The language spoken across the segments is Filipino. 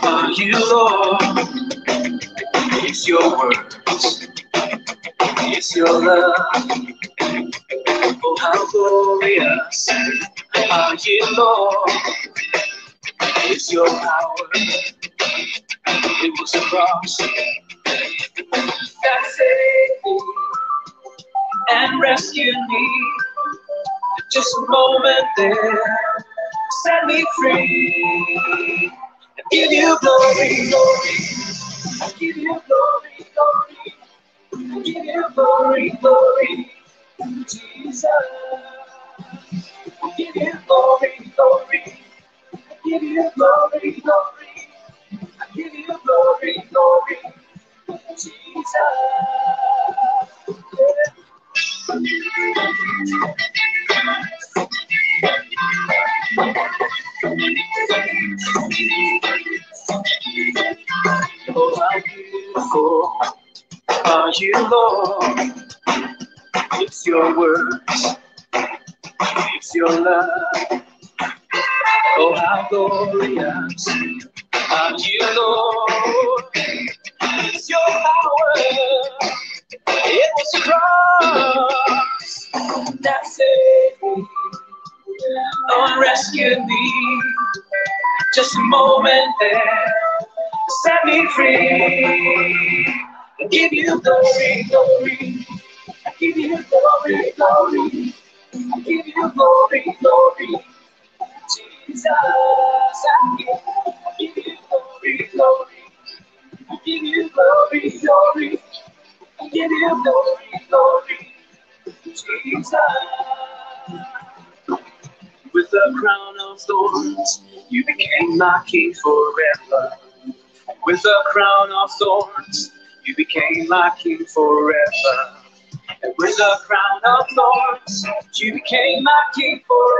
For you, Lord, it's your words, it's your love. Oh, how glorious are you, Lord. That saved me and rescue me. Just a moment there, set me free. Give you glory, glory. my king forever. With a crown of thorns, you became my king forever. And with a crown of thorns, you became my king forever.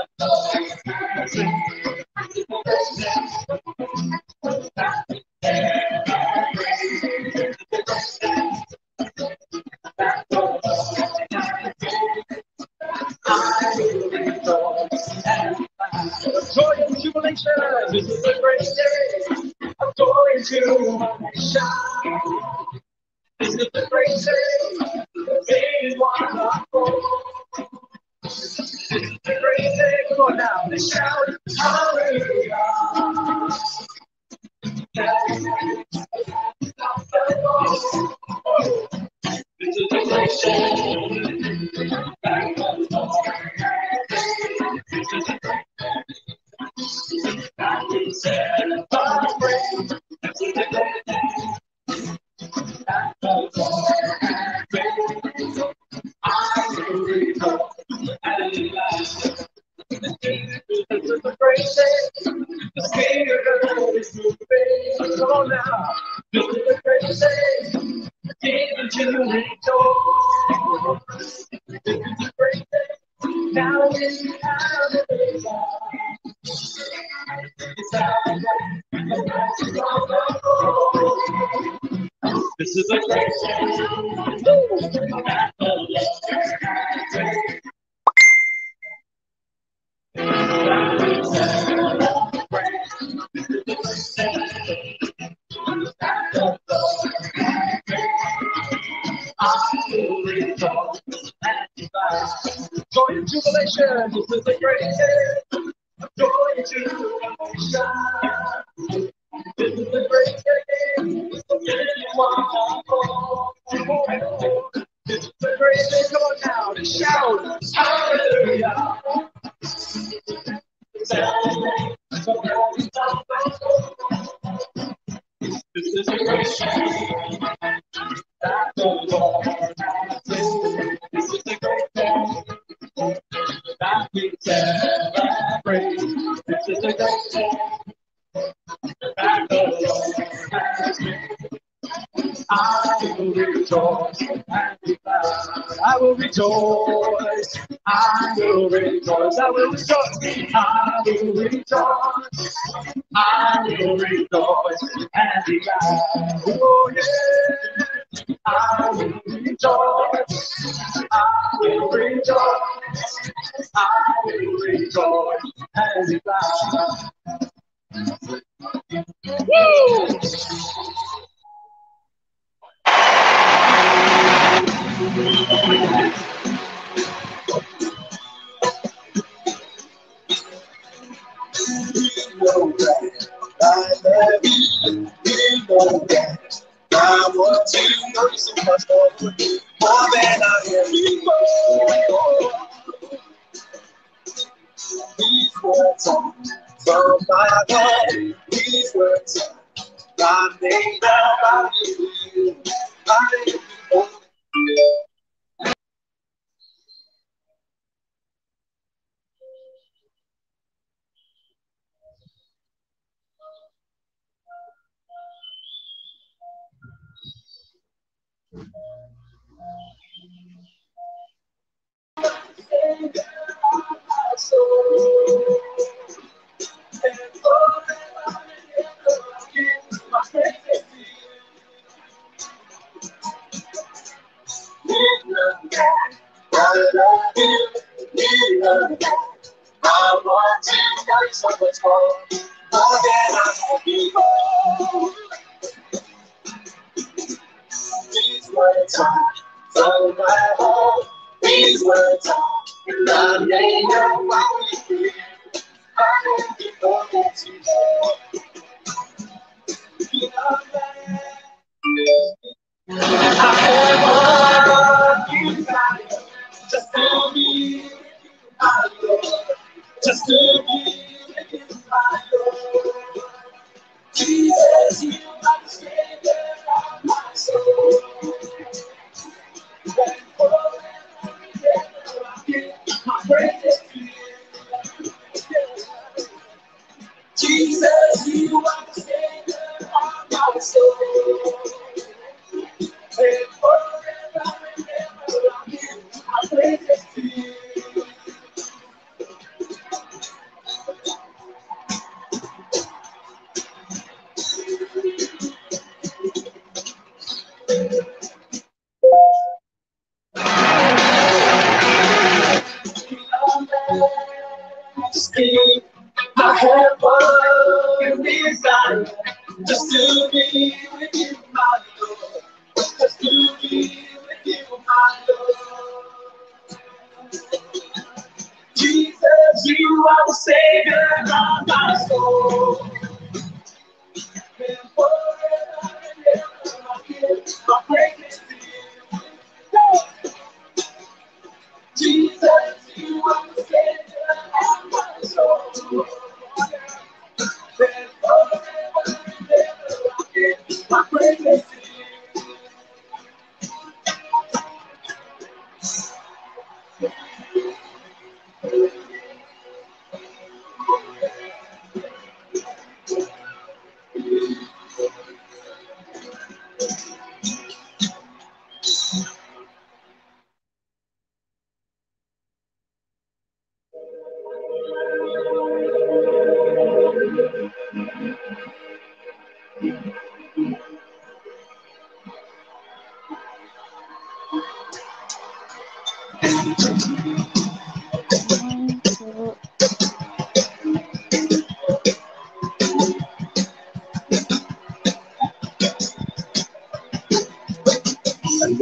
will rejoice. I will rejoice. I will rejoice Thank you.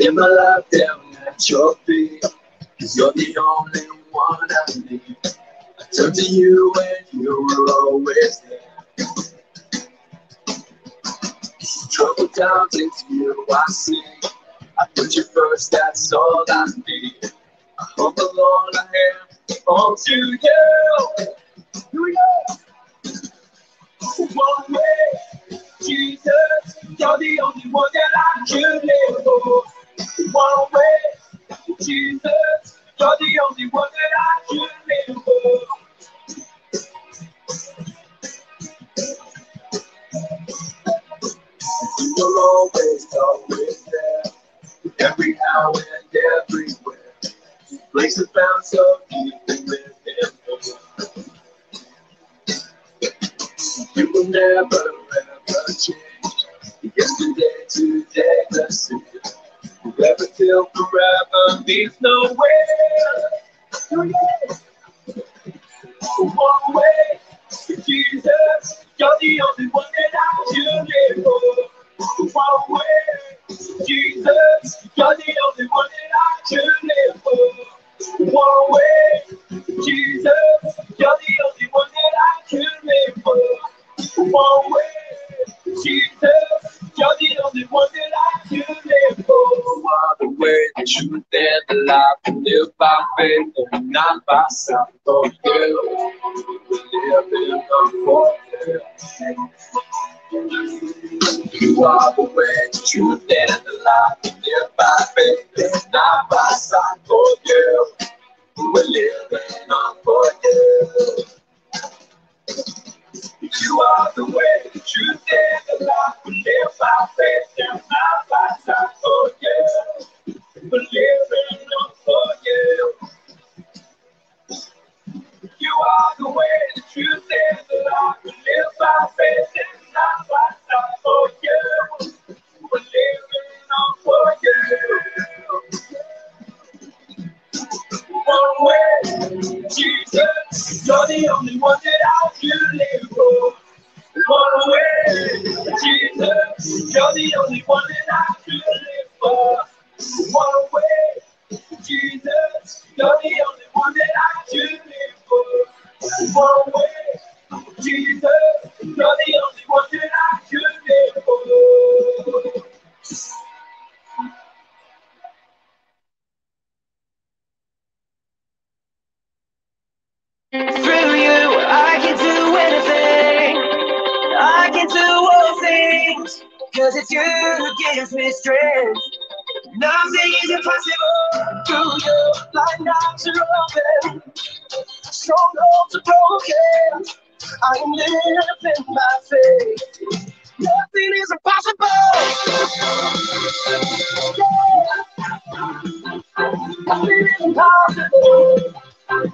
I live my life down at your feet, cause you're the only one I need. I turn to you and you're always there. Trouble times, it's you I see. I put you first, that's all I need. I hope alone I am on to you. Here we go. One way, Jesus, you're the only one that I can live for. One way, Jesus, you're the only one that I can live for. You will always, always there. Every hour and everywhere. Place a found so deep within. You will never, ever change. Yesterday, today, the same. Forever till forever means nowhere. Oh, one way, Jesus, you're the only one that I can live for. One way, Jesus, you're the only one that I can live for. One way, Jesus, you're the only one that I can live for. One way, Jesus, you're the only one that I can live for. Way, the life. Live by not by you, are the way, the life. Live by not by sight. Oh, for you, we live in the forever. You are the way, the truth, and the life. We live by faith and not by sight. Oh, For you, we live in the forever. You are the way, the truth, and the life. We live by faith and not by sight. Oh, For you, we live in the forever. One way, Jesus, you're the only one that I can live for. One way, Jesus, you're the only one that I can live for. One way, Jesus, you're the only one that I can live for. One way, Jesus, you're the only one that I can live for. Through you, I can do anything. I can do all things. Cause it's you who gives me strength. Nothing is impossible through you. Blind eyes are open. Strongholds are broken. I'm living by faith. Nothing is impossible. Nothing is impossible. Not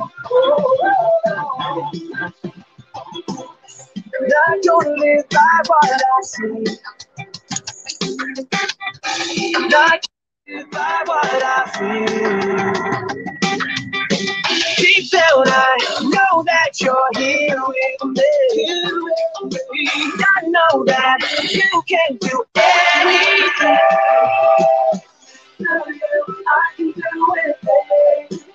gonna live by what I see. Not by what I feel. Deep down, I know that you're here with me. I know that you can do anything. I can do anything.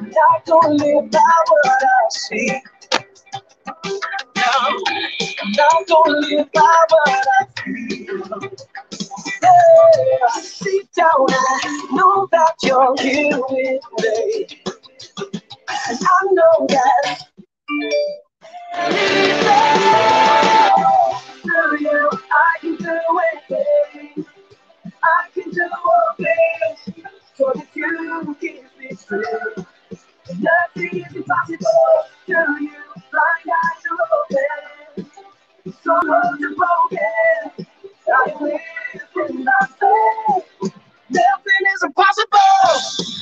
you. My eyes are open. Some hearts are broken. I live in my soul. Nothing is impossible. Whoa, nothing is impossible. Whoa. Not gonna live by what I see. No, I'm not gonna live by what I feel. Yeah, deep down, I know that you're here with me. And I know that. Through you, I can do anything. I can do all things. So if you give me strength, nothing is impossible. Through you, my eyes are open. Some hearts are broken. I live in my faith. Nothing is impossible.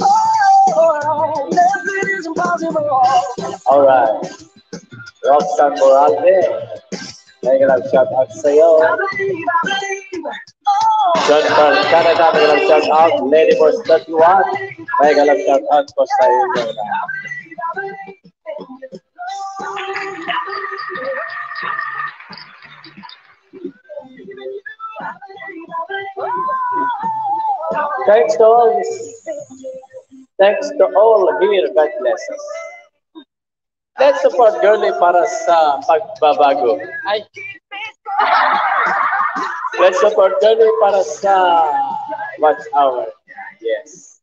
Oh, nothing is impossible. All right. Roxanne Moralde. Eh? Mega love shout out sa'yo. I believe, I believe. Oh, John from Canada, mega love shout out. Lady Force 31. Mega love shout out po sa inyo. I believe, I believe in you. Thanks to all. Thanks to all here. God bless us. Let's support Girlie para sa pagbabago. Ay. Let's support Girlie para sa watch hour. Yes.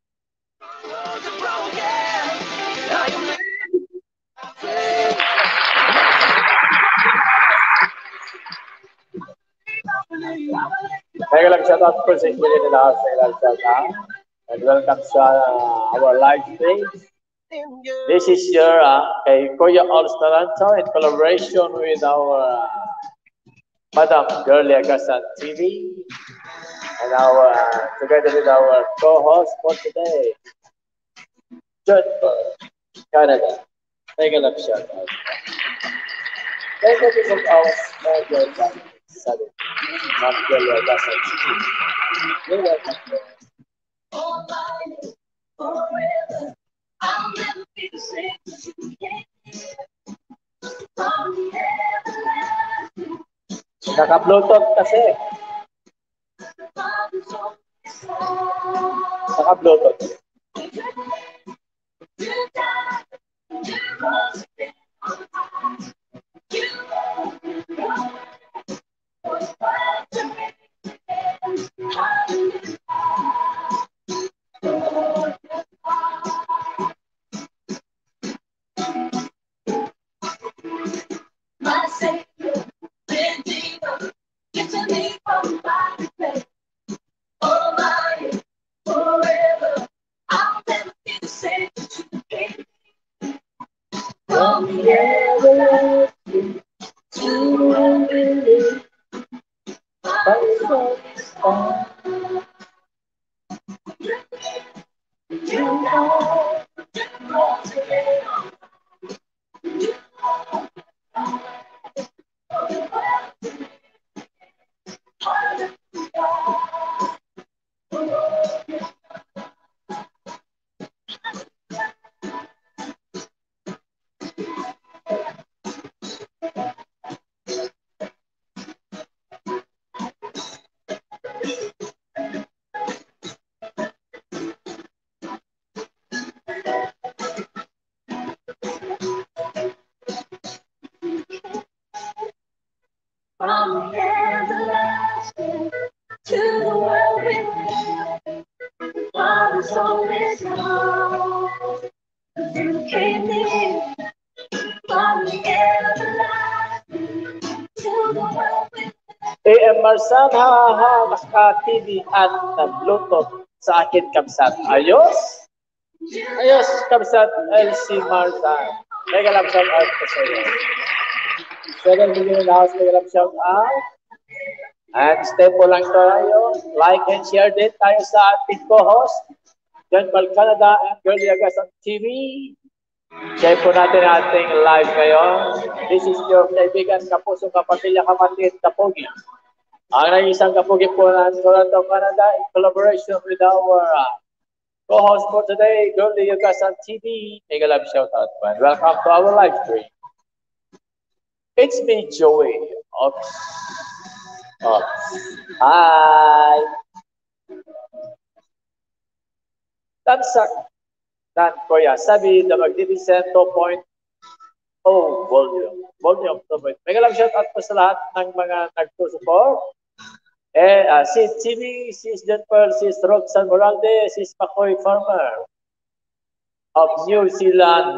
Mega lang shout out po sa inyo din na house. Mega lang shout out. And welcome sa uh, our live stream. This is your uh, kay Kuya All Taranto in collaboration with our uh, Madam Girlie Agasan TV and our uh, together with our co-host for today, Jennifer, Canada. Mega lang shout out. Thank you to our small girl family. Sabi, Ma'am Girlie Agasan TV. You're welcome. Naka-Bluetooth kasi. Naka-Bluetooth. Ha, naka-TV at nag-bluetooth sa akin kamsat. Ayos? Ayos, kamsat LC Marsan. Mega love shout out ko sa iyo. Seven million in the house, mega love shout out. And stay po lang tayo. Like and share din tayo sa ating co-host, John Bal Canada and Girlie Agasan TV. Share po natin ating live ngayon. This is your kaibigan, kapuso, kapamilya, kapatid, kapogi. Ang nag-isang kapogi po ng Toronto, Canada in collaboration with our uh, co-host for today, Girlie Agasan TV. Mega love shout out man. Welcome to our live stream. It's me, Joey. Ops. Ops. Hi. Tansak. Dan Koya. Sabi na magdidisen 2.0 volume. Volume 2.0. Mega lang shout out po sa lahat ng mga nagsusupport. Eh, uh, si Chibi, si John Pearl, si Roxanne Moralde, si Makoy Farmer of New Zealand,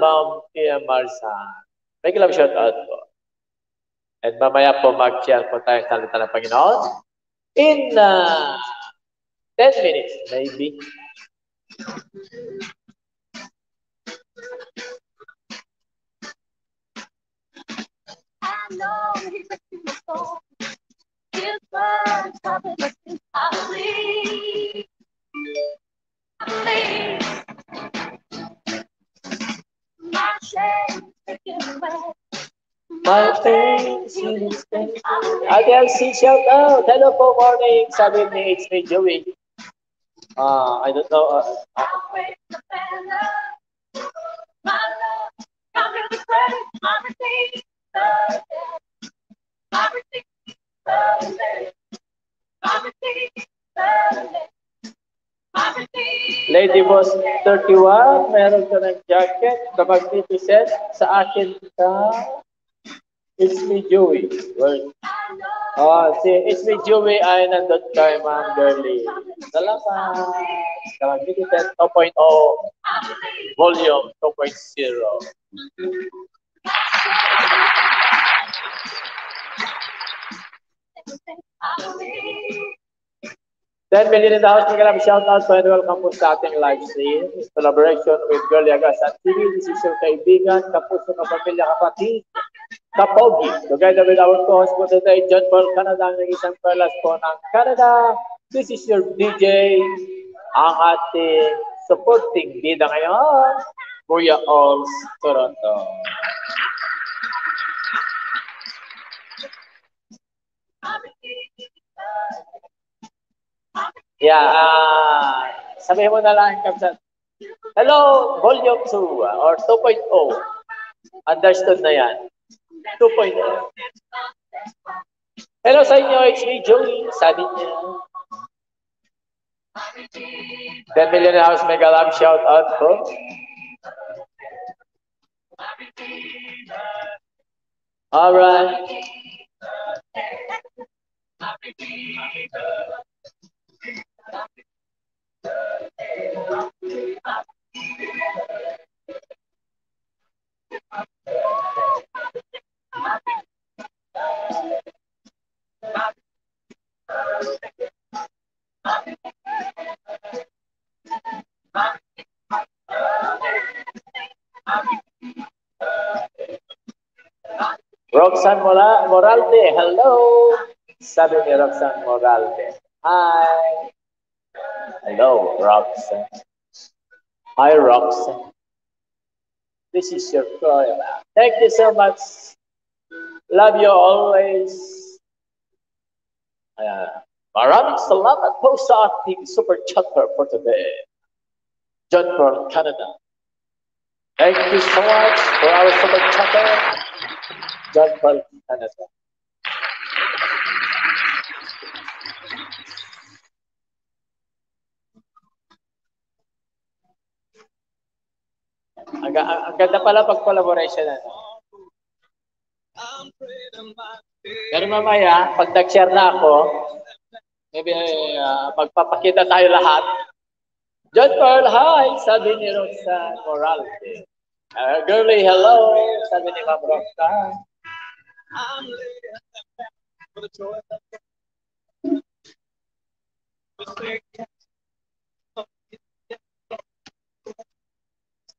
Tia Marsan. Mega lang shout out po. At mamaya po mag-share po tayo sa salita ng Panginoon in uh, 10 minutes, maybe. I know he's a. His words have been listening. I believe. I believe. My shame taken away. My face is Ate Elsie, shout out. Hello po, morning. Sabi ni it's me, Joey. Uh, I don't know. Uh, uh, Always the banner. My love, come to the praise. My receipt, the dead. My receipt, Lady Boss 31, meron ka ng jacket na magnificent sa akin ka. It's me, Joey. Know. Oh, si It's me, Joey ay nandun kay Ma'am Girlie. Salamat. Sa magnificent 2.0 I believe. volume 2.0. 10 million in the house, mga shout out and welcome po sa ating live stream. In collaboration with Girlie Agasan TV. This is your kaibigan, kapuso, kapamilya, kapatid, kapogi. Together with our co-host po today, John Paul Canada, ang isang perlas po ng Canada. This is your DJ, ang ating supporting bida ngayon, Kuya Alls Toronto. Yeah, ah, sabihin mo na lang kapsa. Hello, volume 2 ah, or 2.0. Understood na yan. 2.0. Hello sa inyo, it's me, Joey. Sabi niya. 10 million house mega love shout out po. Alright. Roxanne Mora Moralde, hello. Sabi ni Roxanne Moralde. Hi. Hello, Roxanne. Hi, Roxanne. This is your prayer. Thank you so much. Love you always. Uh, maraming salamat po sa ating super chatter for today. John from Canada. Thank you so much for our super chatter. John from Canada. Ang, ang, ganda pala pag collaboration ano. Pero mamaya, pag nag-share na ako, maybe uh, magpapakita tayo lahat. John Pearl, hi! Sabi ni Roxanne Morales. Uh, girly, hello! Sabi ni Ma'am Roxanne. I'm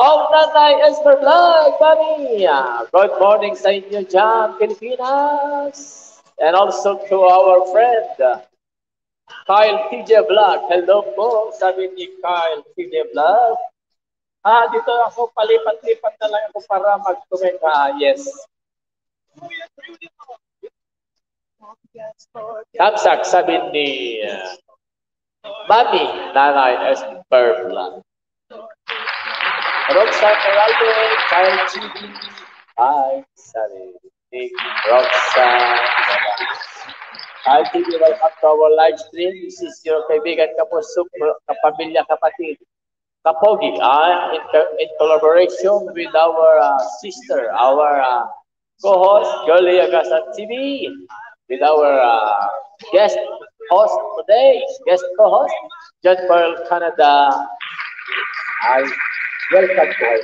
Oh, Nanay Esther Vlog, Mami! Good morning sa inyo dyan, Pilipinas! And also to our friend, Kyle TJ Vlog. Hello po, sabi ni Kyle TJ Vlog. Ah, dito ako palipat-lipat na lang ako para mag-comment. Ah, yes. Tamsak, sabi ni uh, Mami, Nanay Esther Vlog. Roxanne TV. Hi, sabi ni Roxanne Kyle TV, welcome to our live stream. This is your kaibigan kapusok, kapamilya, kapatid. Kapogi, uh, in, in collaboration with our uh, sister, our uh, co-host, Girlie Agasan TV, with our uh, guest host today, guest co-host, John Pearl Canada. I to our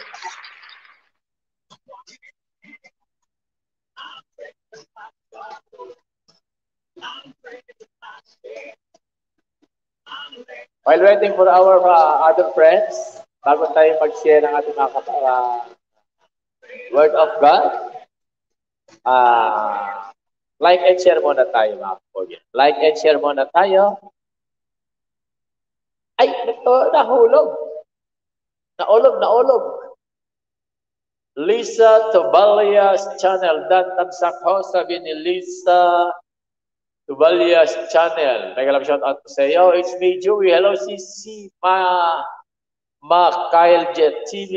While waiting for our uh, other friends, bago tayo mag-share ng ating mga uh, Word of God, uh, like and share muna tayo mga kapogyan. Like and share muna tayo. Ay, ito, nahulog. Naulog, naulog. Lisa Tobalia's channel. Dan tamsak ho, sabi ni Lisa Tubalias channel. Nagalang shout out ko sa iyo. It's me, Joey. Hello, CC. Ma, ma Kyle Jet TV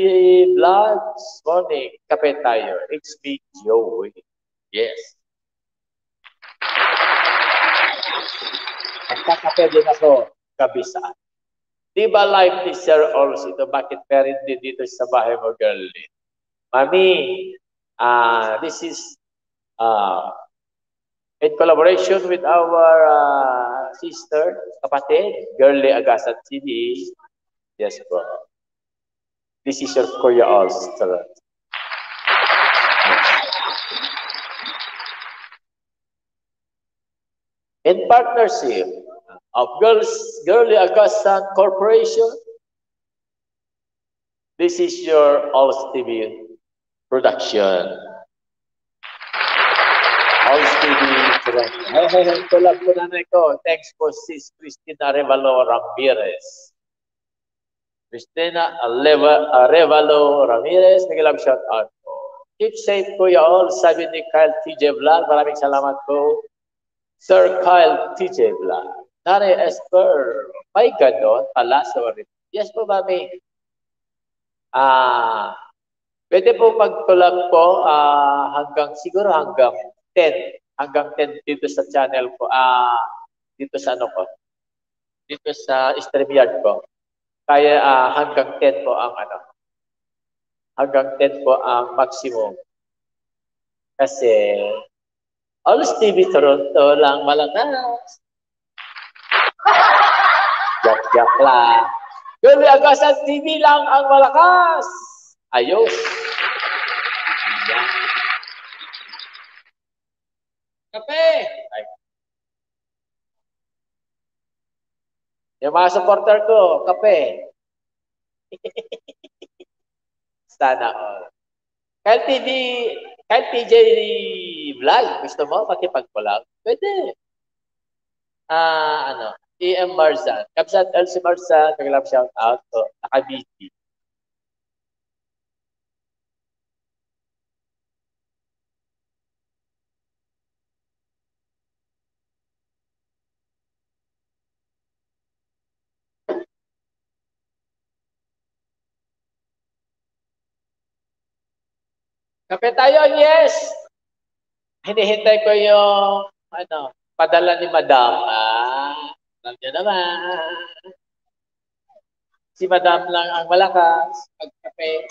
Vlogs. Morning. Kape tayo. It's me, Joey. Yes. Magkakape din ako, kabisaan. Di ba live ni Sir Ols ito? Bakit meron din dito sa bahay mo, girl? Mami, uh, this is uh, in collaboration with our uh, sister, kapatid, Girly Agasan TV. Yes po. This is your Kuya Ulster. In partnership of Girls, Girly Agasan Corporation, this is your Ulster TV production. House TV Correct. Hey, hey, hey, tulad po na ko. Thanks po sis Cristina Revalo Ramirez. Cristina Aleva, Revalo Ramirez, nagilab shout out po. Keep safe po you all, sabi ni Kyle TJ Vlog. Maraming salamat po. Sir Kyle TJ Vlog. Nanay Esther, may ganon pala, sorry. Yes po, mami. Ah, pwede po magtulak po ah, hanggang, siguro hanggang 10 hanggang 10 dito sa channel ko, ah, dito sa ano ko, dito sa StreamYard ko. Kaya uh, hanggang 10 po ang ano, hanggang 10 po ang maximum. Kasi, Always TV Toronto lang malakas. Yak-yak lang. Guli Agasan TV lang ang malakas. Ayos. Kape! Ay. Yung mga supporter ko, kape. Sana all. Kyle TV, Kyle TJ Vlog, gusto mo makipag-vlog? Pwede. Ah, uh, ano, EM Marzan. Kapsat LC Marzan, naglap shout out to Nakabiti. Kape tayo, yes! Hinihintay ko yung ano, padala ni Madam. Uh, niyo naman. Si Madam lang ang malakas. Pagkape.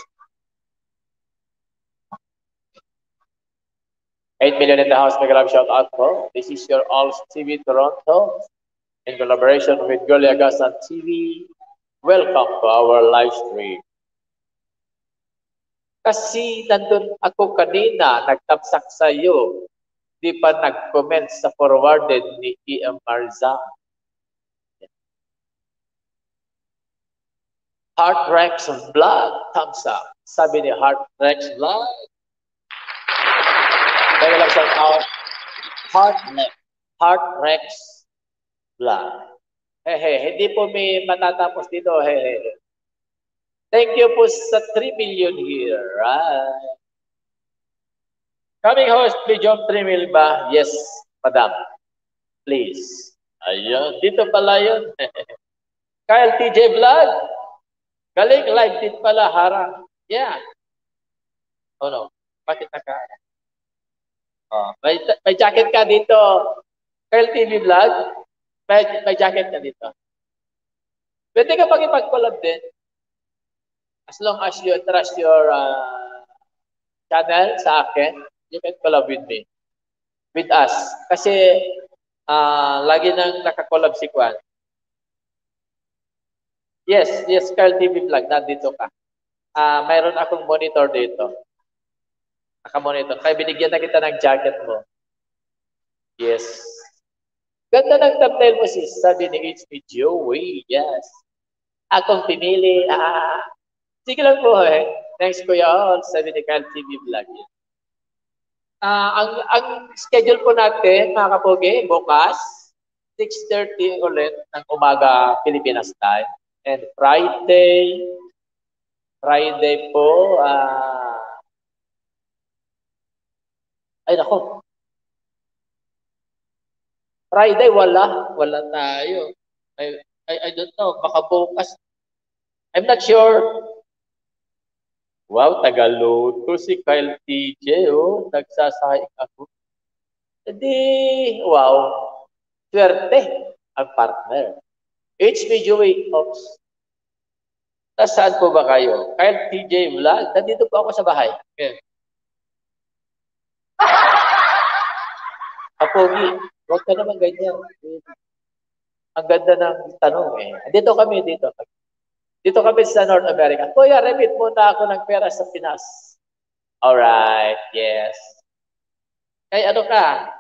8 million in the house, make a love shout out po. This is your All TV Toronto in collaboration with Girlie Agasan TV. Welcome to our live stream. Kasi nandun ako kanina, nagtamsak sa iyo, di pa nag-comment sa forwarded ni E.M. Marza. Heart Rex Vlog, thumbs up. Sabi ni Heart Rex Vlog. Kaya lang shout out. Heart Rex. Heart Rex Vlog. Hehe, hindi po may matatapos dito. Hehe. Thank you po sa 3 million here. Right. Coming host, John 3 million ba? Yes, madam. Please. Ayun, dito pala yun. Kyle TJ Vlog. Galing live din pala, harang. Yeah. Oh no, bakit naka? Oh, may, may jacket ka dito. Kyle TV Vlog. May, may jacket ka dito. Pwede ka makipag-collab din as long as you trust your uh, channel sa akin, you can collab with me. With us. Kasi uh, lagi nang nakakollab si Kwan. Yes, yes, Carl TV Vlog, nandito ka. Uh, mayroon akong monitor dito. Naka-monitor. Kaya binigyan na kita ng jacket mo. Yes. Ganda ng thumbnail mo, sis. Sabi ni HP Joey. Yes. Akong pinili. Ah, Sige lang po eh. Thanks Kuya All, sabi ni Kyle TV Vlog. Uh, ang, ang schedule po natin, mga kapogi, bukas, 6.30 ulit ng umaga Pilipinas time. And Friday, Friday po, uh, ay nako, Friday wala, wala tayo. I, I, I don't know, baka bukas. I'm not sure. Wow, tagaluto si Kyle TJ, oh. Nagsasahing ako. Hindi, wow. Swerte ang partner. Joey Ops. Nasaan po ba kayo? Kyle TJ Vlog. Nandito po ako sa bahay. Okay. Kapogi, huwag ka naman ganyan. Ang ganda ng tanong eh. Dito kami, dito. Dito kami sa North America. Kuya, remit muna ako ng pera sa Pinas. Alright, yes. Kay ano ka?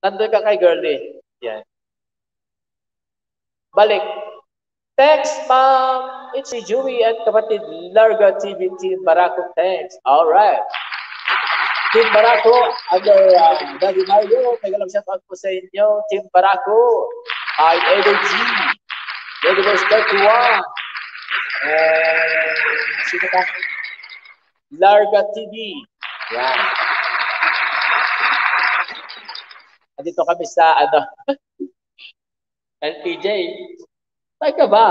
Nandun ka kay girlie. Yan. Balik. Thanks, ma'am. It's si Joey at kapatid Larga TV Team Barako. Thanks. Alright. Team Barako, under uh, Daddy Mario, may galang shout out po sa inyo. Team Barako, Edo G, Universe 31, eh, sino ka? Larga TV. Yan. Andito kami sa, ano, LPJ. Saan ka ba?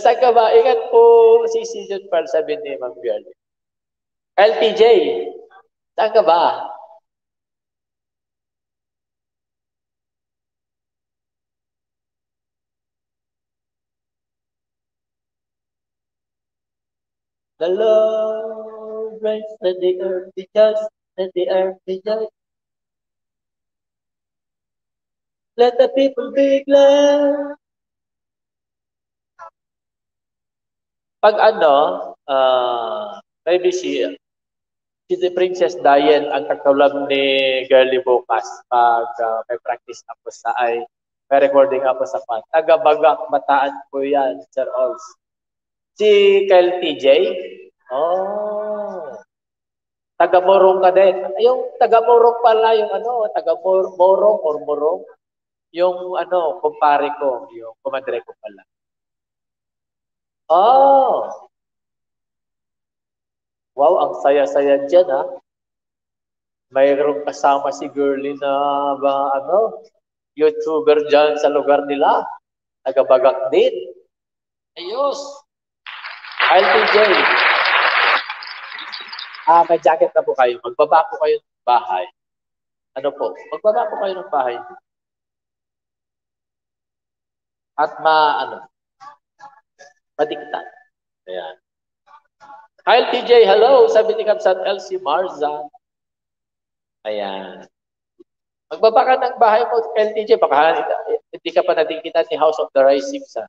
Saan ka ba? Ingat po si Season Pearl, sabi ni Ma'am Bjorn. LPJ, saan ka ba? The Lord reigns, let the earth rejoice, let the earth rejoice. Let the people be glad. Pag ano, uh, maybe si, si Princess Diane ang kakulab ni Girlie bukas pag uh, may practice ako sa ay may recording ako sa pan. Taga-bagak bataan po yan, Sir Ols. Si Kyle TJ? Oh. Taga-morong ka din. Yung taga-morong pala, yung ano, taga-morong or morong. Yung ano, kumpare ko, yung kumadre ko pala. Oh. Wow, ang saya-saya dyan ha. Mayroong kasama si girlie na ba, ano, YouTuber dyan sa lugar nila. Taga-bagak din. Ayos. LTJ. Ah, may jacket na po kayo. Magbaba po kayo ng bahay. Ano po? Magbaba po kayo ng bahay. At ma, ano, madiktan. Ayan. Kyle TJ, hello. Sabi ni Kapsat LC Marzan. Ayan. Magbaba ka ng bahay mo, LTJ, baka hindi ka pa nadikita ni House of the Rising Sun.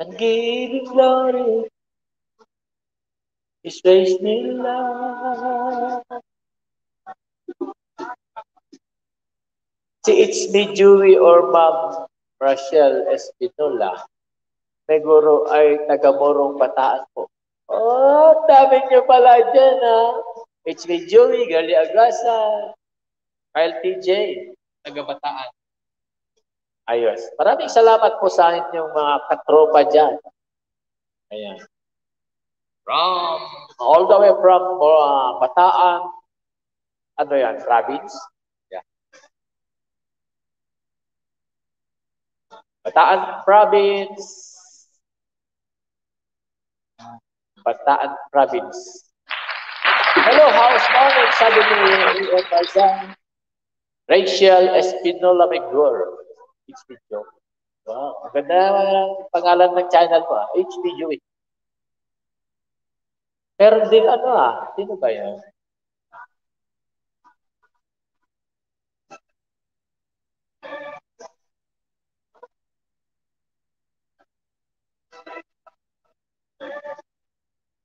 And give him glory His face nila. Si It's Me Dewey or Ma'am Rachel Espinola, siguro ay taga-morong pataan po. Oh, dami niyo pala dyan, ha? It's Me Dewey, Gali Agasa, Kyle TJ, taga-bataan. Ayos. Maraming salamat po sa inyong mga katropa dyan. Ayan. From, all the way from uh, Bataan, ano yan, province? Yeah. Bataan province. Bataan province. Hello, house morning, sabi ni Ian Barzan. Rachel Espinola Migor. HB Joe. Wow, ang ganda ng pangalan ng channel mo, ah. HB Joe. Pero din ano ah, sino ba yan?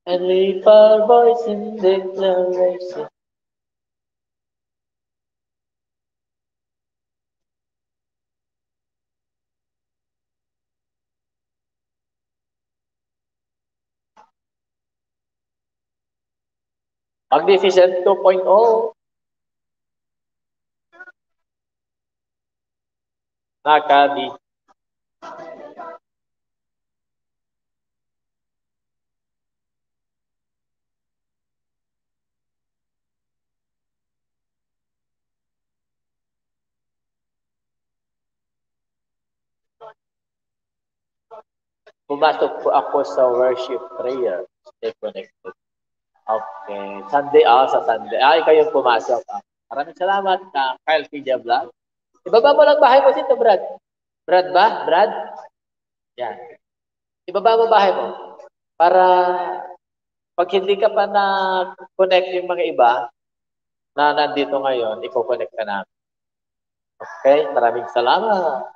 And leave our voice in declaration. Magnificent 2.0. Nakadi. Pumasok po ako sa worship prayer. Stay connected. Okay. Sunday, ah, sa Sunday. Ay, kayong pumasok. Ah. Maraming salamat, uh, Kyle Pidya Vlog. Ibaba mo lang bahay mo dito, Brad. Brad ba? Brad? Yan. Ibaba mo bahay mo. Para pag hindi ka pa na-connect yung mga iba na nandito ngayon, i-connect ka namin. Okay? Maraming salamat.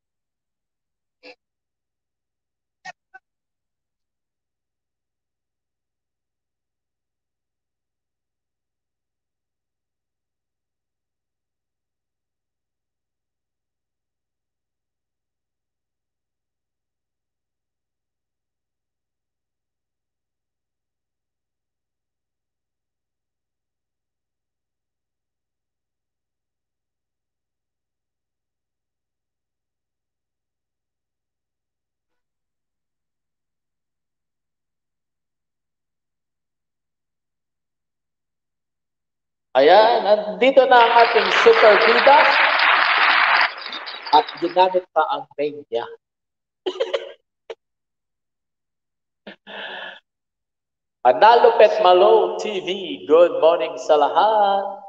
Ayan, nandito na ang ating super bida. At ginamit pa ang name niya. Analo Pet Malo TV, good morning sa lahat.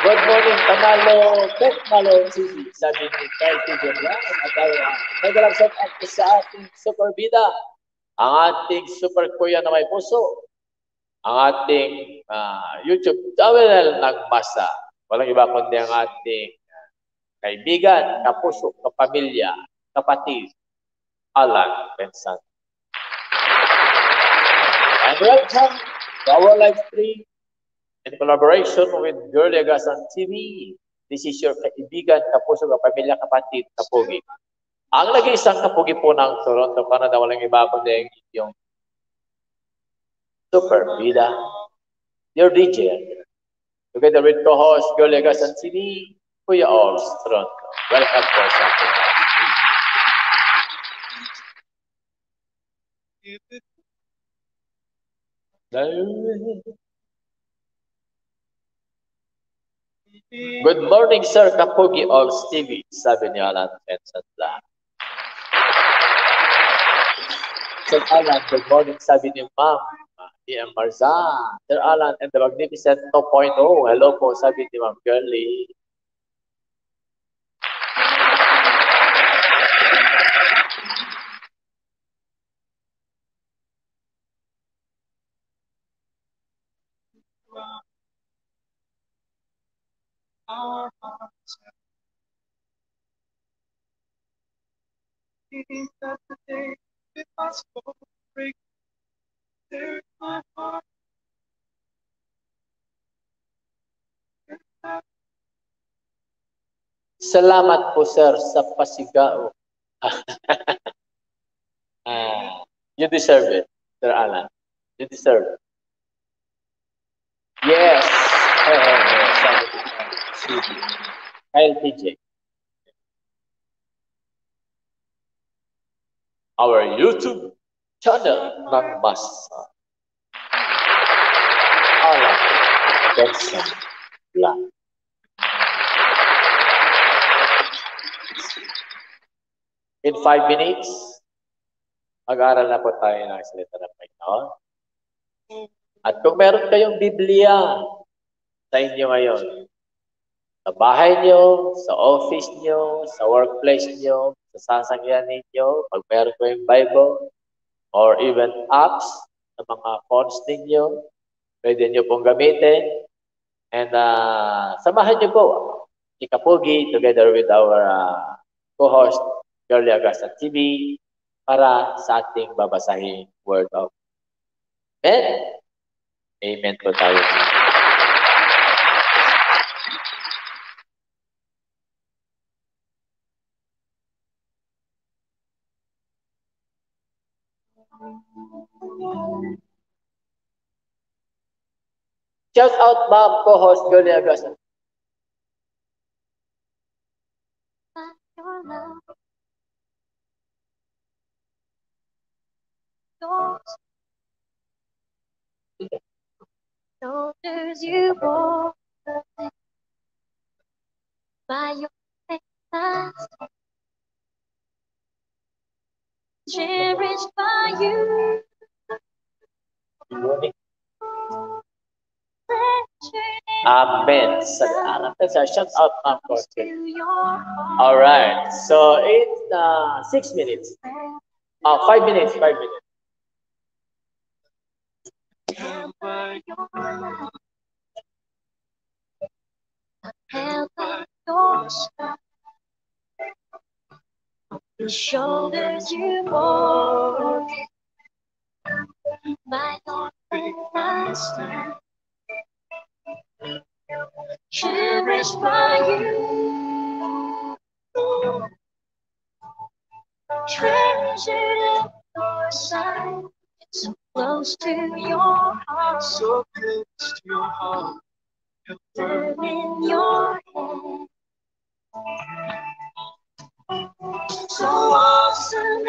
Good morning, Panalo Pet Malo TV. Sabi ni Kyle T. Jeblan. At nagalang shout out sa ating super bida. Ang ating super kuya na may puso ang ating uh, YouTube channel ng Masa. Walang iba kundi ang ating kaibigan, kapuso, kapamilya, kapatid, Alan Bensan. And welcome to our live stream in collaboration with Girly Agasan TV. This is your kaibigan, kapuso, kapamilya, kapatid, kapugi. Ang nag-iisang kapugi po ng Toronto, Canada, walang iba kundi yung Super Vida, your DJ. Together with co-host Golia Gasansini, Kuya Orbs Toronto. Welcome ating Good morning, Sir Kapogi of TV, sabi ni Alan Benson Black. Sir Alan, good morning, sabi ni Ma'am E.M. Marza. Sir Alan and the Magnificent 2.0. Hello po, sabi ni Ma'am Girlie. been that the day was for break Salamat po, sir, sa pasigao. ah, you deserve it, Sir Alan. You deserve it. Yes. Kyle. Our YouTube channel ng Mas Alan Benson Black. In five minutes, mag-aaral na po tayo ng salita ng Panginoon. At kung meron kayong Biblia sa inyo ngayon, sa bahay nyo, sa office nyo, sa workplace nyo, sa sasakyan ninyo, pag meron kayong Bible, or even apps sa mga phones ninyo, pwede nyo pong gamitin. And uh, samahan nyo po si Kapugi together with our uh, co-host, Girlie Agasta TV, para sa ating babasahin Word of Amen. Amen po tayo. Shout out, ma'am, co-host Girlie Agasta. your love. Yours. Shoulders you bore by your faithfulness, cherished by you. Amen. Salamat sa shout out, ma'am, co-host. To your heart. All right. So it's uh, six minutes. Uh, five minutes. Five minutes. held by your love. Held by your strength. The shoulders you Cherished by you. Treasured at your side. So close to your heart. so close to your heart. Firm in your hand. So awesome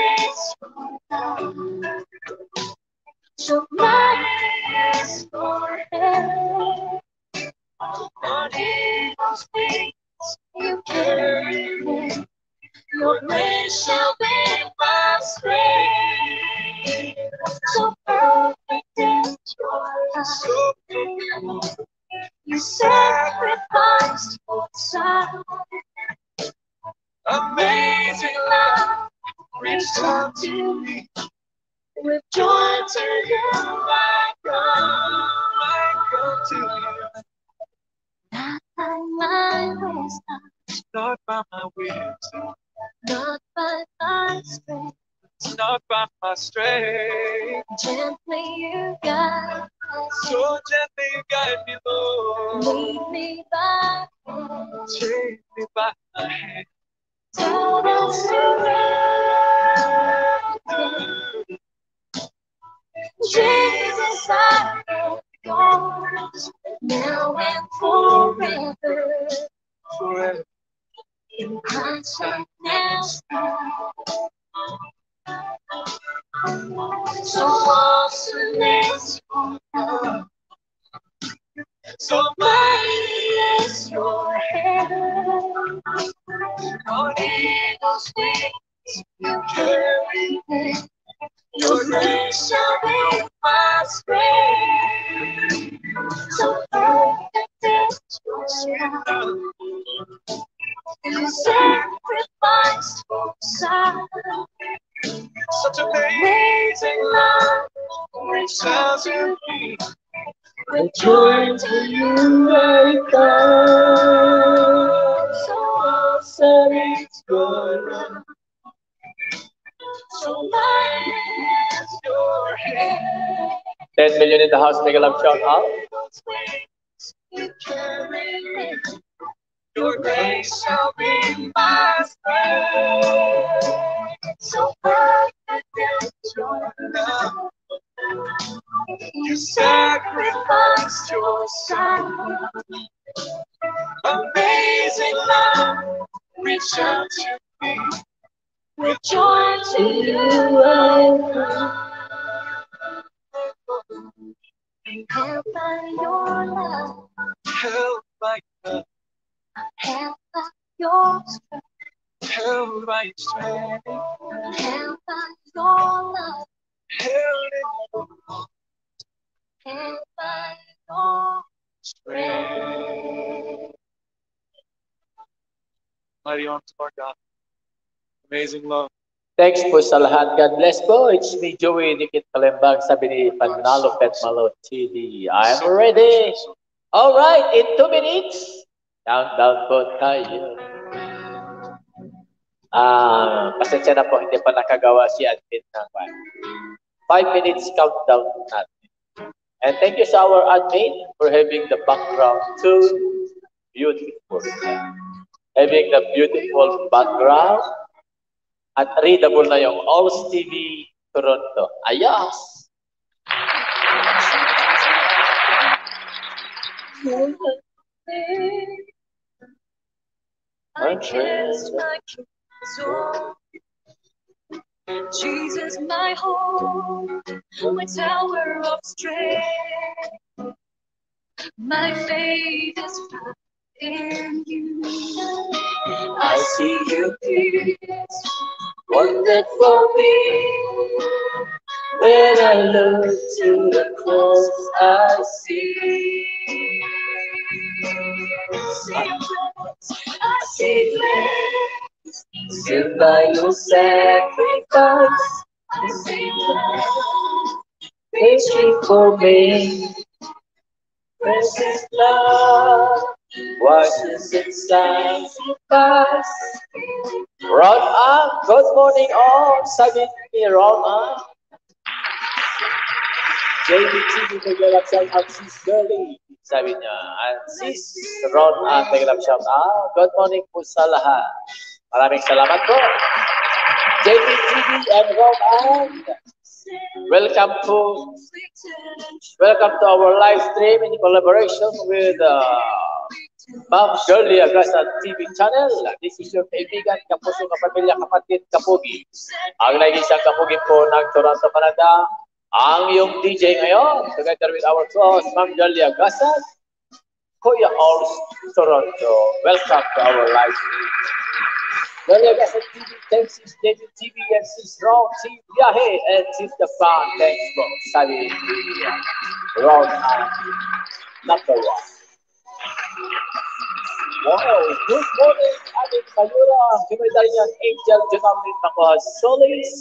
10 million in the house, make a love shout out. Amazing love. Thanks po sa lahat. God bless po. It's me, Joey Dikit Kalembang, sabi ni Panalo Petmalo TV. I'm ready. All right, in two minutes, countdown po tayo. Ah, pasensya na po, hindi pa nakagawa si admin ng one. Five minutes countdown natin. And thank you sa our admin for having the background too beautiful. Having the beautiful background at readable na yung Alls TV Toronto. Ayos! Jesus, my hope, my tower of strength. My faith is found in you. I see you peace, one that for me. When I look to the cross, I see. I see grace, by your sacrifice. I see love, reaching for me. Precious love, washes and sanctifies. Ron Ang, good morning all. Sabi ni Ron Ang. JBT, naglalap shout out sis Girlie. Sabi niya, and sis Ron Ang, naglalap shout out. Good morning po sa lahat. Maraming salamat po. JBTV and Ron Ang. Welcome to welcome to our live stream in collaboration with uh, Ma'am Shirley Agasa TV channel. This is your kaibigan, kapuso, kapamilya, kapatid, kapugi. Ang nag-isang kapugi po ng Toronto, Canada. Ang iyong DJ ngayon, together with our co-host, Ma'am Shirley Agasa, Kuya Halls, Toronto. Welcome to our live stream. TV, thanks sis David TV and sis Ron T. Biyahe and sis The Fan. Thanks. Sabi ni Ron and number one. Wow, good morning, Adik Mayura, Humanitarian Angel Junamit Nakuha Solis.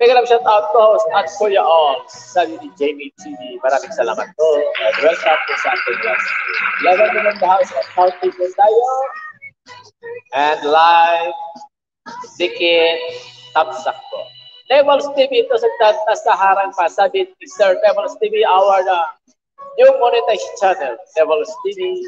Mega love shout out ko host at Kuya sabi ni Jamie TV. Maraming salamat po. And welcome po sa ating class. Level ng the house at healthy tayo. and life zikir tamsak po. Levels TV ito sa Tasaharang Masabit is their Levels TV our uh, new monetized channel Levels TV.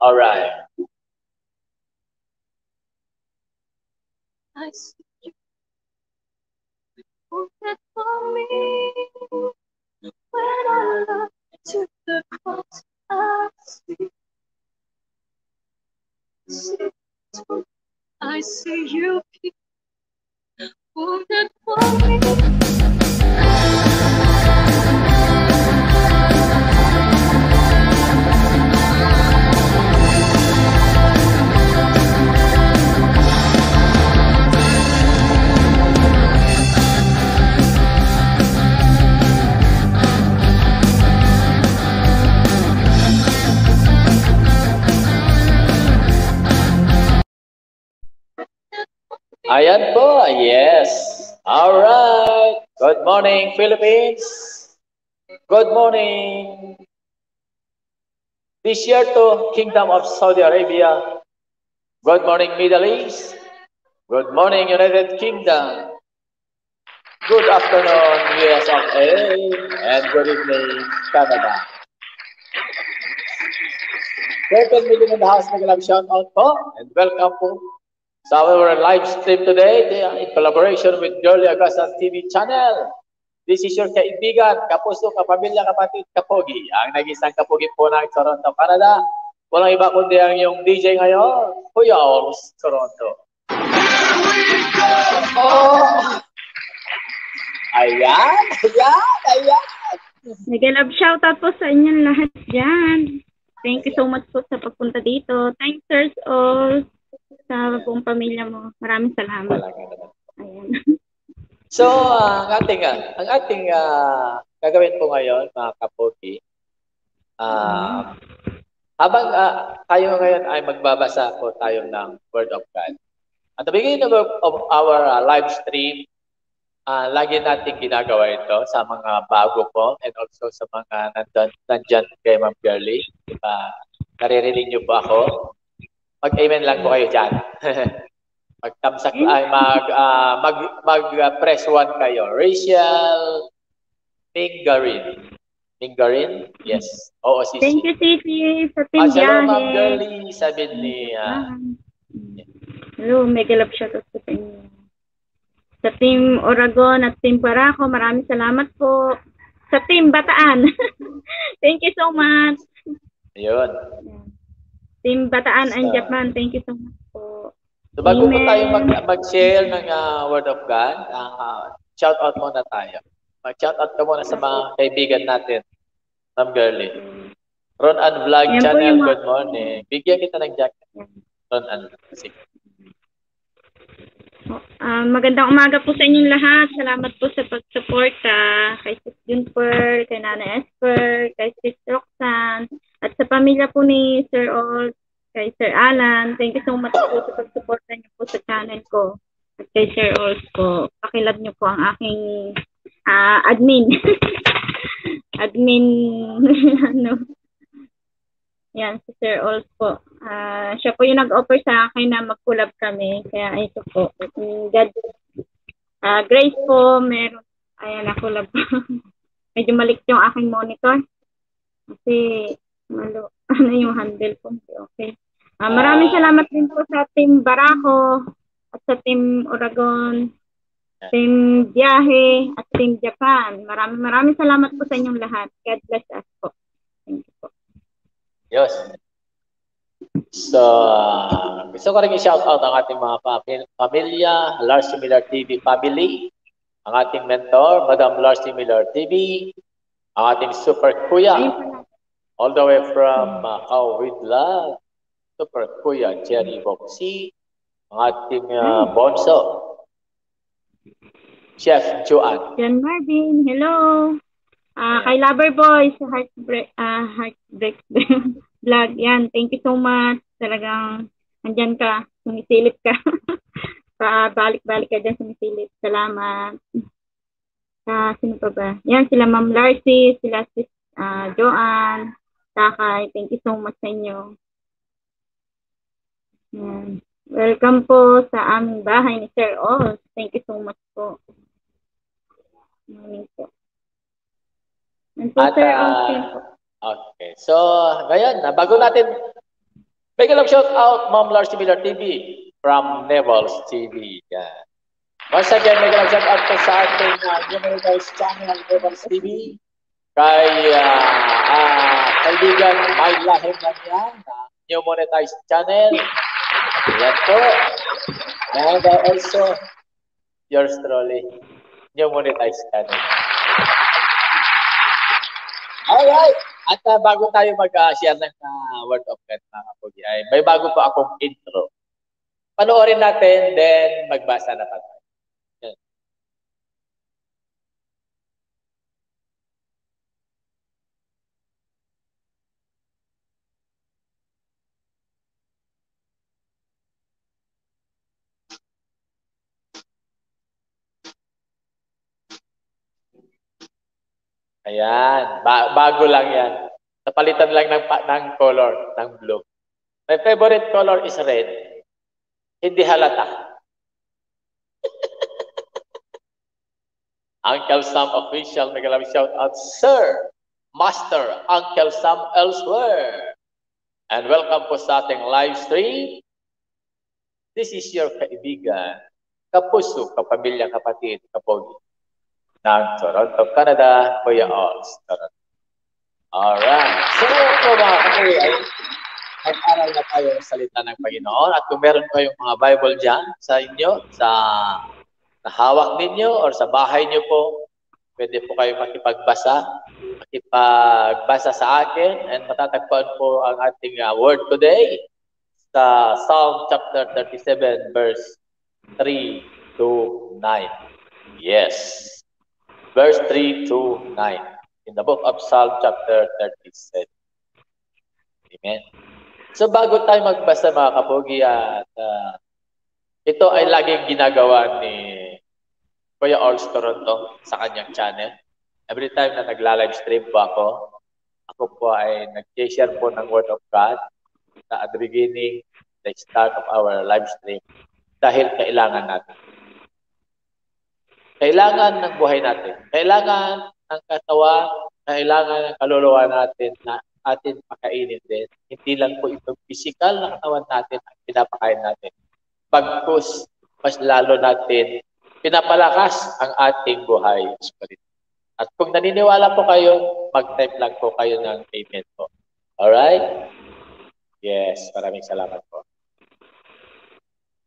All right. Nice for me. When I the cross, I see. see I see you, wounded for me. All right. Good morning, Philippines. Good morning. This year to Kingdom of Saudi Arabia. Good morning, Middle East. Good morning, United Kingdom. Good afternoon, US of A. And good evening, Canada. 13 million in the house, nag shout out po. And welcome po sa our live stream today in collaboration with Girly Agasas TV channel. This is your kaibigan, kapuso, kapamilya, kapatid, kapogi. Ang nag-isang kapogi po ng Toronto, Canada. Walang iba kundi ang yung DJ ngayon, Kuya Ols, Toronto. Oh! Ayan, ayan, ayan. Nag-love shoutout po sa inyong lahat dyan. Thank you so much po sa pagpunta dito. Thanks, sirs, all sa buong pamilya mo. Maraming salamat. Ayan. So, uh, ang ating, uh, ang ating uh, gagawin po ngayon, mga kapogi, uh, habang uh, tayo ngayon ay magbabasa po tayo ng Word of God. At the beginning of, of our uh, live stream, uh, lagi natin ginagawa ito sa mga bago po and also sa mga nandun, nandyan kay Ma'am Girlie. Uh, naririnig niyo po ako? Mag-amen lang po kayo dyan. Magtamsak ay mag uh, mag mag uh, press one kayo. Rachel Mingarin. Mingarin? Yes. Oo, si Thank you, Sisi, sa Ah, team hello, Ma'am biyahe. Girlie. Sabi ni... Uh, Hello, mega love shoutout po sa inyo. Sa team Oragon at team Paraco, maraming salamat po. Sa team Bataan. thank you so much. yun. Team Bataan and Japan, thank you so much po. So bago po Amen. tayo mag, mag-share ng uh, Word of God, uh, shout out muna tayo. Mag-shout out ka muna sa mga kaibigan natin. Ma'am Girlie. Ron and Vlog Yan po Channel, yung mga- good morning. Bigyan kita ng jacket. Ron and Sige. Ah, magandang umaga po sa inyong lahat. Salamat po sa pag-support ah, kay Sis Junper, kay Nana Esper, kay Sis Roxanne, at sa pamilya po ni Sir Ol, kay Sir Alan. Thank you so much po sa pag-support niyo po sa channel ko. At kay Sir Ols po, pakilad niyo po ang aking ah, admin. admin, ano, yan, si Sir Ols po. Ah, siya po yung nag-offer sa akin na mag-collab kami. Kaya ito po. Mm, God, ah, Grace po, meron. Ayan, na-collab. Medyo malik yung aking monitor. Kasi, malo, ano yung handle ko. Okay. Ah, maraming salamat din po sa Team Barako at sa Team Oragon, Team Biyahe at Team Japan. Maraming maraming salamat po sa inyong lahat. God bless us po. Thank you po. Yes. So, uh, gusto ko rin i-shout out ang ating mga pamil- pamilya, Larcy Miller TV family, ang ating mentor, Madam Larcy Miller TV, ang ating super kuya. All the way from uh, How With Love, super kuya Jerry Boxy, ang ating uh, bonso, Chef Joanne. John Marvin, hello. Ah, kay Lover Boy sa Heartbreak ah Heartbreak vlog. Yan, thank you so much. Talagang andyan ka, sumisilip ka. pa balik-balik ka dyan sumisilip. Salamat. Ah, sino pa ba? Yan, sila Ma'am Larcy, sila sis ah, Joanne, Takay. Thank you so much sa inyo. Yan. Welcome po sa aming bahay ni Sir Oz. Thank you so much po. Morning po. And po, At, Sir ah, Austin po. Okay. So, ngayon, na bago natin, bigyan lang shout out, Ma'am Larcy Miller TV. from Neville's TV. Yan. Once again, may shout out po sa ating uh, Numericals channel Neville's TV. Kay uh, uh, kaibigan May Lahim lang yan, uh, New Monetized Channel. Yan po. And also, yours truly, New Monetized Channel. Alright! At uh, bago tayo mag-share ng uh, word of God, mga kapugi, ay may bago po akong intro. Panoorin natin, then magbasa na pa tayo. Ayan, ba- bago lang yan. Napalitan lang ng, ng color, ng blue. My favorite color is red. Hindi halata. Uncle Sam official, magalang shout out, Sir, Master, Uncle Sam elsewhere. And welcome po sa ating live stream. This is your kaibigan, kapuso, kapamilya, kapatid, kapogi ng Toronto, Canada, Kuya Alls. Toronto. Alright. So, po mga kapatid, ay mag-aral na tayo ng salita ng Panginoon. At kung meron kayong mga Bible dyan sa inyo, sa nahawak ninyo or sa bahay nyo po, pwede po kayo makipagbasa, makipagbasa sa akin and matatagpuan po ang ating uh, word today sa Psalm chapter 37 verse 3 to 9. Yes verse 3 to 9 in the book of Psalm chapter 37. Amen. So bago tayo magbasa mga kapogi at uh, ito ay laging ginagawa ni Kuya Orls Toronto sa kanyang channel. Every time na nagla-live stream po ako, ako po ay nag-share po ng Word of God at the beginning, the start of our live stream dahil kailangan natin. Kailangan ng buhay natin. Kailangan ng katawan, kailangan ng kaluluwa natin na atin pakainin din. Hindi lang po ito physical na katawan natin ang pinapakain natin. Pagkus, mas lalo natin pinapalakas ang ating buhay spirit. At kung naniniwala po kayo, mag-type lang po kayo ng amen po. Alright? Yes, maraming salamat po.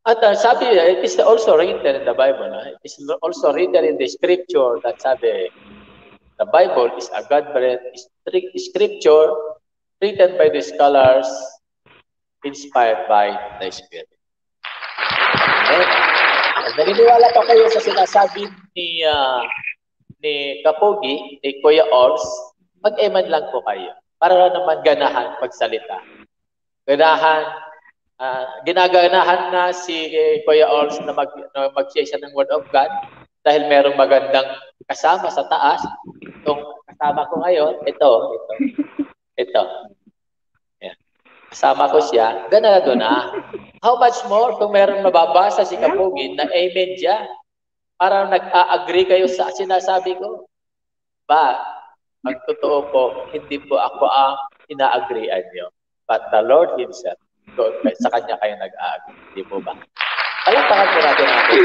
At uh, sabi, it is also written in the Bible. Uh, it is also written in the scripture that sabi, the Bible is a God-breathed scripture written by the scholars, inspired by the Spirit. Okay? At naniniwala pa kayo sa sinasabi ni uh, ni Kapogi, ni Kuya Ors, mag-eman lang po kayo para naman ganahan magsalita. Ganahan uh, ginaganahan na si eh, Kuya Ols na, mag, na mag-share siya ng Word of God dahil merong magandang kasama sa taas. Itong kasama ko ngayon, ito, ito, ito. Yeah. Kasama ko siya, ganado na. How much more kung meron mababasa si Kapugin na amen dyan? Para nag-a-agree kayo sa sinasabi ko. Ba, ang totoo po, hindi po ako ang ina-agreean nyo. But the Lord Himself doon sa kanya kayo nag-agree. Di po ba? Palakpakan po natin natin.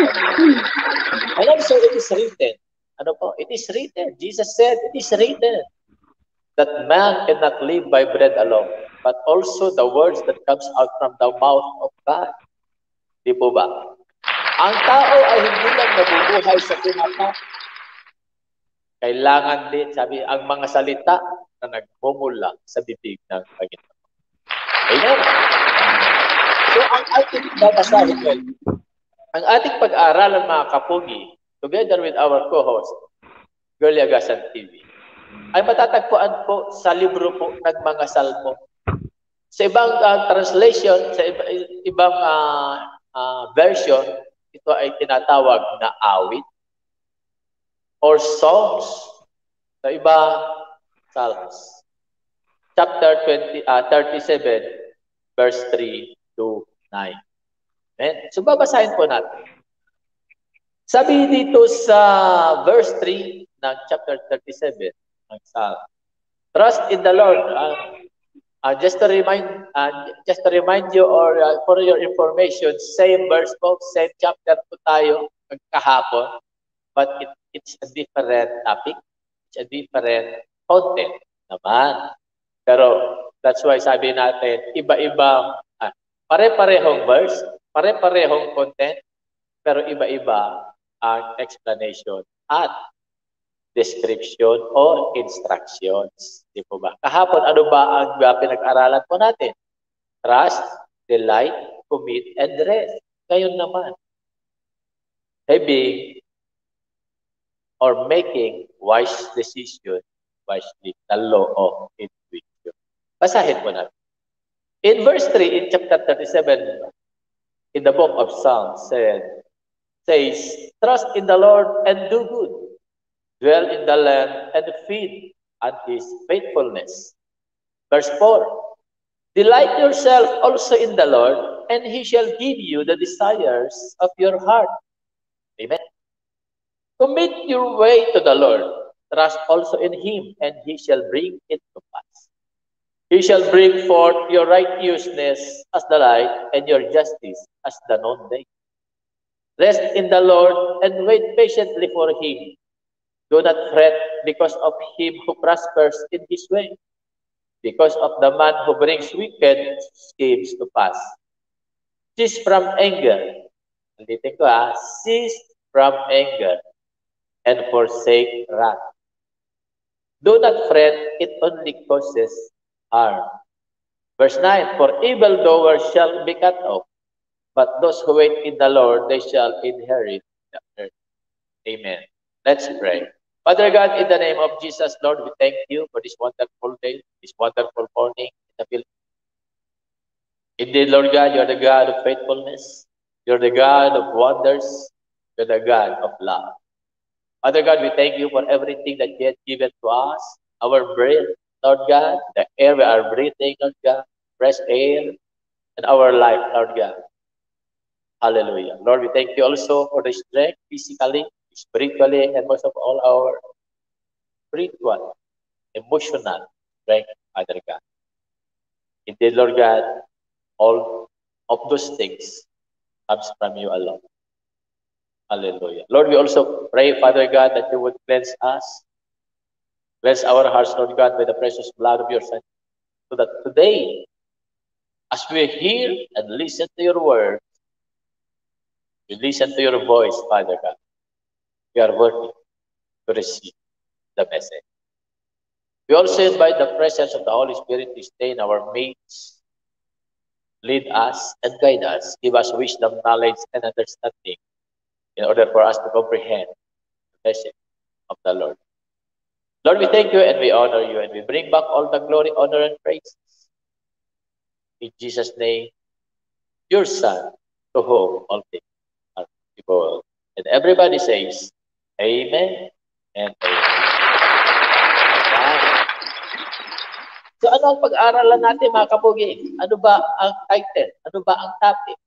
And also, it is written. Ano po? It is written. Jesus said, it is written that man cannot live by bread alone, but also the words that comes out from the mouth of God. Di po ba? Ang tao ay hindi lang nabubuhay sa tinapa. Kailangan din, sabi, ang mga salita na nagmumula sa bibig ng Panginoon. Amen. So, ang ating babasahin ngayon, ang ating pag-aaralan mga kapugi, together with our co-host, Girlie Agasan TV, ay matatagpuan po sa libro po ng mga salmo. Sa ibang uh, translation, sa iba, ibang uh, uh, version, ito ay tinatawag na awit or songs. Sa iba, Psalms. Chapter 20, uh, 37, verse 3 to 9. Amen? So babasahin po natin. Sabi dito sa verse 3 ng chapter 37 ng Psalm, Trust in the Lord. Uh, Uh, just to remind, uh, just to remind you or uh, for your information, same verse po, same chapter po tayo kahapon, but it, it's a different topic, it's a different content naman. Pero that's why sabi natin, iba-iba, pare-parehong verse, pare-parehong content, pero iba-iba ang explanation at description or instructions. Di po ba? Kahapon, ano ba ang pinag-aralan po natin? Trust, delight, commit, and rest. Ngayon naman, having or making wise decision wisely, the law of intuition. Basahin po natin. In verse 3, in chapter 37, in the book of Psalms, said, says, Trust in the Lord and do good dwell in the land, and feed on his faithfulness. Verse 4 Delight yourself also in the Lord, and he shall give you the desires of your heart. Amen. Commit your way to the Lord. Trust also in him, and he shall bring it to pass. He shall bring forth your righteousness as the light, and your justice as the noonday. Rest in the Lord and wait patiently for him. Do not fret because of him who prospers in his way, because of the man who brings wicked schemes to pass. Cease from anger. Ulitin ko ah, cease from anger and forsake wrath. Do not fret, it only causes harm. Verse 9, For evildoers shall be cut off, but those who wait in the Lord, they shall inherit the earth. Amen. Let's pray. Father God, in the name of Jesus, Lord, we thank you for this wonderful day, this wonderful morning in the Philippines. Indeed, Lord God, you're the God of faithfulness. You're the God of wonders. You're the God of love. Father God, we thank you for everything that you have given to us. Our breath, Lord God, the air we are breathing, Lord God, fresh air, and our life, Lord God. Hallelujah. Lord, we thank you also for the strength physically, spiritually, and most of all our spiritual, emotional strength, Father God. Indeed, Lord God, all of those things comes from you alone. Hallelujah. Lord, we also pray, Father God, that you would cleanse us, cleanse our hearts, Lord God, by the precious blood of your Son, so that today, as we hear and listen to your word, we listen to your voice, Father God we are worthy to receive the message. We also invite the presence of the Holy Spirit to stay in our midst, lead us and guide us, give us wisdom, knowledge, and understanding in order for us to comprehend the message of the Lord. Lord, we thank you and we honor you and we bring back all the glory, honor, and praise. In Jesus' name, your Son, to whom all things are equal. And everybody says, Amen and amen. So ano ang pag-aaralan natin mga kapugi? Ano ba ang title? Ano ba ang topic?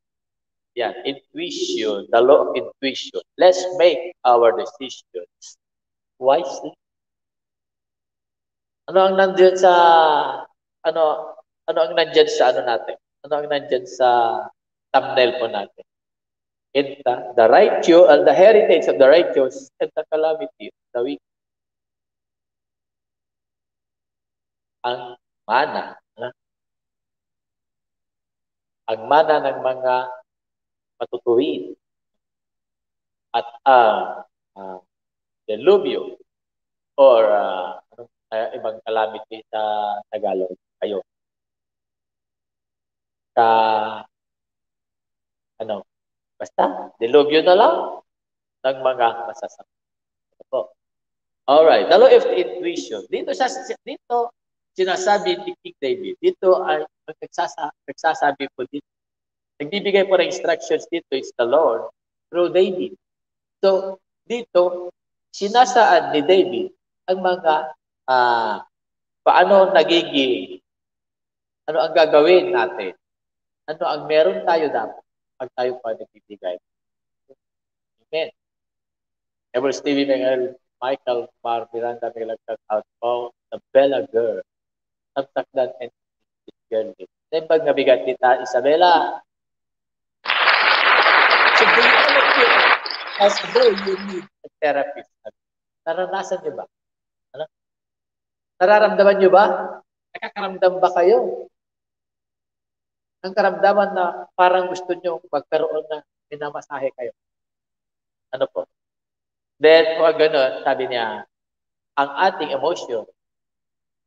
Yan, intuition, the law of intuition. Let's make our decisions wisely. Ano ang nandiyan sa ano ano ang nandiyan sa ano natin? Ano ang nandiyan sa thumbnail po natin? and the, the righteous, uh, the heritage of the righteous and the calamity of the wicked. Ang mana, uh, ang mana ng mga matutuwid at ang uh, uh, delubyo or uh, uh, ibang calamity sa Tagalog kayo. Ka ano Basta, dilubyo na lang ng mga masasama. Ito. Alright, the law of intuition. Dito, sa, dito sinasabi ni King David, dito ay nagsasa, nagsasabi po dito. Nagbibigay po ng instructions dito is the Lord through David. So, dito, sinasaan ni David ang mga uh, paano nagiging, ano ang gagawin natin, ano ang meron tayo dapat pag tayo pa nagbibigay. Amen. Ever Stevie Miguel, Michael Mar Miranda Milagtag Outbound, the Bella Girl, Tamtakdan and girly. Timbag nga bigat kita, Isabela. So, do you as though you need a therapist? Naranasan niyo ba? Nararamdaman niyo ba? Nakakaramdam ba kayo? Ang karamdaman na parang gusto niyo magkaroon na minamasahe kayo. Ano po? Then, kung gano'n, sabi niya, ang ating emotion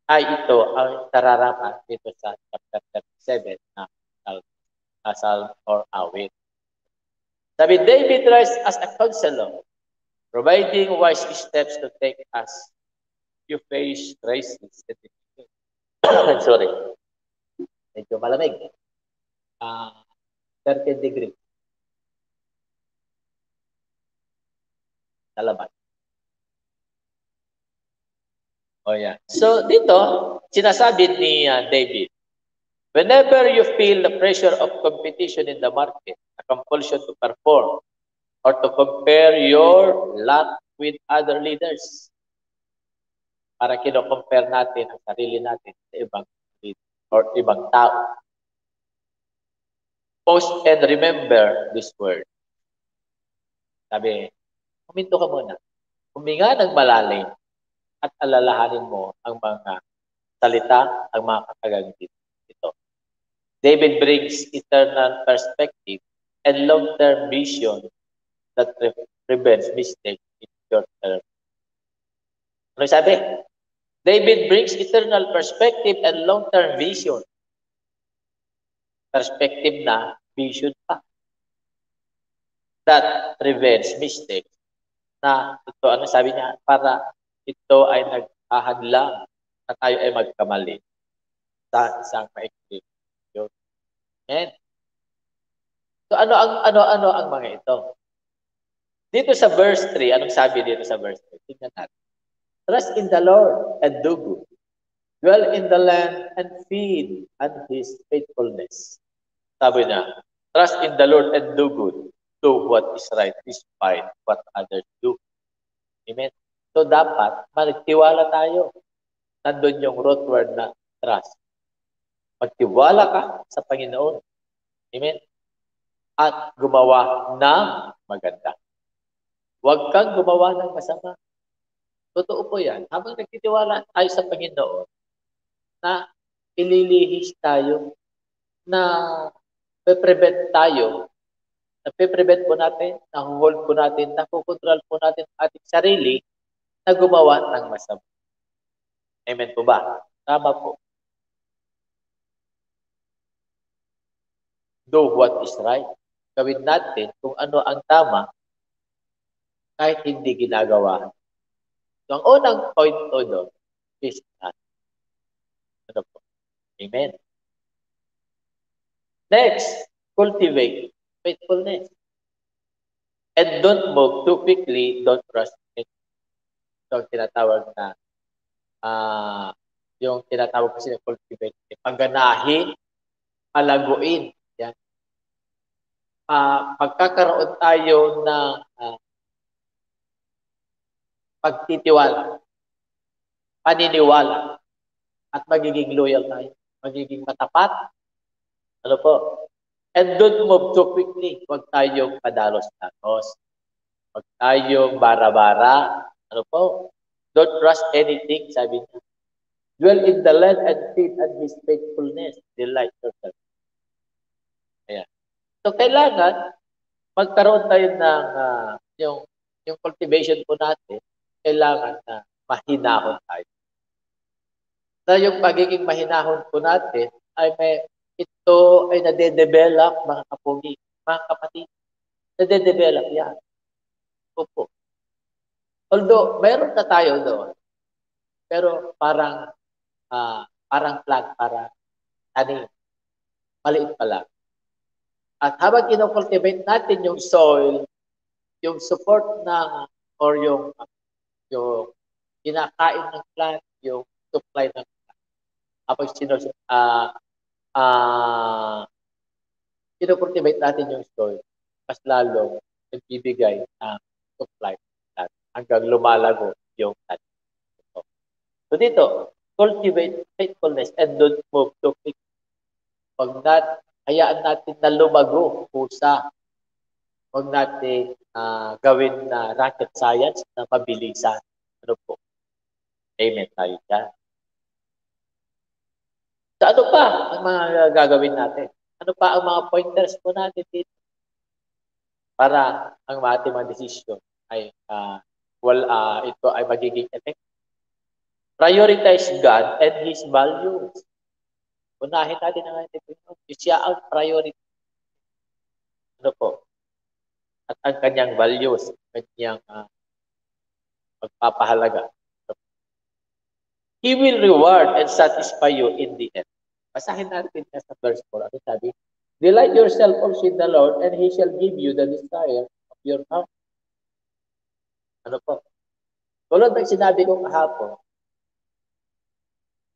ay ito ang nararapat dito sa chapter 37 na Psalm or Awit. Sabi, David rise as a counselor, providing wise steps to take us you face crisis. Sorry. Medyo malamig. Uh, 30 degree. Sa labas. Oh yeah. So dito, sinasabi ni uh, David, whenever you feel the pressure of competition in the market, a compulsion to perform, or to compare your lot with other leaders, para kino-compare natin ang sarili natin sa ibang or ibang tao. Post and remember this word. Sabi, kuminto ka muna. Huminga ng malalim at alalahanin mo ang mga salita, ang mga kakagantin ito. David brings eternal perspective and long-term vision that prevents mistakes in short term. Ano sabi? David brings eternal perspective and long-term vision. Perspective na, vision pa. That prevents mistakes. Na ito, ano sabi niya, para ito ay naghahadlang na tayo ay magkamali sa isang maikli. Yun. And, so ano ang ano ano ang mga ito? Dito sa verse 3, anong sabi dito sa verse 3? Tingnan natin. Trust in the Lord and do good. Dwell in the land and feed on His faithfulness. Sabi niya, trust in the Lord and do good. Do what is right despite what others do. Amen. So dapat, magtiwala tayo. Nandun yung root word na trust. Magtiwala ka sa Panginoon. Amen? At gumawa ng maganda. Huwag kang gumawa ng masama. Totoo po yan. Habang nagtitiwala tayo sa Panginoon, na ililihis tayo, na pe-prevent tayo, na pe-prevent po natin, na hold po natin, na kukontrol po natin ang ating sarili na gumawa ng masama. Amen po ba? Tama po. Do what is right. Gawin natin kung ano ang tama kahit hindi ginagawa. So, ang unang point po doon is that. Ano po? Amen. Next, cultivate faithfulness. And don't move too quickly, don't rush ito ang tinatawag na uh, yung tinatawag kasi na cultivate. Pagganahin, palaguin. Yan. Uh, pagkakaroon tayo na uh, pagtitiwala, paniniwala, at magiging loyal tayo, magiging matapat. Ano po? And don't move too quickly. Huwag tayong padalos-dalos. Huwag tayong bara-bara. Ano po? Don't trust anything, sabi niya. Dwell in the land and feed on His faithfulness. Delight yourself. Ayan. So, kailangan magkaroon tayo ng uh, yung, yung cultivation po natin, kailangan na mahinahon tayo. Na yung pagiging mahinahon po natin ay may ito ay nade-develop mga kapugi, mga kapatid. Nade-develop yan. Opo. Although, meron na tayo doon. Pero parang, uh, parang plant, para tanim. Maliit pa lang. At habang kinocultivate natin yung soil, yung support na or yung yung kinakain ng plant, yung supply ng plant. Habang sino uh, uh, ah, kinocultivate natin yung soil, mas lalong nagbibigay ng supply hanggang lumalago yung tanim. So dito, cultivate faithfulness and don't move too quick. Huwag nat, hayaan natin na lumago pusa. Huwag natin uh, gawin na rocket science na mabilisan. Ano po? Amen tayo dyan. So ano pa ang mga gagawin natin? Ano pa ang mga pointers po natin dito? Para ang ating mga desisyon ay uh, well, uh, ito ay magiging effective. Prioritize God and His values. Unahin natin ang ating Panginoon. Siya ang priority. Ano po? At ang kanyang values, kanyang uh, magpapahalaga. He will reward and satisfy you in the end. Basahin natin na sa verse 4. Ano sabi? Delight yourself also in the Lord and He shall give you the desire of your heart. Ano po? Tulad ng sinabi ko kahapon,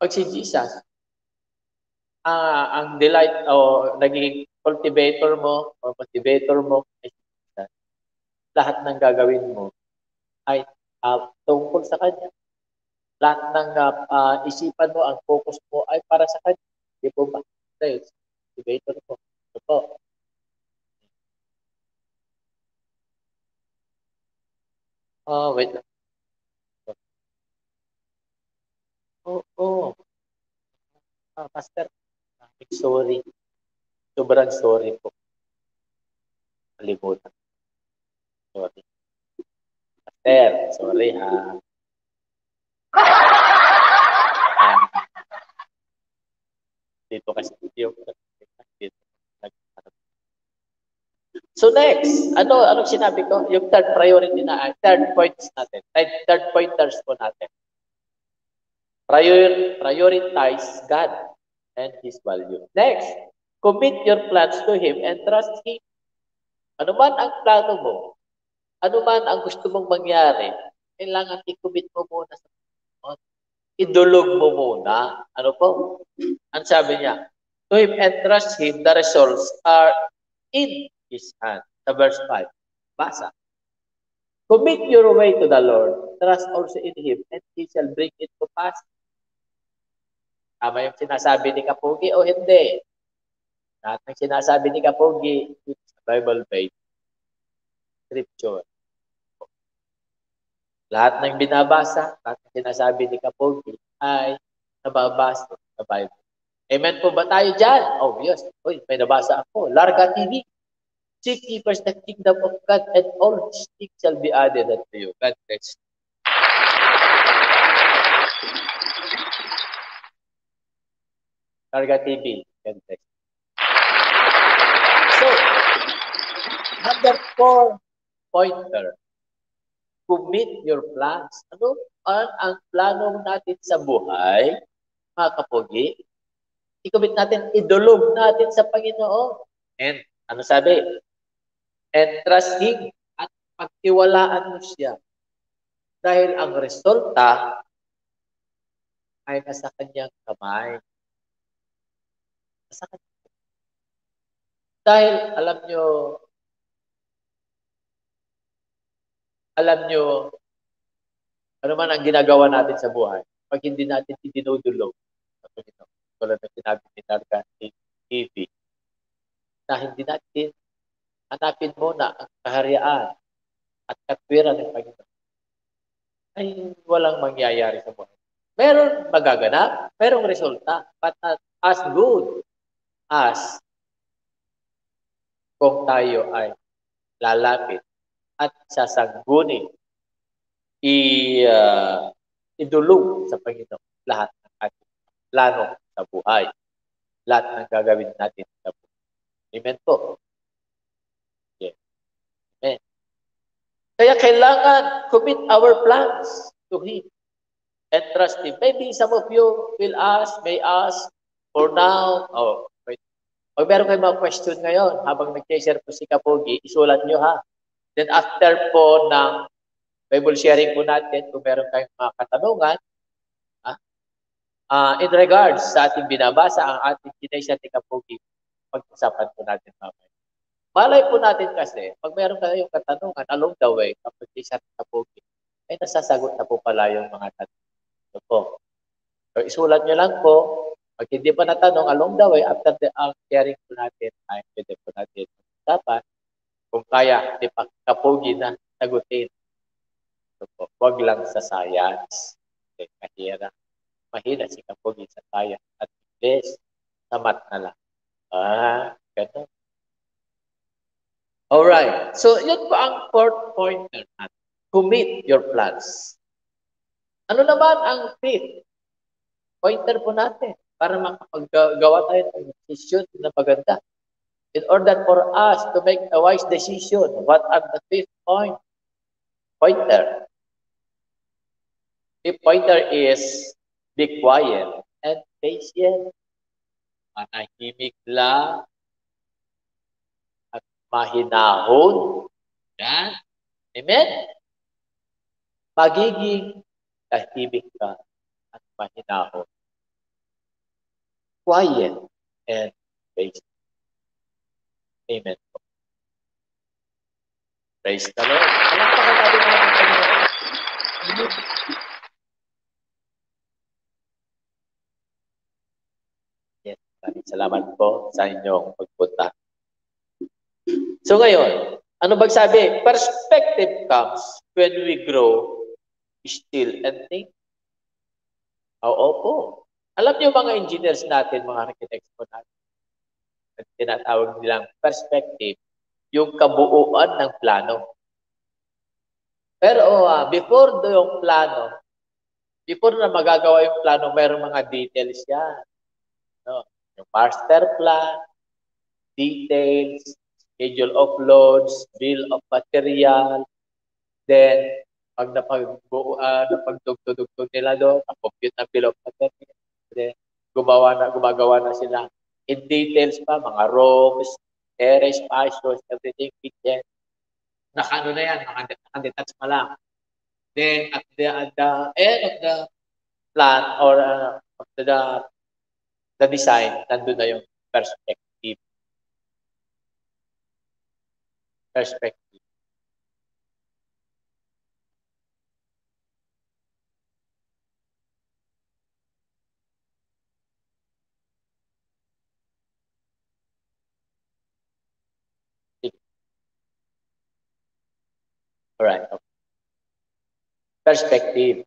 pag si Jesus, uh, ang delight o naging cultivator mo o motivator mo ay lahat ng gagawin mo ay uh, tungkol sa Kanya. Lahat ng uh, uh, isipan mo, ang focus mo ay para sa Kanya. Hindi po ba? Dahil, motivator mo. Ito po. Oh, wait lang. Oo. Oh, oh. Ah, Pastor, sorry. Sobrang sorry po. Kalimutan. Sorry. Pastor, sorry ha. Um, dito kasi yung So next, ano ano sinabi ko? Yung third priority na, third points natin. Third, third pointers po natin. Prior, prioritize God and His value. Next, commit your plans to Him and trust Him. Ano man ang plano mo, ano man ang gusto mong mangyari, kailangan i-commit mo muna sa Panginoon. Idulog mo muna. Ano po? Ang sabi niya, to Him and trust Him, the results are in his hand. Sa verse 5. Basa. Commit your way to the Lord. Trust also in Him and He shall bring it to pass. Tama yung sinasabi ni Kapugi o hindi? Lahat ng sinasabi ni Kapugi, it's Bible-based scripture. Lahat ng binabasa, lahat ng sinasabi ni Kapugi ay nababasa sa Bible. Amen po ba tayo dyan? Oh, yes. Uy, may nabasa ako. Larga TV. Seek ye first the kingdom of God and all these things shall be added unto you. God bless you. Targa TV. God bless So, number four pointer. Commit your plans. Ano ang, ang plano natin sa buhay, mga kapogi? I-commit natin, idulog natin sa Panginoon. And ano sabi? and trust Him at pagtiwalaan mo siya. Dahil ang resulta ay nasa kanyang kamay. Nasa kanyang Dahil alam nyo, alam nyo, ano man ang ginagawa natin sa buhay, pag hindi natin idinudulog tulad ng sinabi ni Narca TV, na hindi natin hanapin mo na ang kaharian at katwiran ng Panginoon, ay walang mangyayari sa buhay. Meron magaganap, merong resulta, but not as good as kung tayo ay lalapit at sasanggunin i uh, idulog sa Panginoon lahat ng ating plano sa buhay. Lahat ng gagawin natin sa buhay. Amen po. Kaya kailangan commit our plans to Him and trust Him. Maybe some of you will ask, may ask, for now, oh, wait. Pag meron kayong mga question ngayon, habang nag-share po si Kapogi, isulat nyo ha. Then after po ng Bible sharing po natin, kung meron kayong mga katanungan, ha? Uh, in regards sa ating binabasa, ang ating kinay ni Kapogi, pag-usapan po natin mamaya. Malay po natin kasi, pag mayroon kayong katanungan along the way, kapag na po, ay nasasagot na po pala yung mga tanong. So po. So isulat nyo lang po Pag hindi pa natanong, along the way, after the uh, sharing po natin, ay pwede po natin dapat kung kaya, di pa kapugi na sagutin. So wag lang sa science. Okay, mahira. Mahina si kapugi sa science. At English, sa math na lang. Ah, ganun. Alright. So, yun po ang fourth pointer natin. Commit your plans. Ano naman ang fifth pointer po natin para makapaggawa tayo ng decision na maganda? In order for us to make a wise decision, what are the fifth point? Pointer. Fifth pointer is be quiet and patient. Manahimik lang at mahinahon. Yan. Amen? Magiging tahimik ka at mahinahon. Quiet and patient. Amen. Praise the Lord. Palakpakan natin ang ating Panginoon. Yes, maraming salamat po sa inyong pagpunta. So ngayon, ano bang sabi? Perspective comes when we grow still and think. Oo po. Alam niyo mga engineers natin, mga architects po natin, at tinatawag nilang perspective, yung kabuuan ng plano. Pero uh, before do yung plano, before na magagawa yung plano, mayroong mga details yan. No? Yung master plan, details, schedule of loads, bill of material, then pag napag, uh, napagdugtog nila doon, compute ng bill of material, then gumawa na, gumagawa na sila in details pa, mga rooms, terrace, patios, everything, kitchen. Nakano na yan, nakadetach pa lang. Then, at the, at the end of the plan or uh, of the, the design, nandun na yung perspective. Perspective. Alright. Perspective.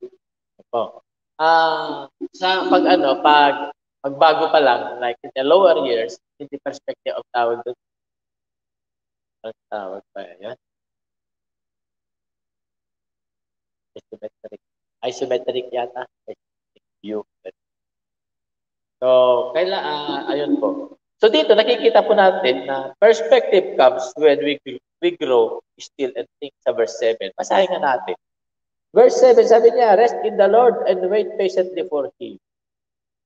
Opo. Ah, uh, sa pag ano, pag magbago pa lang, like in the lower years, hindi perspective of tawag doon. Ang tawag pa yan? Isometric. Isometric yata. Isometric view. So, kaila, uh, ayun po. So dito, nakikita po natin na perspective comes when we, we grow still and think sa verse 7. Basahin nga natin. Verse 7, sabi niya, Rest in the Lord and wait patiently for Him.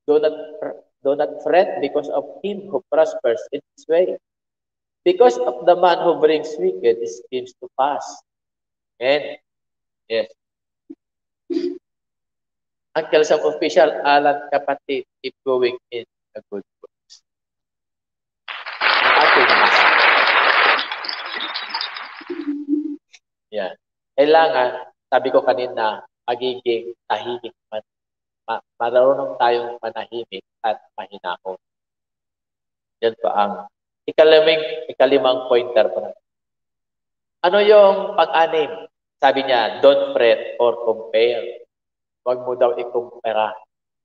Do not, do not fret because of him who prospers in his way. Because of the man who brings wicked schemes to pass. And, yes. Uncle some official, Alan Kapatid, keep going in a good Yan. Kailangan, sabi ko kanina, magiging tahimik man. Ma marunong tayong manahimik at mahinahon. Yan po ang ikalimang, ikalimang pointer po natin. Ano yung pang-anim? Sabi niya, don't fret or compare. Huwag mo daw ikumpara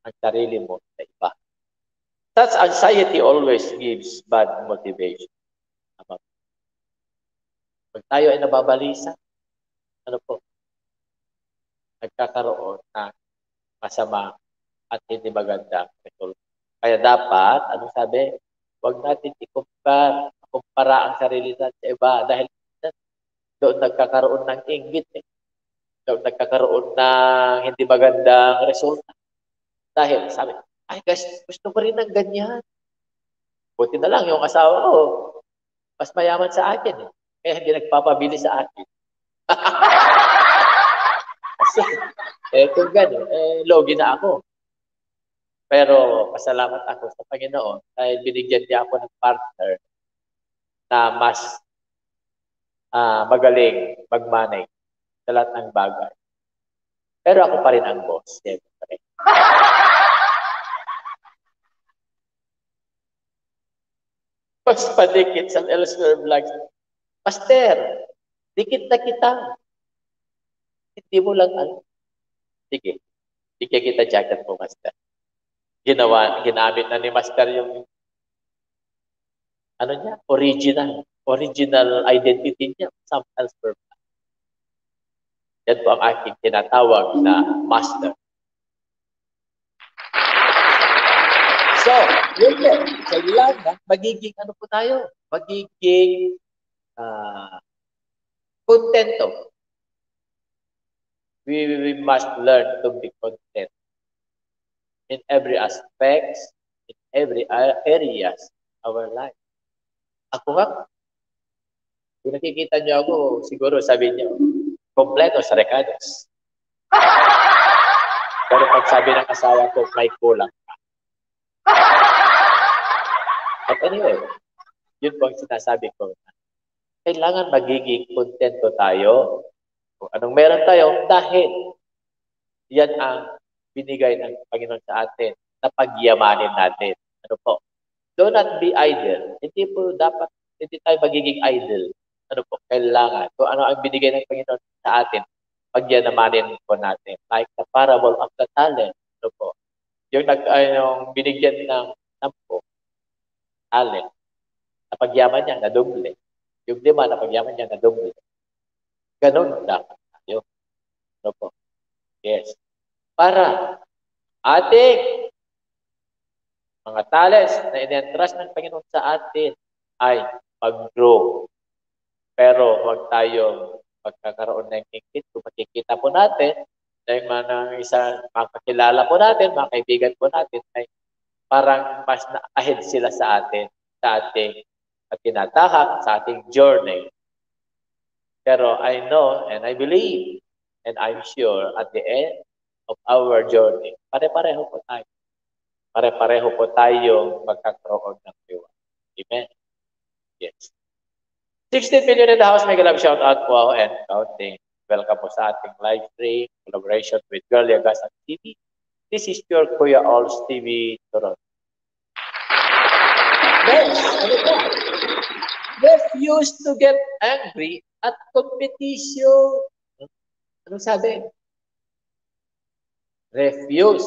ang sarili mo sa iba. Such anxiety always gives bad motivation. Pag tayo ay nababalisa, ano po, nagkakaroon ng masama at hindi maganda result. Kaya dapat, ano sabi, huwag natin ikumpara, kumpara ang sarili natin sa iba dahil doon nagkakaroon ng inggit eh. Doon nagkakaroon ng hindi magandang resulta. Dahil sabi, ay guys, gusto ko rin ng ganyan. Buti na lang yung asawa ko, mas mayaman sa akin eh. Kaya hindi nagpapabili sa akin. Kasi, eh, kung gano'n, eh, logi na ako. Pero pasalamat ako sa Panginoon dahil binigyan niya ako ng partner na mas uh, magaling mag-manage sa lahat ng bagay. Pero ako pa rin ang boss, siyempre. Mas padikit sa elsewhere vlogs. Master, dikit na kita. Hindi mo lang alam. Sige. Bigyan kita jacket mo, Master. Ginawa, ginamit na ni Master yung ano niya, original. Original identity niya. Some elsewhere vlogs. Yan po ang aking tinatawag na Master. So, yun po. Kailangan, magiging ano po tayo? Magiging uh, kontento. We, we must learn to be content in every aspect, in every areas of our life. Ako nga, kung nakikita niyo ako, siguro sabi niyo, kompleto sa recados. Pero pag sabi ng asawa ko, may kulang ka. At anyway, yun po ang sinasabi ko. Kailangan magiging kontento tayo kung anong meron tayo dahil yan ang binigay ng Panginoon sa atin na pagyamanin natin. Ano po? Do not be idle. Hindi po dapat, hindi tayo magiging idle. Ano po? Kailangan. Kung ano ang binigay ng Panginoon sa atin, pagyamanin po natin. Like the parable of the talent. Ano po? Yung, nag, uh, yung binigyan ng sampo, talent, napagyaman niya na. Yung lima, napagyaman niya na doble. Ganon dapat tayo. Ano po? Yes. Para ating mga talents na in-entrust ng Panginoon sa atin ay mag-grow. Pero huwag tayong magkakaroon ng ingkit. Kung makikita po natin dahil man ang isa makakilala po natin, mga kaibigan po natin, ay parang mas na ahead sila sa atin, sa ating at tinatahak sa ating journey. Pero I know and I believe and I'm sure at the end of our journey, pare-pareho po tayo. Pare-pareho po tayo magkakaroon ng diwa. Amen? Yes. 16 million in the house, mega love shout out po and counting. Welcome po sa ating live stream, collaboration with Girl Yagas at TV. This is your Kuya Alls TV Toronto. Next, ano ba? Refuse to get angry at competition. Ano sabi? Refuse.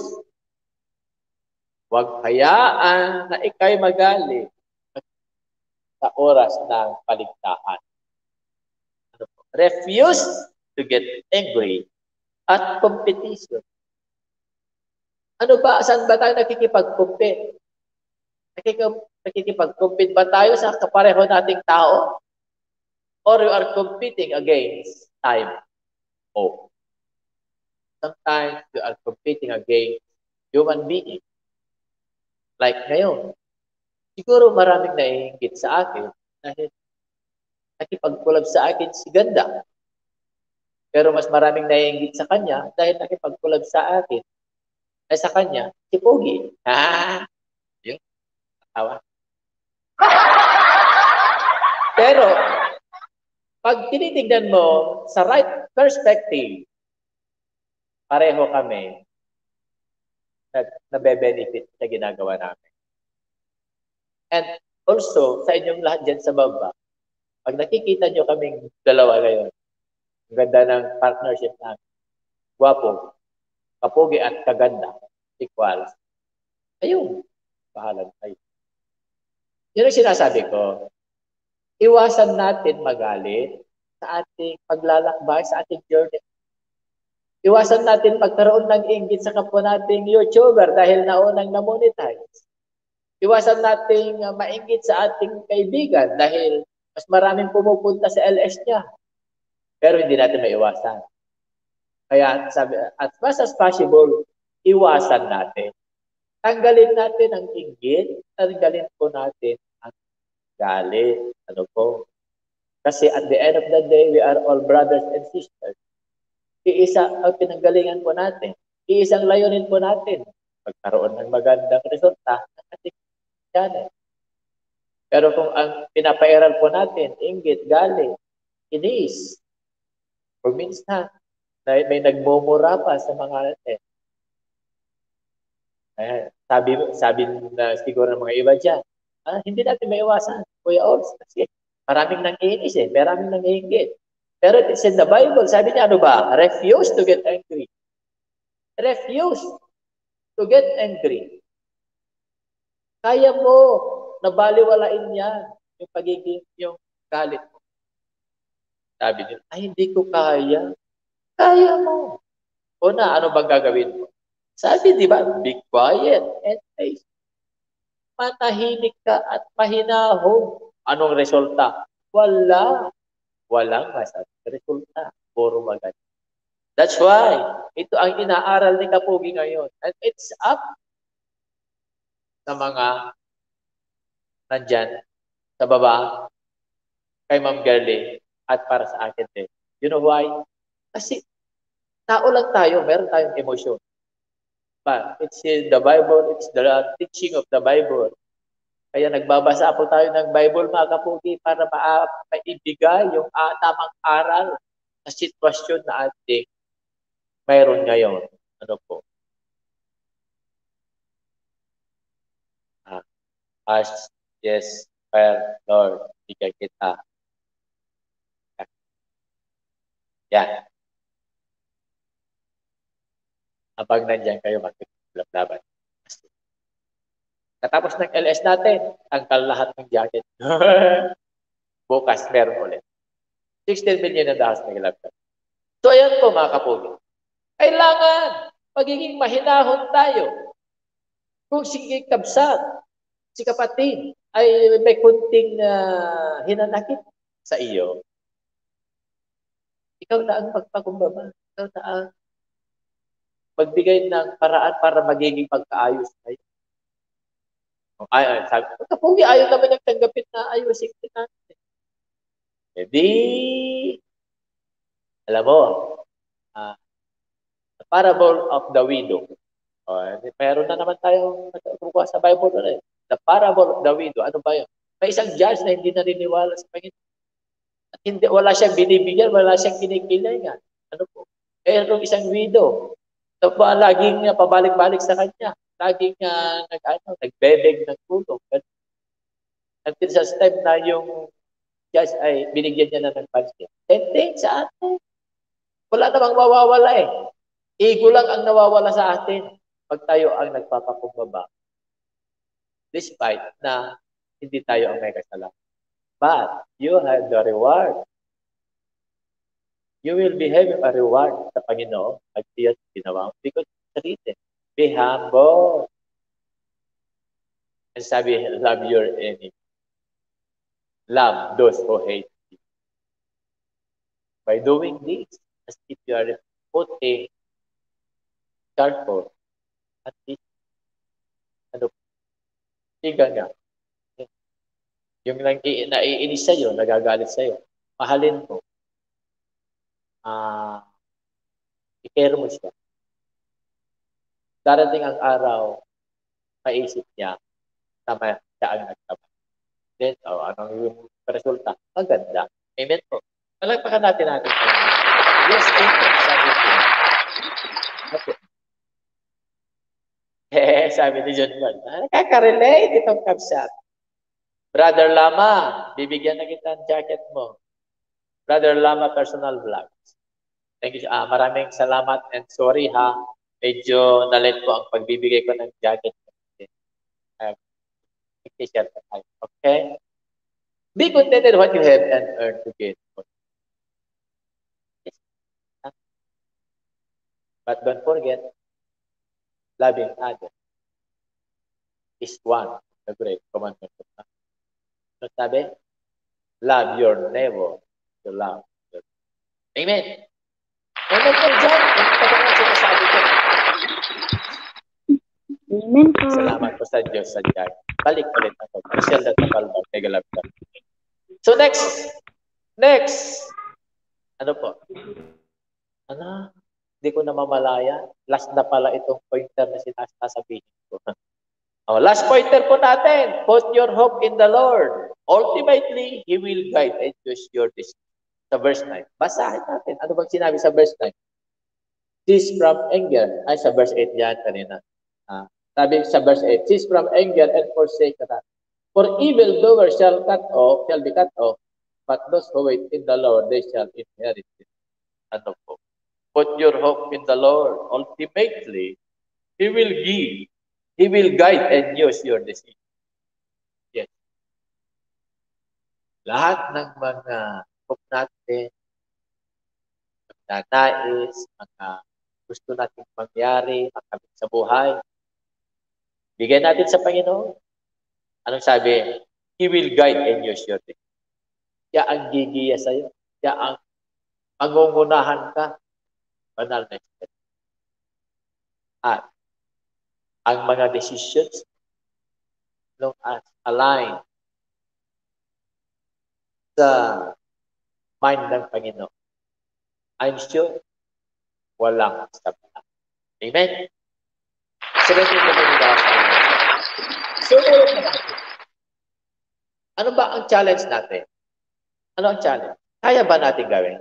Huwag hayaan na ikay magalit sa oras ng paligtaan. Refuse to get angry at competition. Ano ba? Saan ba tayo nakikipag-compete? Nakikipag-compete ba tayo sa kapareho nating tao? Or you are competing against time? Oh. Sometimes you are competing against human being. Like ngayon, siguro maraming naiingit sa akin dahil nakipag-collab sa akin si Ganda. Pero mas maraming naiingit sa kanya dahil nakipag-collab sa akin ay sa kanya si Pogi. Ha? Yun. Tawa. Pero, pag tinitignan mo sa right perspective, pareho kami na nabe-benefit sa ginagawa namin. And also, sa inyong lahat dyan sa baba, pag nakikita nyo kaming dalawa ngayon, ang ganda ng partnership namin, guwapo, kapugi at kaganda, equals, ayun, bahala kayo. Yun ang sinasabi ko. Iwasan natin magalit sa ating paglalakbay, sa ating journey. Iwasan natin magkaroon ng inggit sa kapwa nating YouTuber dahil naunang na-monetize. Iwasan nating uh, mainggit sa ating kaibigan dahil mas maraming pumupunta sa LS niya. Pero hindi natin maiwasan. Kaya sabi, as much as possible, iwasan natin. Tanggalin natin ang inggit, tanggalin po natin ang galit. Ano po? Kasi at the end of the day, we are all brothers and sisters. Iisa ang pinanggalingan po natin. Iisang layunin po natin. Magkaroon ng magandang resulta ng ating channel. Pero kung ang pinapairal po natin, inggit, galit, inis, or minsan, may nagmumura pa sa mga natin. Eh, sabi, sabi na siguro ng mga iba dyan, ah, hindi natin maiwasan. Kuya Ols. Kasi maraming nangiinis eh. Maraming nangiingit. Pero it's in the Bible. Sabi niya, ano ba? Refuse to get angry. Refuse to get angry. Kaya mo nabaliwalain yan yung pagiging yung galit mo. Sabi niya, ay hindi ko kaya. Kaya mo. Una, ano bang gagawin mo? Sabi, di ba, be quiet and patient. Manahimik ka at mahinahon. Anong resulta? Wala. Walang masasang resulta. Puro maganda. That's why, ito ang inaaral ni Kapugi ngayon. And it's up sa mga nandyan sa baba kay Ma'am Gerly at para sa akin din. You know why? Kasi tao lang tayo, meron tayong emosyon. But it's in the Bible, it's the teaching of the Bible. Kaya nagbabasa po tayo ng Bible mga kapugi para ma maibigay yung uh, tamang aral sa sitwasyon na ating mayroon ngayon. Ano po? Ah, as yes, well, Lord, bigay kita. Yan. Habang nandiyan kayo, magkikilaban. Katapos ng LS natin, tangkal lahat ng jacket. Bukas, meron ulit. 16 million na dahas na ilagay. So, ayan po mga kapugi. Kailangan magiging mahinahon tayo. Kung sige kabsat, si kapatid ay may kunting uh, hinanakit sa iyo, ikaw na ang magpakumbaba. Ikaw na ang magbigay ng paraan para magiging pagkaayos tayo. Ay, ay, sabi ko, kapugi, ayaw naman niyang tanggapin na ayusin natin. E di, alam mo, uh, the parable of the widow. Uh, meron na naman tayong natutuwa sa Bible na rin. The parable of the widow. Ano ba yun? May isang judge na hindi naniniwala sa Panginoon. At hindi, wala siyang binibigyan, wala siyang kinikilingan. Ano po? Mayroong isang widow. So, pa, laging pabalik-balik sa kanya laging uh, nag, ano, nagbebeg ng tulong. Until sa time na yung judge ay binigyan niya na ng pansin. Then, sa atin, wala namang mawawala eh. Ego lang ang nawawala sa atin pag tayo ang nagpapakumbaba. Despite na hindi tayo ang may kasalanan. But you have the reward. You will be having a reward sa Panginoon pag siya ginawa because it's written. Be humble. And sabi, love your enemy. Love those who hate you. By doing this, as if you are putting careful at least, ano, tiga nga. Yung naiinis sa'yo, nagagalit sa'yo, mahalin mo. Ah, uh, i-care mo siya darating ang araw, maisip niya, tama siya ang nagtama. Then, oh, anong yung resulta? Maganda. Amen po. Palagpakan natin natin. Yes, amen. Sabi niya. Okay. Eh, sabi ni John Juan, nakaka-relate itong kapsat. Brother Lama, bibigyan na kita ng jacket mo. Brother Lama Personal Vlogs. Thank you. Ah, maraming salamat and sorry ha medyo nalit po ang pagbibigay ko ng jacket. Uh, share tayo. Okay? Be contented what you have and earn to gain. But don't forget, loving others is one of the great commandments of God. Ano sabi? Love your neighbor to love Amen. Amen po dyan. Ito po sinasabi ko. Amen po. Salamat po sa Diyos sa Diyos. Balik ulit ako. Marcel at Napalma. Tegalabda. So next. Next. Ano po? Ano? Hindi ko na mamalaya. Last na pala itong pointer na sinasabihin ko. oh, last pointer po natin. Put your hope in the Lord. Ultimately, He will guide and choose your decision. Sa verse 9. Basahin natin. Ano bang sinabi sa verse 9? Cease from anger. Ay, sa verse 8 yan kanina. Ah, sabi sa verse 8, cease from anger and forsake wrath. For evildoers shall cut off, shall be cut off, but those who wait in the Lord, they shall inherit it. Ano po? Put your hope in the Lord. Ultimately, He will give, He will guide and use your decision. Yes. Lahat ng mga hope natin, nais, mga gusto nating mangyari, makamit sa buhay, bigyan natin sa Panginoon. Anong sabi? He will guide and use your decision. Siya ang gigiya sa'yo. Siya ang mangungunahan ka. Banal na Espiritu. At ang mga decisions long as align sa mind ng Panginoon. I'm sure walang sabihan. Amen? Sabihin ko na nila sa natin. Ano ba ang challenge natin? Ano ang challenge? Kaya ba natin gawin?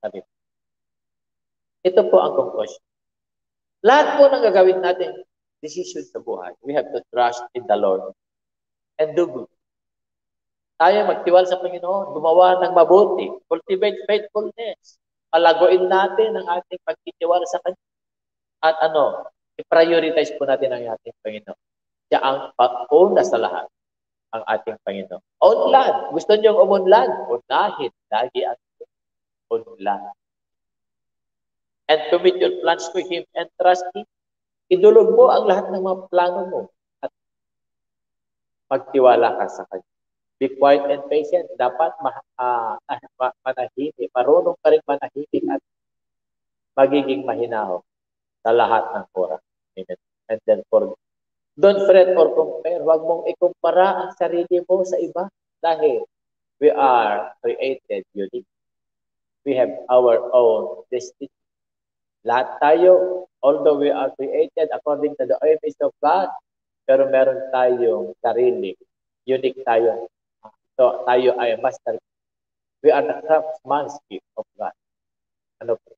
Sabi Ito po ang conclusion. Lahat po ng gagawin natin, decision sa buhay, we have to trust in the Lord and do good. Tayo magtiwal sa Panginoon, gumawa ng mabuti, cultivate faithfulness, palaguin natin ang ating pagtitiwala sa Kanya. At ano, i-prioritize po natin ang ating Panginoon. Siya ang pag-una sa lahat, ang ating Panginoon. Unlad, gusto niyong umunlad, unahin, lagi ang unlad. And commit your plans to Him and trust Him. Idulog mo ang lahat ng mga plano mo at magtiwala ka sa Kanya. Be quiet and patient. Dapat ma, uh, manahimik. Marunong ka rin manahimik at magiging mahinaho sa lahat ng oras. Amen. And then for don't fret or compare. Huwag mong ikumpara ang sarili mo sa iba dahil we are created unique. We have our own destiny. Lahat tayo, although we are created according to the image of God, pero meron tayong sarili. Unique tayo. So, tayo ay master. We are the craftsmanship of God. Ano po?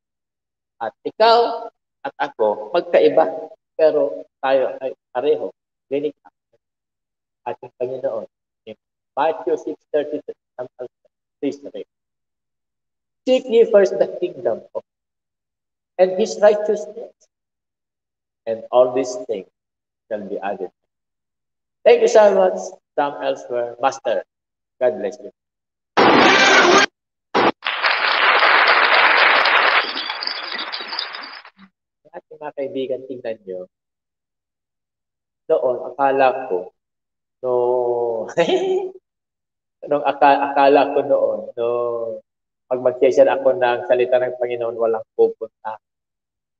At ikaw at ako, magkaiba. Pero tayo ay pareho. Linig ating Panginoon. In Matthew 6.33, please read. Seek ye first the kingdom of and his righteousness. And all these things shall be added. Thank you so much, Sam Elsewhere, Master. God bless you. Ating mga kaibigan, tingnan nyo. Noon, akala ko, no, nung akala, akala ko noon, no, pag mag-share ako ng salita ng Panginoon, walang pupunta.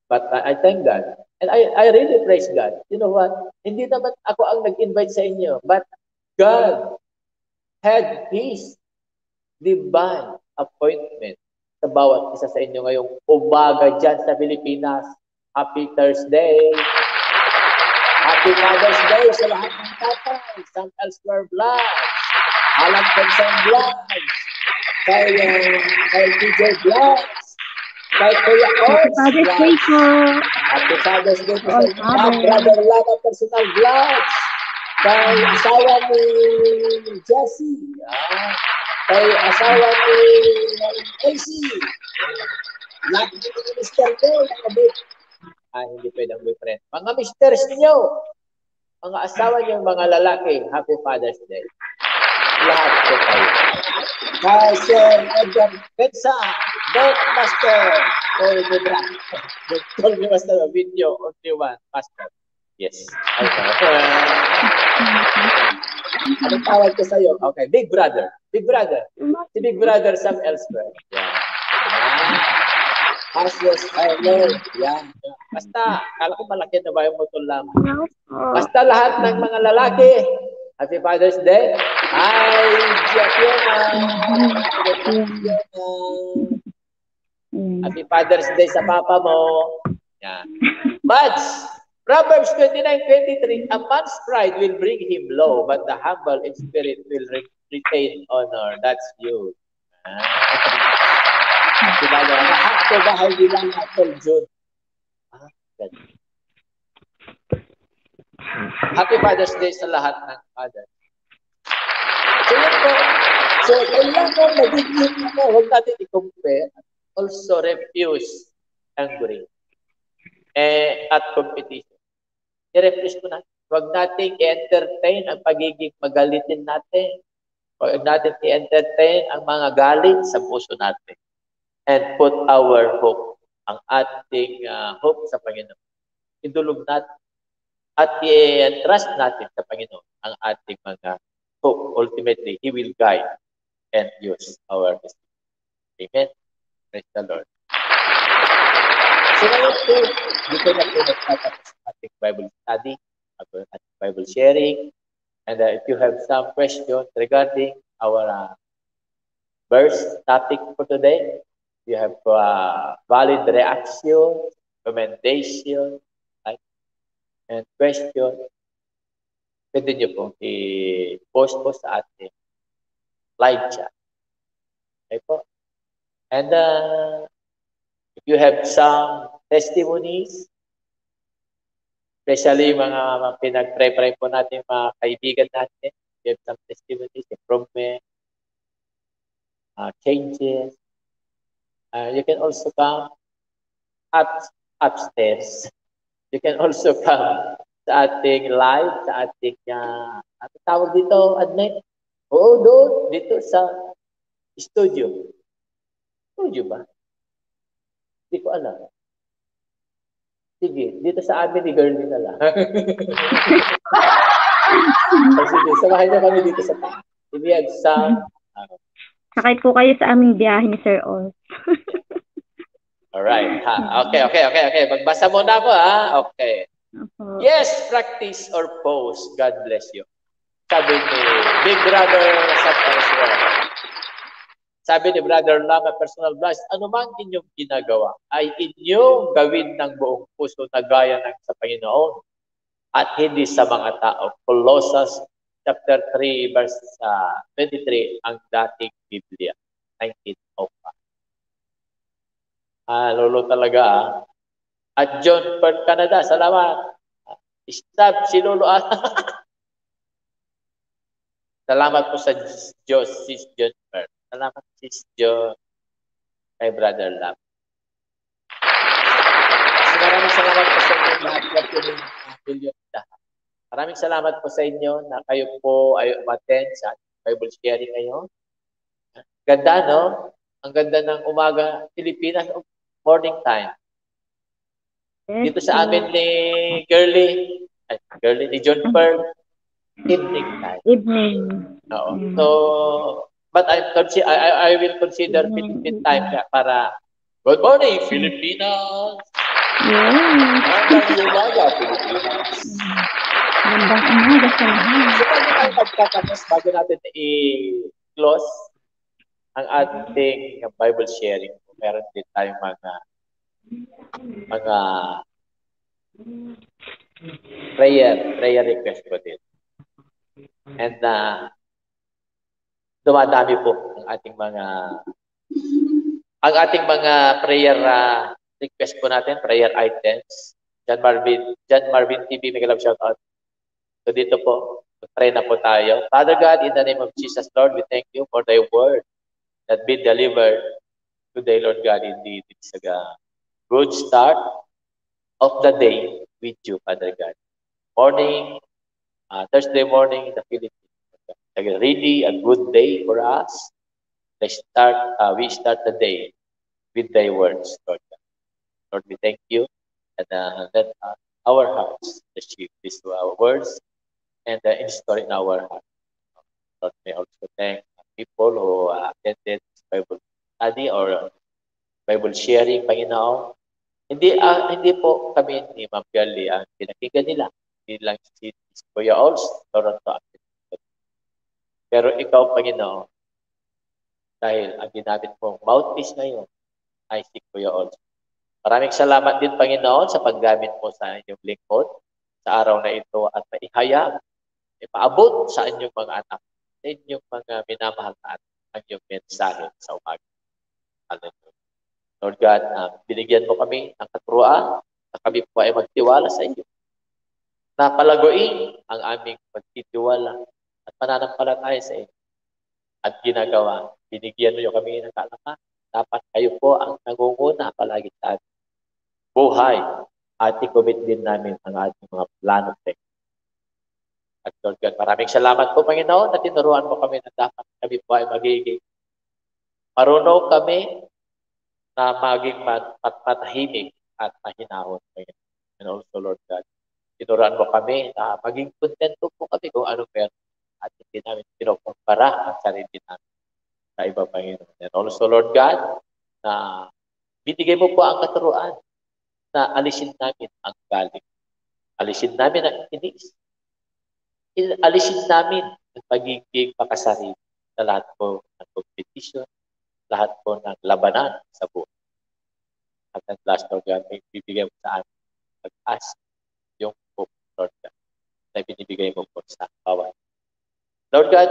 But I, I thank God. And I, I really praise God. You know what? Hindi naman ako ang nag-invite sa inyo. But God had His divine appointment sa bawat isa sa inyo ngayong umaga dyan sa Pilipinas. Happy Thursday! Happy Father's Day sa lahat ng tatay. Some elsewhere vlogs. Alam Consent vlogs. Kay, uh, kay TJ vlogs. Kay Kuya Day vlogs. Happy Father's Day po sa inyo. Father. Brother Lana Personal Vlogs. Kay asawa ni Jessie. Ah. Kay asawa ni AC. Lahat mga mister ko, nakabit. Ah, hindi pwedeng boyfriend. Mga misters niyo, mga asawa niyo, mga lalaki, Happy Father's Day. Lahat po kayo. Kay Sir Edgar Pensa, Dot Master, Paul Libra. Paul Master, video, only one, Master. Yes. Okay. Anong tawag ko sa'yo? Okay, Big Brother. Big Brother. Si Big Brother Sam Elsewhere. Yan. Yan. Ashes I Lord. Yan. Basta, kala ko malaki na ba yung mutol lamang. Basta lahat ng mga lalaki, Happy Father's Day. Hi, Fiona. Mm. Happy Father's Day sa papa mo. Yan. Buds, Proverbs 29:23, a man's pride will bring him low, but the humble in spirit will re- retain honor. That's you. Ah. Diba, diba? Lahat ko bahay nila Apple June. Ah. Happy Father's Day sa lahat ng father. So yun po. So kailangan magiging ano, huwag natin i-compare. Also refuse angry eh, at competition. I-refuse ko na. Huwag nating i-entertain ang pagiging magalitin natin. Huwag natin i-entertain ang mga galit sa puso natin. And put our hope, ang ating uh, hope sa Panginoon. Idulog natin at i-trust natin sa Panginoon ang ating mga hope. Ultimately, He will guide and use our destiny. Amen. Praise the Lord. So ngayon po, dito na po nagtatapos ating Bible study, ating Bible sharing. And uh, if you have some questions regarding our uh, verse topic for today, you have uh, valid reaction, recommendation, and question, pwede nyo po i-post po sa ating live chat. Okay po. And uh, if you have some testimonies, especially mga, pinag-pray-pray po natin mga kaibigan natin, you have some testimonies, improvement, uh, changes, uh, you can also come up upstairs You can also come sa ating live, sa ating, uh, ano tawag dito, Adnet? Oo, doon, dito sa studio. Studio ba? Hindi ko alam. Sige, dito sa amin ni Girlie na lang. sige, samahan niyo kami dito sa have some... Uh, Sakay po kayo sa aming biyahe ni Sir Oz. Alright. Ha. Okay, okay, okay, okay. Magbasa muna ako, ha? Okay. Yes, practice or pose. God bless you. Sabi ni Big Brother sa personal. Sabi ni Brother Lama Personal Blast, ano man inyong ginagawa ay inyong gawin ng buong puso na gaya ng sa Panginoon at hindi sa mga tao. Colossus chapter 3 verse uh, 23 ang dating Biblia. 1905. Ah, lolo talaga ah. At John Perth Canada, salamat. Stab si Lolo ah. salamat po sa Diyos, sis John. Salamat sis John kay Brother Love. So, maraming salamat po sa inyo lahat million Maraming salamat po sa inyo na kayo po ay umaten sa Bible sharing ngayon. Ganda, no? Ang ganda ng umaga, Pilipinas morning time. Dito sa amin ni Girly, ay, Girly ni John Pearl, evening time. Evening. Oo. Mm. So, but I, I, I will consider mm. Philippine time para Good morning, Filipinas! Yeah. Magandang umaga, Filipinas! Magandang umaga sa lahat. So, bago tayo magtatapos, bago natin i-close ang ating Bible sharing, meron din tayong mga mga prayer, prayer request ko din. And uh, dumadami po ang ating mga ang ating mga prayer uh, request po natin, prayer items. John Marvin, John Marvin TV, may love shout out. So dito po, pray na po tayo. Father God, in the name of Jesus, Lord, we thank you for thy word that be delivered today, Lord God, indeed. It's a good start of the day with you, Father God. Morning, uh, Thursday morning in the Philippines. Really a good day for us. Let's start, uh, we start the day with thy words, Lord. Lord, we thank you and uh, let uh, our hearts receive these uh, words and uh, install in our heart. Lord, may also thank people who uh, attended Bible study or Bible sharing, Panginoon. Hindi uh, hindi po kami ni Ma'am Girlie ang pinakinggan nila. Hindi lang si Kuya Ols, Toronto Pero ikaw, Panginoon, dahil ang ginamit mong mouthpiece ngayon ay si Kuya Ols. Maraming salamat din, Panginoon, sa paggamit mo sa inyong lingkod sa araw na ito at maihayag, ipaabot sa inyong mga anak, sa inyong mga minamahal na anak, ang inyong mensahe sa umaga. Hallelujah. Lord God, uh, binigyan mo kami ng katuruan na kami po ay magtiwala sa iyo. Napalaguin ang aming pagtitiwala at pananampalataya sa iyo. At ginagawa, binigyan mo kami ng kalaman. Dapat kayo po ang nangunguna palagi sa atin. Buhay at i-commit din namin ang ating mga plano sa iyo. At Lord God, maraming salamat po, Panginoon, na tinuruan mo kami na dapat kami po ay magiging marunong kami na maging mat matahimik at mahinahon, Panginoon. And also, Lord God, tinuruan mo kami na maging kontento po kami kung ano meron at hindi namin pinukumpara ang sarili namin sa iba, Panginoon. And also, Lord God, na binigay mo po ang katuruan na alisin namin ang galing. Alisin namin ang inis. Alisin namin ang pagiging makasarili sa lahat po ng competition, lahat po ng labanan sa buhay. At ang last, Lord God, may bibigay mo sa amin pag-asa yung hope, Lord God, na binibigay mo po sa bawat. Lord God,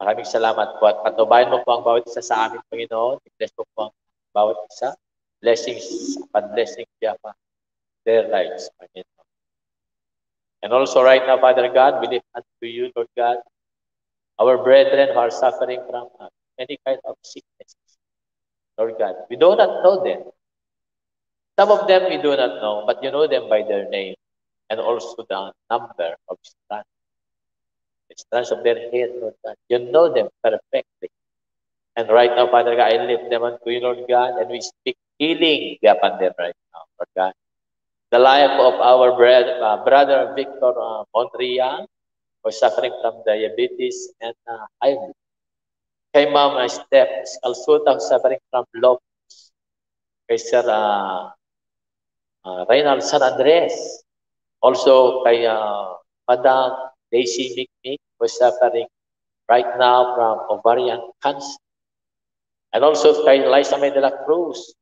maraming salamat po at patubayan mo po ang bawat isa sa amin, Panginoon. I-bless mo po ang bawat isa. Blessings upon blessings, Yapa, their lives, Panginoon. And also right now, Father God, we lift unto you, Lord God, our brethren who are suffering from uh, any kind of sickness. Lord God, we do not know them. Some of them we do not know, but you know them by their name and also the number of strands. The strands of their hair, Lord God. You know them perfectly. And right now, Father God, I lift them unto you, Lord God, and we speak healing upon them right now, Lord God. The life of our brother, uh, brother Victor uh, Montreal, who's suffering from diabetes and uh, high blood. Kay Ma'am Steph Calsuta, suffering from lupus. Kay Sir uh, uh, Reynald San Andres. Also kay uh, Madam Daisy McMick, who's suffering right now from ovarian cancer. And also Liza May de la Cruz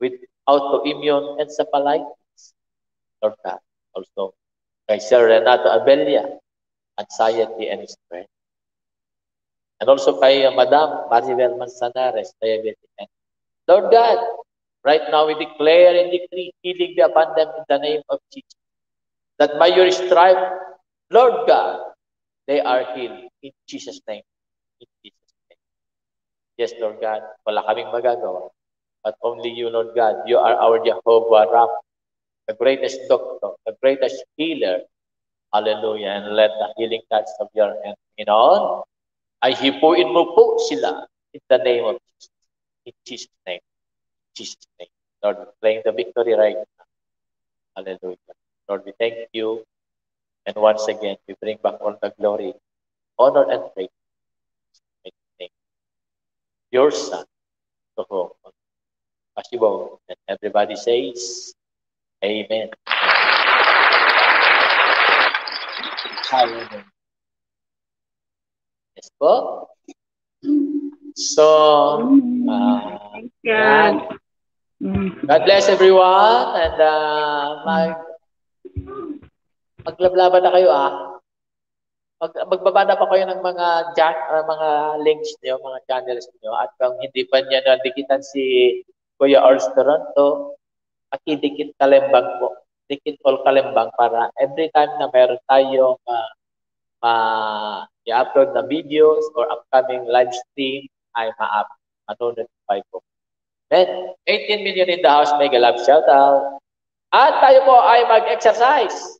with autoimmune encephalitis. Lord God. Also kay Sir Renato Abelia, anxiety and stress. And also kay uh, Madam Maribel Manzanares, diabetes. Lord God, right now we declare and decree healing upon them in the name of Jesus. That by your stripe, Lord God, they are healed in Jesus' name. In Jesus' name. Yes, Lord God, wala kaming magagawa. But only you, Lord God, you are our Jehovah Rapha, the greatest doctor, the greatest healer. Hallelujah. And let the healing touch of your hand, Panginoon, ay hipuin mo po sila in the name of Jesus. In Jesus' name. In Jesus' name. Lord, we're playing the victory right now. Hallelujah. Lord, we thank you. And once again, we bring back all the glory, honor, and praise. In the name. Your Son, to whom possible. And everybody says, Amen. Hallelujah. Yes po. So, uh, God. God bless everyone and uh, mag maglablaban na kayo ah. Mag, magbaba na pa kayo ng mga jack, uh, mga links niyo, mga channels niyo at kung hindi pa niya nadikitan si Kuya Ars Toronto, pakidikit kalembang po. Dikit all kalembang para every time na meron tayong uh, uh, i-upload na videos or upcoming live stream ay ma-up, manonotify po. Then, 18 million in the house, mega love shout out. At tayo po ay mag-exercise.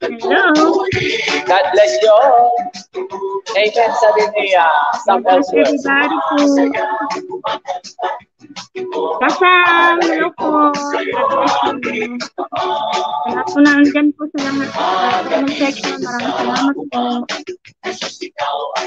Hello. God bless you all. Amen sabi ni uh, Samuel Swift. Everybody po. Kasam. Hello po. God bless you. Lahat po na andyan po sa lahat. Sa comment section. Maraming salamat po. Ikaw ay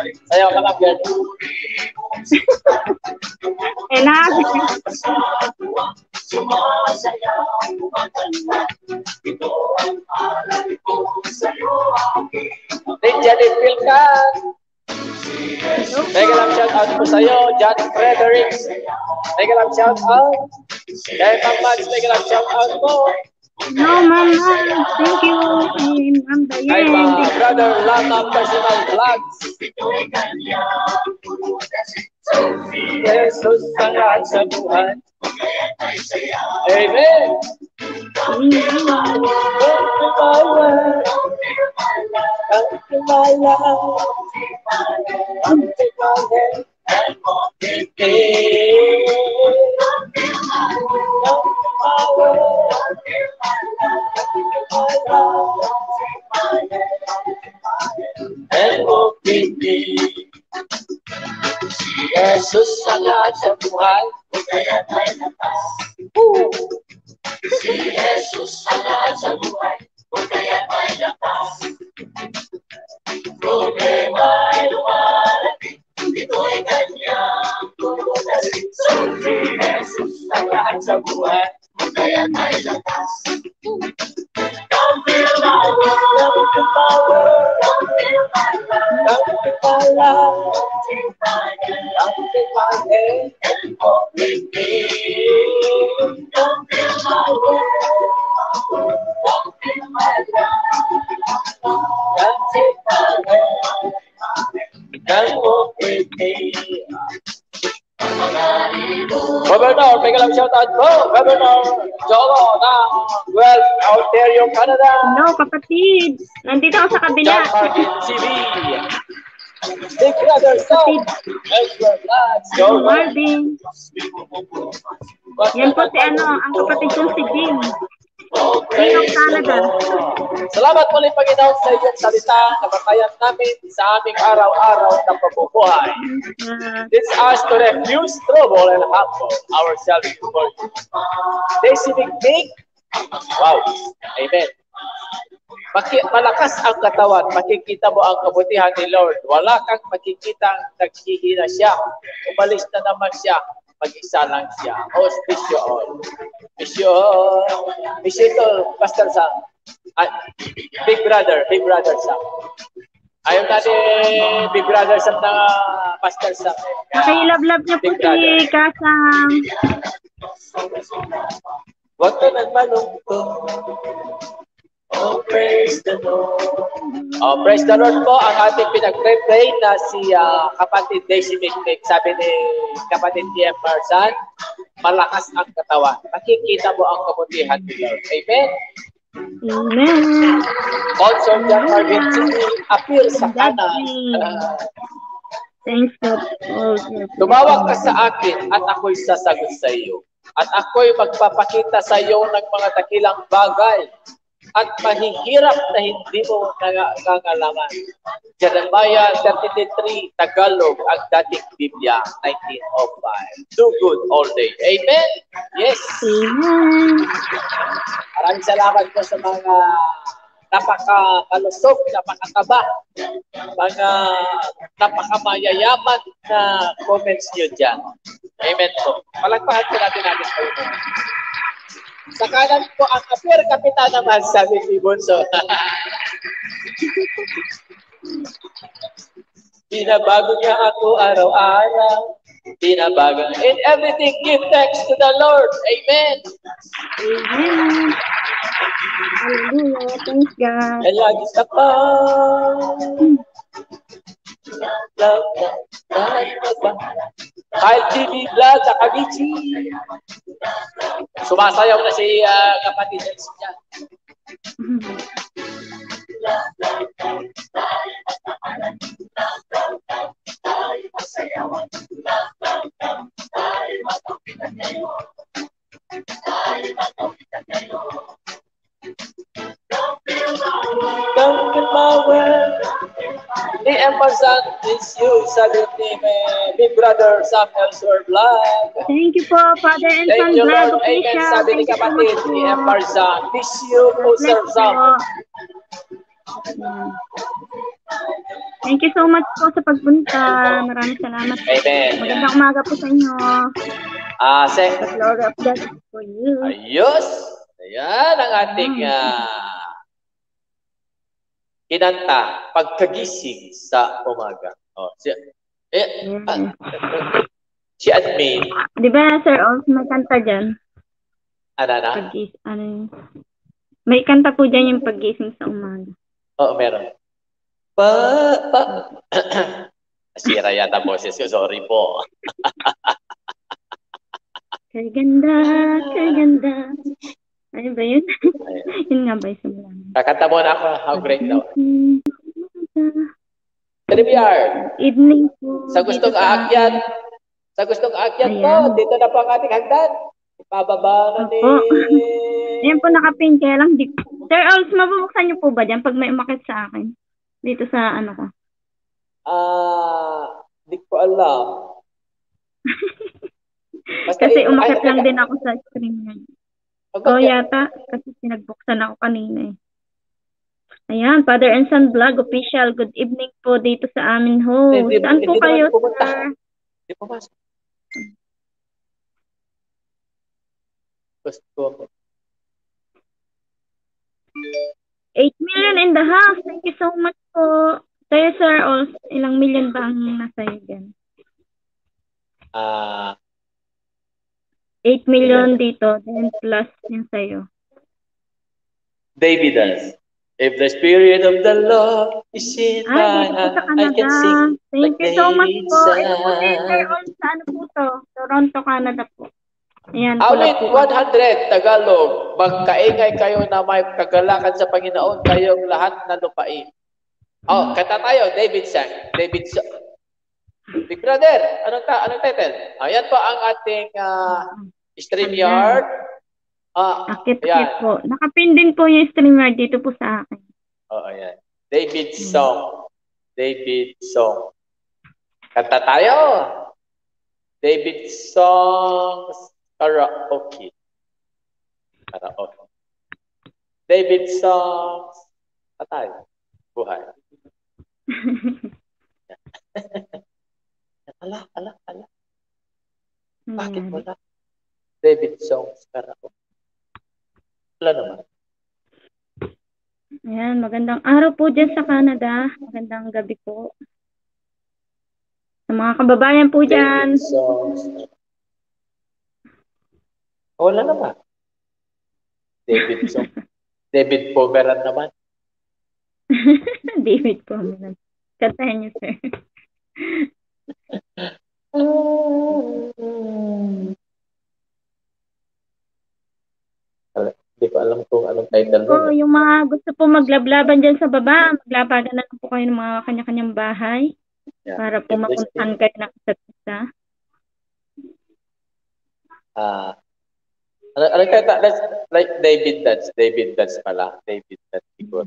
Eh, nakakit. Ninja Phil ka. Mega lang shout out po sa'yo, John Fredericks. Mega lang shout out. Kay Ma'am Mads, mega lang shout out po. No, mama. Thank you. Kay Ma'am Kay Diane. mga brother Lama Personal Vlogs. Jesus ang lahat sa buhay. Amen. Come to my world. Come to my And walk with me. Me. Jesus ang lahat sa buhay. Woo! Si Jesus ang sa buhay. Kaya may lakas. Problema ay lumalating. Ito'y kanyang tutunasin. So, si Jesus ang sa buhay. Kaya may lakas. Come feel my world. Come feel my world. Come feel my love. Come feel my love. Come feel my head. And walk with me. Come feel my world. Come feel my love. Come take my hand. And walk with me. Governor, may kalang shout out po. Governor Jolo ng Guelph, Ontario, Canada. No, kapatid. Nandito ako sa kabila. John Martin TV. Big Brother Vlogs. Go, Marvin. Yan po si ano, ang kapatid kong si Jim. King of Canada. Salamat muli Panginoon sa iyong salita na makayan namin sa aming araw-araw na. Uh, Teach us to refuse trouble and humble ourselves before you. Daisy Big Wow. Amen. Maki malakas ang katawan, makikita mo ang kabutihan ni Lord. Wala kang makikita naghihina siya. Umalis na naman siya. Mag-isa lang siya. Auspicious. Mission. Mission to, Pastor Sam. Ay, Big Brother, Big Brother Sam. Ayaw natin Big Brother Sam na Pastor Sam. Nakilab-lab niya po si. Kasang. Huwag ka nang malungkot. Oh, praise the Lord. Oh, praise the Lord po ang ating pinag-pray na si ah, kapatid Daisy Mikmik. Sabi ni kapatid T.M. Marsan, malakas ang katawan. Makikita mo ang kabutihan ni Lord. Amen. Amen. Also, John Marvin appear sa kanan. Ah, Thanks God. Tumawag ka sa akin at ako'y sasagot sa iyo. At ako'y magpapakita sa iyo ng mga dakilang bagay at mahihirap na hindi mo nangangalaman. Jeremiah 33, Tagalog, ang dating Biblia, 1905. Do good all day. Amen? Yes. Amen. Maraming salamat po sa mga napaka-kalusog, napakataba, mga napakamayayaman na comments nyo dyan. Amen po. Palagpahan po natin natin po. Sa kanan po ang apir kapitan naman, sabi ni Bunso. Binabago niya ako araw-araw. Binabago. In everything, give thanks to the Lord. Amen. Amen. Hallelujah. Thanks God. And lagi sa pa. Love, love, dahil ba? Kahit TV vlog sa Kabichi. Sumasayaw na si ah, kapatid Elsie niya. Come to my world. Ni Emerson, it's you, sabi ni eh, Big Brother Samuel Sir Vlog. Thank you po, Father and Son Thank you, Vlog Lord. Amen. Official. Sabi ni kapatid po. Emerson, miss you po, Sir Sam. po. Ayan. Thank you so much po sa pagpunta. Maraming salamat. Amen. Magandang umaga po sa inyo. Ah, sec. The glory of God is for you. Ayos! Ayan ang ating ah, kinanta, pagkagising sa umaga. Oh, si, eh, ah, si admin, Di ba, Sir Ols, may kanta dyan? ano na? Pag-gis, ano yun? May kanta po dyan yung paggising sa umaga. Oo, meron. Pa, pa. Nasira yata boses ko, sorry po. Kaganda, kaganda. Ano ba yun? Yun nga ba yung simula? Kakanta mo na ako, how great daw. Triveyard, Evening po. sa gustong aakyat, sa gustong aakyat po, dito na po ang ating hagdan. Pababa na ni... Ayan po nakapin, kaya lang di Sir Ols, mabubuksan niyo po ba dyan pag may umakit sa akin? Dito sa ano ko. Ah, di ko alam. Basta Kasi umakit lang din ako sa screen niya. Oo yata, kasi pinagbuksan ako kanina eh. Ayan, Father and Son Vlog Official. Good evening po dito sa amin ho. Hindi- Saan po hindi kayo, sir? Di pumasok. Gusto ko. 8 million in the house. Thank you so much po. Kayo, sir, Ols, ilang million ba ang nasa iyo dyan? Ah, 8 million dito, then plus yung sa'yo. David does. If the spirit of the Lord is in my heart, I can sing Thank like you so much po. Ito po sa ano po to? Toronto, Canada po. Ayan, Awit pula po. 100, Tagalog. Magkaingay kayo na may kagalakan sa Panginoon kayong lahat na lupain. Oh, kanta tayo, David sang. David sang. Big Brother, anong, ta anong title? Ayan po ang ating uh, StreamYard. Ah, Akit ayan. akit po. Nakapin din po yung streamer dito po sa akin. Oo, oh, ayan. David song. David song. Kanta tayo. David songs karaoke. Karaoke. David songs. Patay. Buhay. ala, ala, ala. Bakit Ayan. wala? David songs karaoke. Wala naman. Ayan, magandang araw po dyan sa Canada. Magandang gabi po. Sa mga kababayan po dyan. David songs. Wala naman. David song. David Pomeran naman. David po. meron. Kantahin niyo, sir. Hindi ko alam kung anong title nun. yung mga gusto po maglablaban dyan sa baba, maglabanan na po kayo ng mga kanya-kanyang bahay Yeah. para po mapuntahan kayo ng isa't isa. Ah. ano, ano title? Let's, like David Dutch. David Dutch pala. David Dutch. Siguro.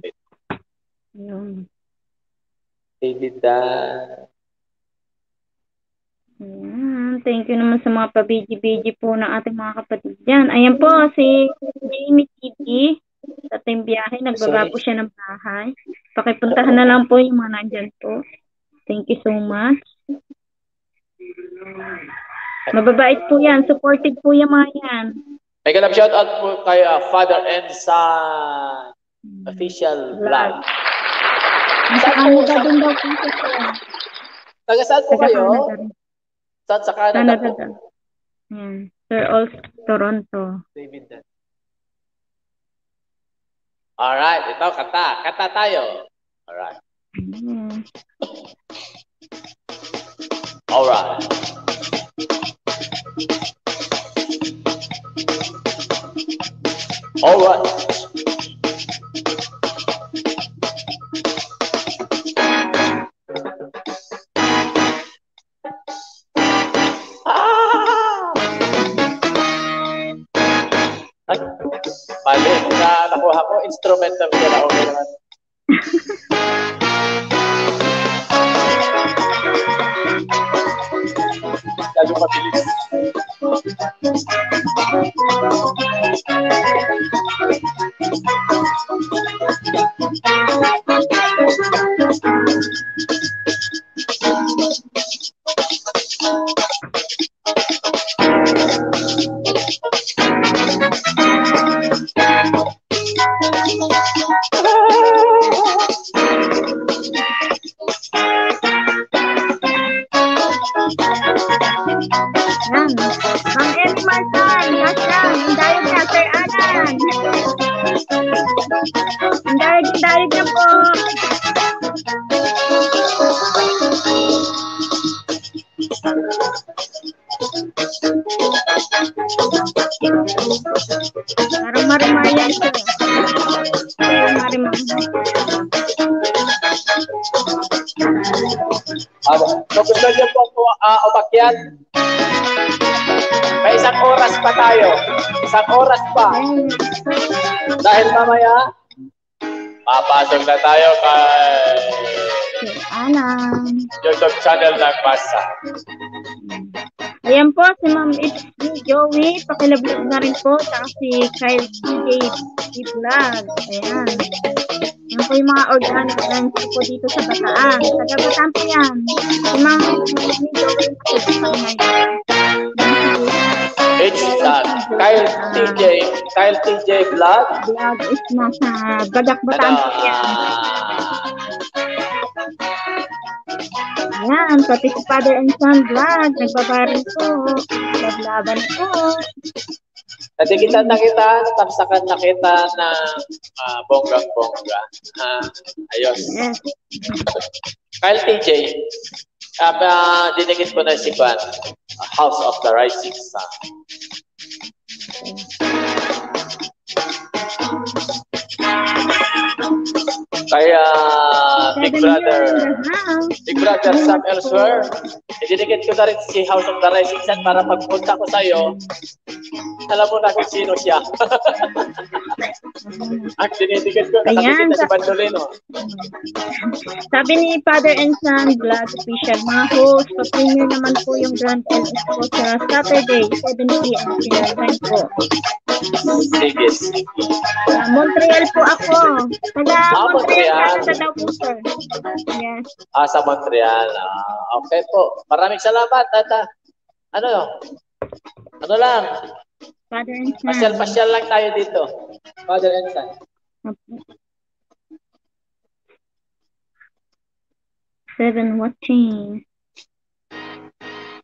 Ayun. David Dutch. Ayan. Thank you naman sa mga pabiji-biji po ng ating mga kapatid dyan. Ayan po, si Jamie TV. Sa ating biyahe, nagbaba po siya ng bahay. Pakipuntahan na lang po yung mga nandyan po. Thank you so much. Mababait po yan. Supported po yung mga yan. Mega love shout out po kay ah, Father and Son official vlog. Daw po siya. sir. Taga saan po kayo? Canada rin. Saan sa Canada Canada po? daw. Ayan. Sir Ols, Toronto. David Dutch. Alright, ito kanta. Kanta tayo. Alright. Ayan. Alright. Alright. Bali, na nakuha ko, instrumental ko na okay naman. Lalo mabilis. Umakyat, may isang oras pa tayo. Isang oras pa. Dahil mamaya, papasok na tayo kay Alan. YouTube channel ng Masa. Ayan po, si Ma'am me, Joey. Pakilablog na rin po. Saka si Kyle TJ Vlog. Ayan. Yan po yung mga organic ko po dito sa Bataan. Taga Bataan po yan. Si Ma'am It's me, Joey. Pakilablog It's uh, Kyle TJ, Kyle TJ Vlog. Vlog is nasa Badak Bataan po yan. Ayan, pati si Father and Son Vlog. Nagbabarin po. Naglaban po. Kasi kita nakita, tapsakan nakita na uh, bonggang-bongga. Ayun. Yes. Kyle TJ, uh, uh, ko na si Van, House of the Rising Sun. Kaya Big Seven Brother. Big Brother Sam Elsewhere, ididikit ko na rin si House of the Rising Sun para pagpunta ko sa'yo, alam mo na kung sino siya. Ang dinidikit ko, Ayan, na si Bandolino. Sabi ni Father and Son Vlog Official, mga host, pa-premiere naman po yung Grand LS po sa Saturday, 7 p.m. Sinarban po. Sige, Ah, Montreal po ako. Taga Ah, Montreal, Montreal. Daw po, sir. Ah, sa Montreal. Ah, okay po. Maraming salamat, tata. Ano? Ano lang? Father and Son. Pasyal-pasyal lang tayo dito. Father and son. Seven watching.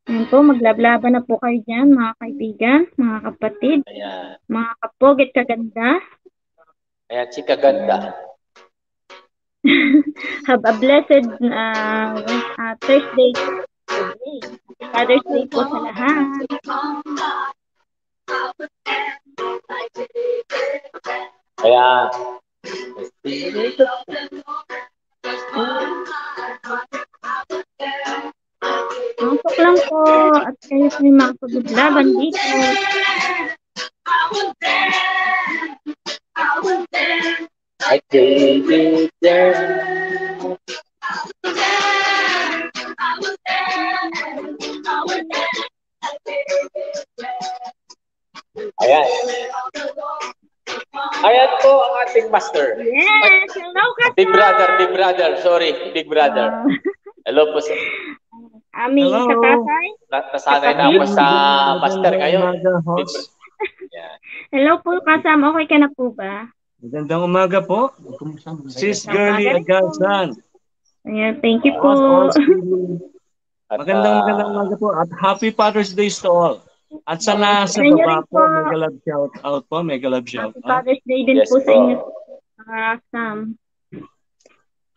Yan po, maglablaban na po kayo dyan, mga kaibigan, mga kapatid, Ayan. mga kapogit kaganda. Ayan, si Kaganda. Have a blessed uh, uh, Thursday today. Father's Day po sa lahat. Ayan. Masok lang po at kayo po yung mga paglaban dito. I take it there. Ayan. Ayan po ang ating master. Yes! Hello, Kasam! Big brother, big brother. Sorry, big brother. Hello po. Sa, Ami Hello. sa tatay. na, nasanay na ako sa master ngayon. Yan. Hello po, Kasam. Okay ka na po ba? Magandang umaga po. Sis Girly Agasan. Ayan, thank you po. At, Magandang ah, magandang umaga po at happy Father's Day to all. At sa nasa baba po, po. mega love shout out po, mega love shout Happy out. Father's Day din Yes po sa inyo, uh, Sam.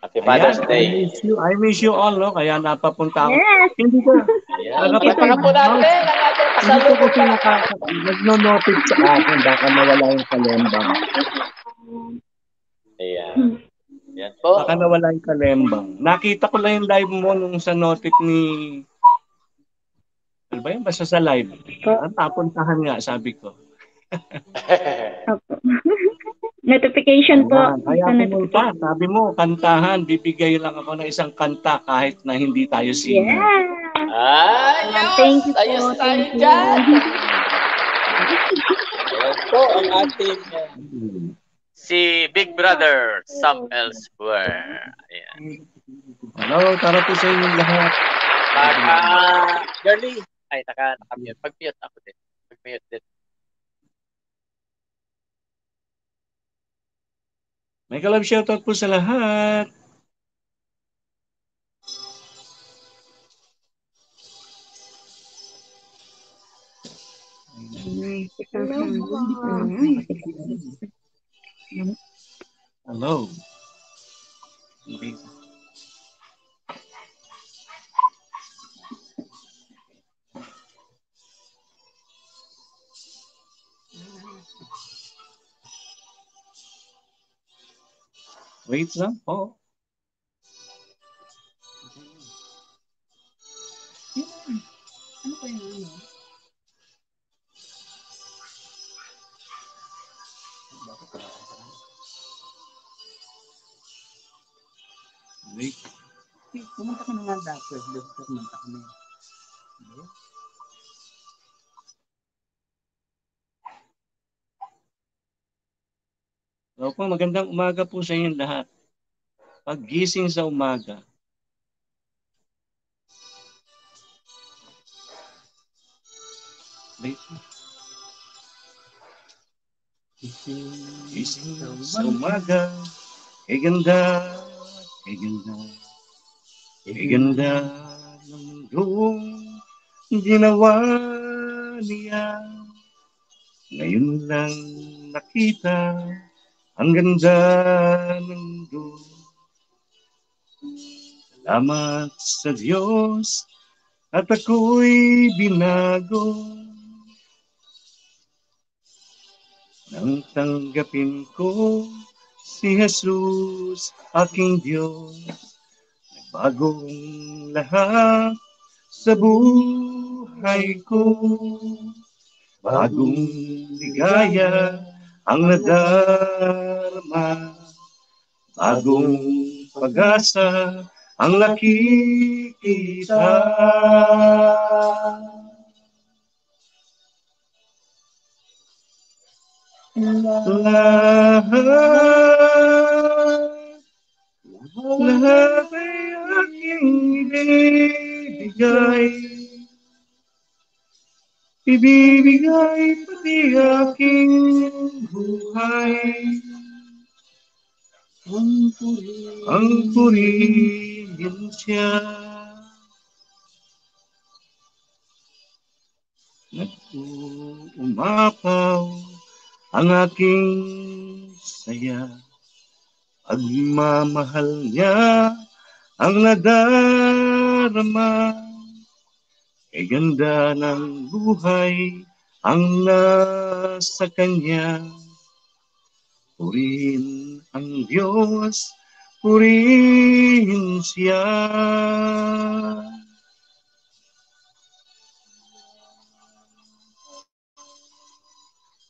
Happy Father's Ayan, I Day. miss you, I miss you all, no? Kaya napapunta ako. Yes! Hindi ko, Ayan. Ano pa- Palakpakan po natin ang ating hindi ko kasi nakaka, nagno-notice sa akin, baka nawala yung kalembang. Ayan. Yan po. Baka nawala yung kalembang. Nakita ko lang yung live mo nung sa notif ni... Ano ba yun? Basta sa live. Ah, Papuntahan nga, sabi ko. Notification po. Ayan, Kaya sabi mo, kantahan, bibigay lang ako ng isang kanta kahit na hindi tayo singer. Yeah! Ayos! Thank you po. Ayos tayo Thank you. dyan! Po ang ating uh, si Big Brother Sam Elsewhere. Ayan. Hello, tara po sa inyong lahat. Uh, Girlie, ay, naka, naka-mute. Pag-mute ako din. Pag-mute din. May kalab shoutout po sa lahat. Hello. Wait lang po. Ano pa yung ano? Wait. Eh, Pumunta ka na nga. Doon ka pumunta kami. Hindi? Hello po, magandang umaga po sa inyong lahat. Paggising sa umaga. Wait. Gising sa umaga, kay ganda, kay ganda, kay ganda ng mundong ginawa niya. Ngayon lang nakita ang ganda ng mundo. Salamat sa Diyos at ako'y binago. Nang tanggapin ko si Jesus, aking Diyos, nagbagong lahat sa buhay ko. Bagong ligaya ang nadarama, bagong pag-asa ang nakikita. Lahat, lahat ay aking ibibigay. Ibibigay pati aking buhay. Ang puri. Ang purihin siya. Nag-uumapaw ang aking saya. Pagmamahal niya ang nadarama. Kay ganda ng buhay ang nasa kanya. Purihin ang Diyos, purihin siya.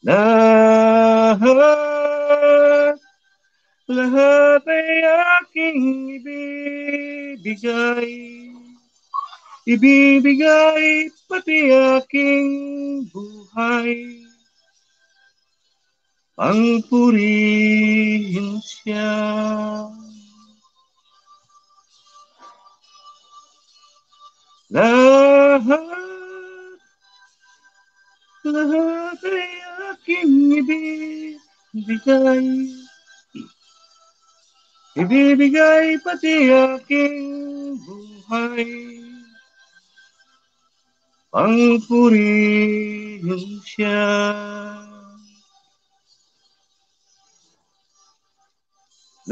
Lahat, lahat ay aking ibibigay. Ibibigay pati aking buhay. Ang purihin siya. Lahat, lahat ay aking ibibigay. Ibibigay pati aking buhay. Ang purihin siya.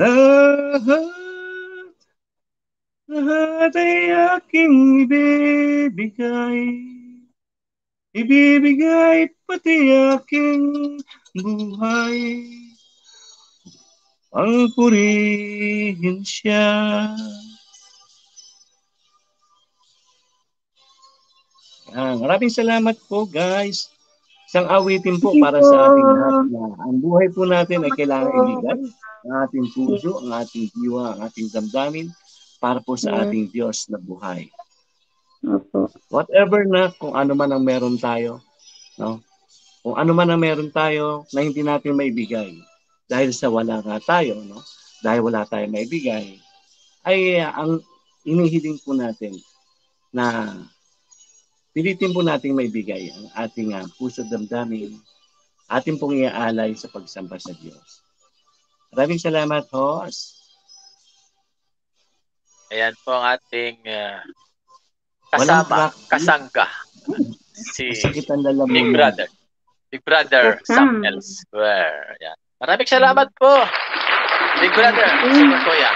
Lahat, lahat ay aking ibibigay. Ibibigay pati aking buhay. Ang purihin siya. Yan. Maraming salamat po guys. Isang awitin po para sa ating lahat na ang buhay po natin ay kailangan ibigay. Ang ating puso, ang ating diwa, ang ating damdamin para po sa ating Diyos na buhay. Whatever na, kung ano man ang meron tayo, no? Kung ano man ang meron tayo na hindi natin maibigay dahil sa wala nga tayo, no? Dahil wala tayong maibigay, ay uh, ang inihiling po natin na pilitin po nating maibigay ang ating uh, puso damdamin, ating pong iaalay sa pagsamba sa Diyos. Maraming salamat, host. Ayan po ang ating uh, kasama, kasangga. Si Big Brother. Big Brother Sam Elsewhere. Ayan. Maraming salamat po. Big Brother, si Kuya.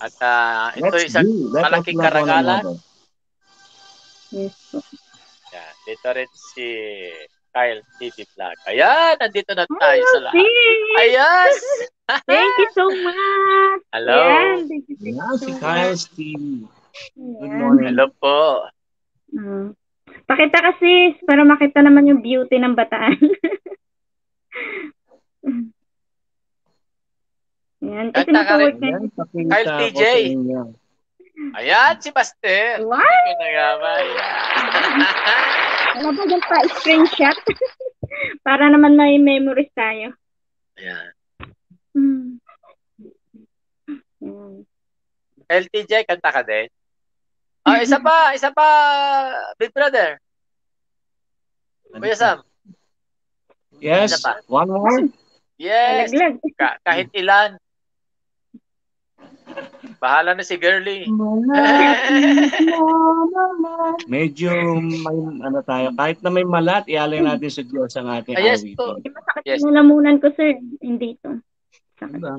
At uh, ito Let's isang malaking karangalan. Yes po. Yan. Dito rin si Kyle TV Vlog. Ayan, nandito na tayo sa lahat. Ayan! Thank you so much. Hello. Ayan, thank you, thank si so Kyle. Steve. Good Ayan. morning. Hello po. Mm. Pakita kasi para makita naman yung beauty ng bataan. Yan. Kasi Kanta ka rin. nasa-work na Yan, pakita Kyle TJ. Ayan, si Master. What? Ito na nga ba? Ano ba yung pa-screenshot? para naman may memories tayo. Ayan. Hmm. Yan. LTJ, kanta ka din? Ah, isa pa, isa pa, Big Brother. Kuya Sam. Yes, one more. Yes. Ka- kahit ilan. Bahala na si Girly. Medyo may ano tayo. Kahit na may malat, ialay natin sa Diyos ang ating Ah, yes awitin. po. Masakit Yes. yung lamunan ko, sir. Hindi to. Sakit. Diba?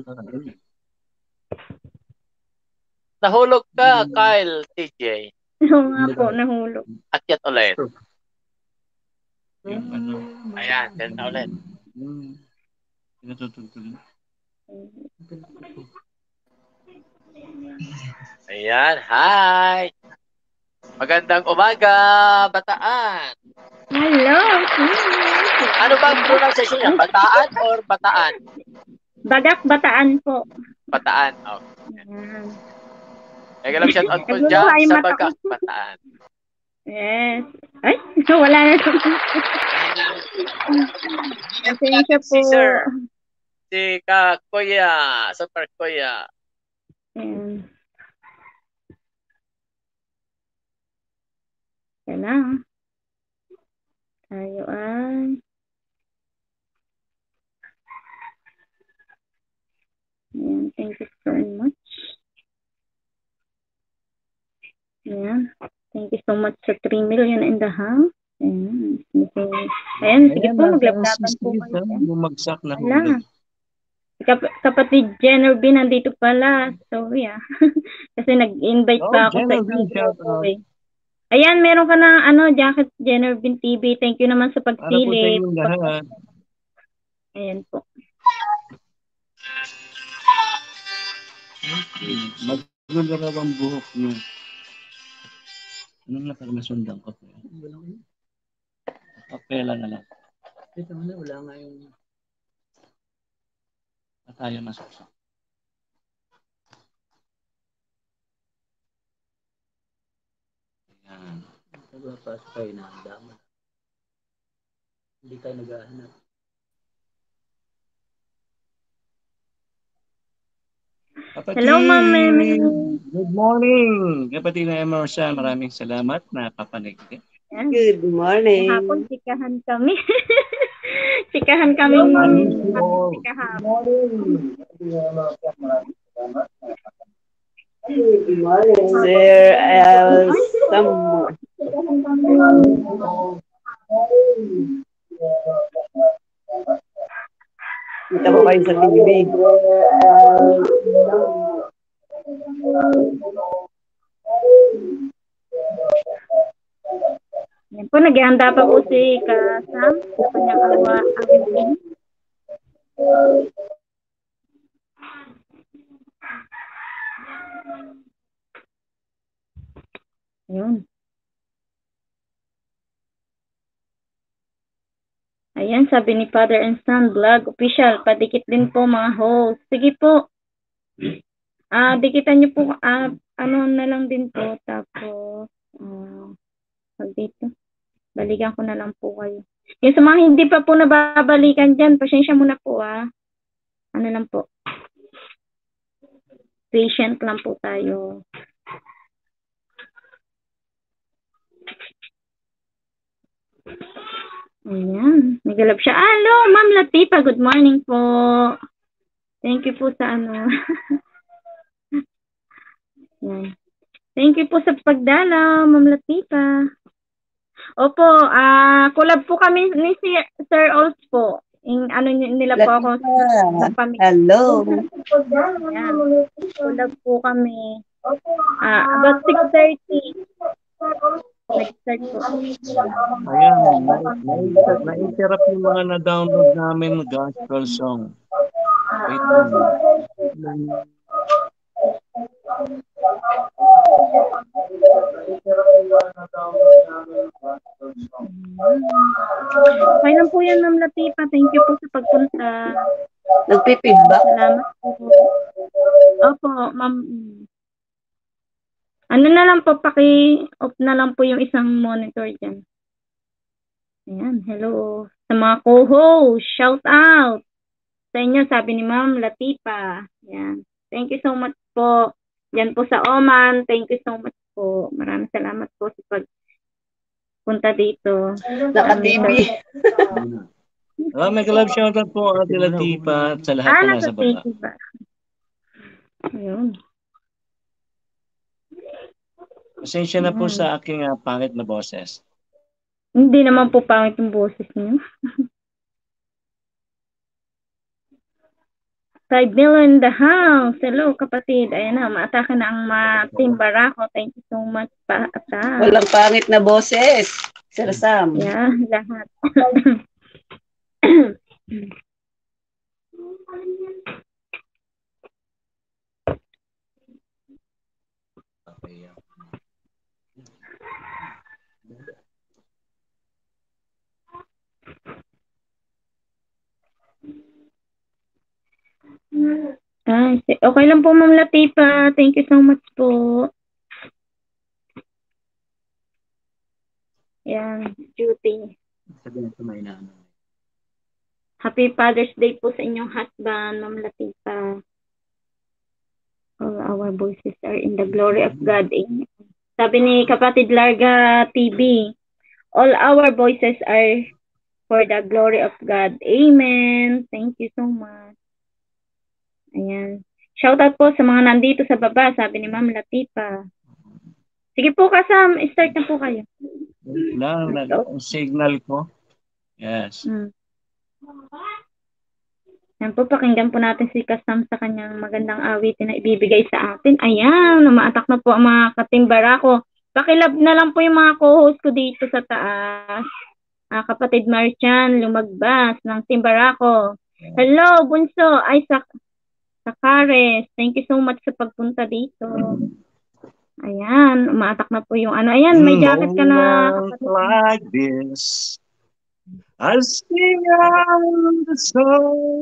Nahulog ka, Kyle, TJ. Oo nga po, nahulog. Akyat ulit. Yung ano, Ayan, yan na ulit. yung pinatutugtog. Ayan, hi! Magandang umaga, Bataan. Hello. Ano ba ang pronunciation niya? Bataan or Bataan? Bagak bataan po. Bataan. Okay. Yan. Kaya lang shout out Nagluluha dyan sa. Bagak, Bataan. Yes. Ay, wala na. Pasensya po. Si Sir. Si Ka Kuya, Super Kuya. Ayan. Yan na. Tayo ay... Ayan, thank you very much. Ayan. Thank you so much sa 3 million in the house. Ayan. Sige. Ayan, sige po, maglablaban po kayo. dyan. Bumagsak na Wala. Kap- kapatid Jenner B nandito pala. So, yeah. Kasi nag-invite Oh, pa ako sa Jenner B, isang shout grupo out. eh. Ayan, meron ka ng ano, jacket Jenner Bin TV. Thank you naman sa Para po sa pagpili. inyong lahat. Ayan po. Maglularaw ang buhok niyo. Anong napag masundan ko po? Kapela na lang. Ito na, wala nga yung... At tayo masuksa. Ayan. Nagpapasok kayo na ang dama. Hindi tayo naghahanap. Kapatid, Hello, Ma'am. Good morning. Kapatid na Emerson, maraming salamat. Napapanig din. Ayan. Good morning. Hapon, chikahan kami. chikahan kami. Morning to all. Chikahapon. Good morning. There are some Kita ko kayo sa TV. Yan po, naghihanda pa po si Kasam sa kanyang awa. awit. Yun. Ayan, sabi ni Father and Son Vlog Official. Padikit din po mga host. Sige po. Ah, dikitan niyo po, ah, ano na lang din po, tapos, ah, pag dito, balikan ko na lang po kayo. Yung sa mga hindi pa po nababalikan dyan, pasensya muna po ah. Ano lang po. Patient lang po tayo. Ayan, nagalap siya. Hello, Ma'am Latifa, good morning po. Thank you po sa ano. Yan. Thank you po sa pagdalaw, Ma'am Latifa. Opo, ah collab po kami ni si Sir Ols po. Yung ano nila po ako sa pamilya. Hello. Yan. Collab po kami. Ah, about 6.30. Nag-start po. Ayan, na- na- na-interrupt yung mga na-download namin gospel song. Wait lang. Okay lang po yan, Ma'am Latifa. Thank you po sa pagpunta. Nagpipidback? Salamat po. Opo, ma'am. Ano na lang po, paki-off na lang po yung isang monitor dyan. Ayan, hello. Sa mga co-host, shout out. Sa inyo, sabi ni Ma'am Latifa. Ayan. Thank you so much po. Yan po sa Oman. Thank you so much po. Maraming salamat po sa pag punta dito. Naka-TV. Ah, may kalab shoutout po Ate Latifa at sa lahat Ah, na nasa nasa baba. TV ba? Ayun. Pasensya na po sa aking ah, pangit na boses. Hindi naman po pangit yung boses niyo. Five million in the house. Hello, kapatid. Ayan na, maatake na ang mga Team Barako. Thank you so much pa. Walang pangit na boses. Sir Sam. Yeah, lahat. Ah, si- okay lang po, Ma'am Latifa. Thank you so much po. Yan, duty. Sabihin ko may inaano. Happy Father's Day po sa inyong husband, Ma'am Latifa. All our voices are in the glory of God. Amen. Sabi ni kapatid Larga TV, all our voices are for the glory of God. Amen. Thank you so much. Ayan. Shoutout po sa mga nandito sa baba, sabi ni Ma'am Latifa. Sige po, Kasam, start na po kayo. Na, na, ang signal ko. Yes. Hmm. Yan po, pakinggan po natin si Kasam sa kanyang magandang awitin na ibibigay sa atin. Ayan, umaatak na po ang mga katimbarako. Pakilab na lang po yung mga co-host ko dito sa taas. Ah, kapatid Marchan, lumagbas ng Timbarako. Hello, Bunso, Isaac Sakares. Thank you so much sa pagpunta dito. Ayan, umaatak na po yung ano. Ayan, may jacket ka na. Like this, I sing the song.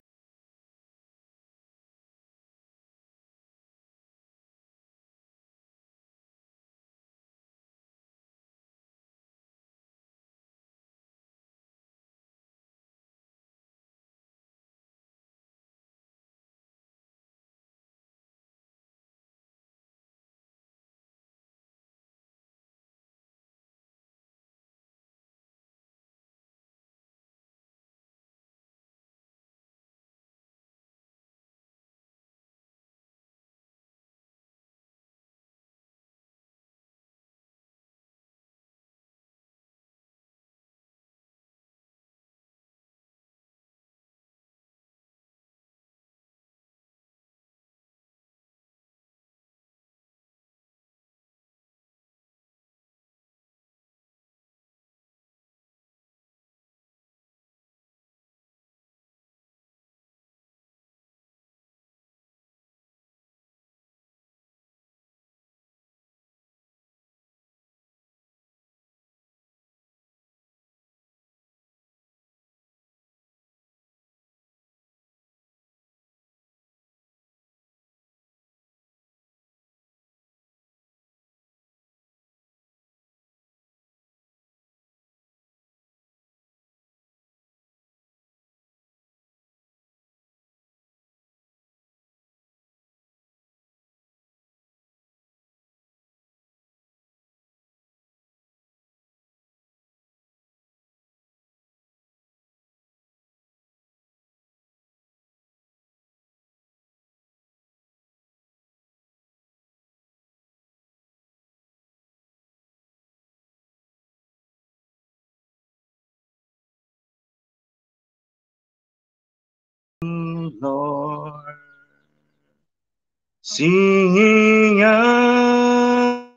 Lord, singing I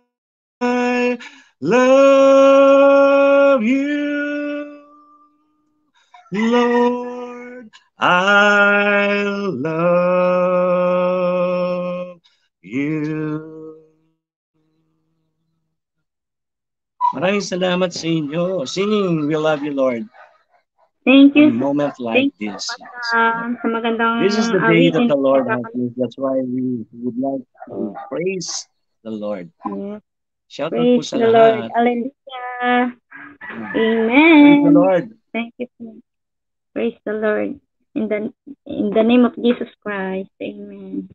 love you, Lord, I love you. Maraming salamat sa inyo. Singing, we love you, Lord. Thank you. A moment like Thank you this. sa magandang This is the day that the Lord has made. That's why we would like to praise the Lord. Yes. Shout out po Praise sa the Lord. lahat. Hallelujah. Praise the Amen. Lord. Thank you. Praise the Lord. In the in the name of Jesus Christ. Amen.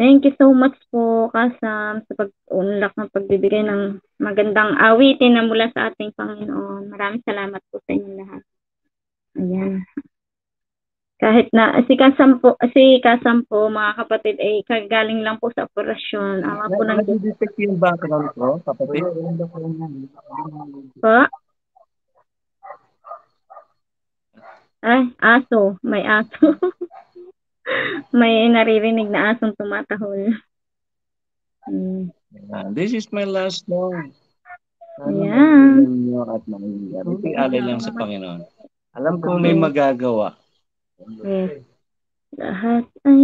Thank you so much po, Kasam, sa pag-unlak ng pagbibigay ng magandang awitin na mula sa ating Panginoon. Maraming salamat po sa inyong lahat. Ayan. Kahit na si Kasam po, si Kasam po, mga kapatid, ay kagaling lang po sa operasyon. Ama po ng Nag-detect yung background ko, kapatid. po. Ay, aso. May aso. May naririnig na asong tumatahol. Hmm. Ayan. This is my last song. Ayan. maintindihan niyo at maintindihan. Ito alay lang sa Panginoon. Alam kong may magagawa. Yes. Lahat ay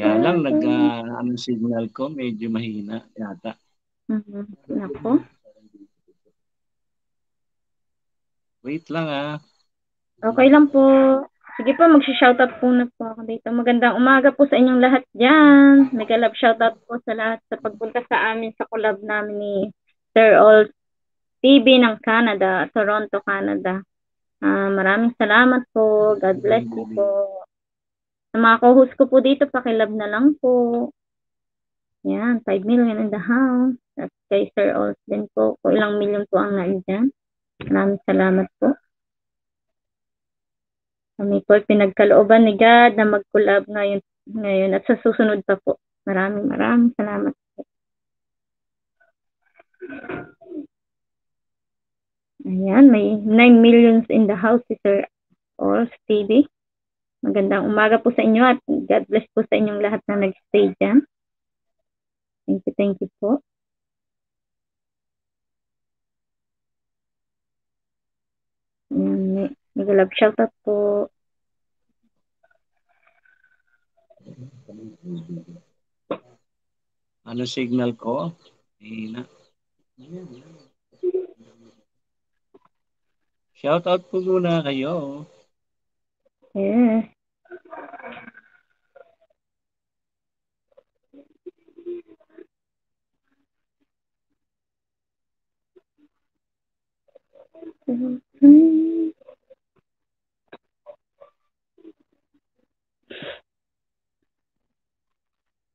Kaya lang, nag, magagawa. uh, ano signal ko, medyo mahina yata. Mhm. Nako. Wait lang ah. Okay lang po. Sige po, mag-shoutout po na po ako dito. Magandang umaga po sa inyong lahat dyan. Mega love shoutout po sa lahat sa pagpunta sa amin sa collab namin ni Sir All TV ng Canada, Toronto, Canada. Ah, maraming salamat po. God bless you po. Sa mga co-host ko po dito, pakilab na lang po. Yan, 5 million in the house. At kay Sir din po, kung ilang million po ang nandyan. Maraming salamat po. Kami po pinagkalooban ni God na mag-collab ngayon, ngayon at sa susunod pa po. Maraming maraming salamat po. Ayan, may 9 millions in the house si Sir Ols. Magandang umaga po sa inyo at God bless po sa inyong lahat na nag-stay dyan. Thank you, thank you po. May love shoutout po. Ano signal ko? Mahina. Shout out po muna kayo. Yes.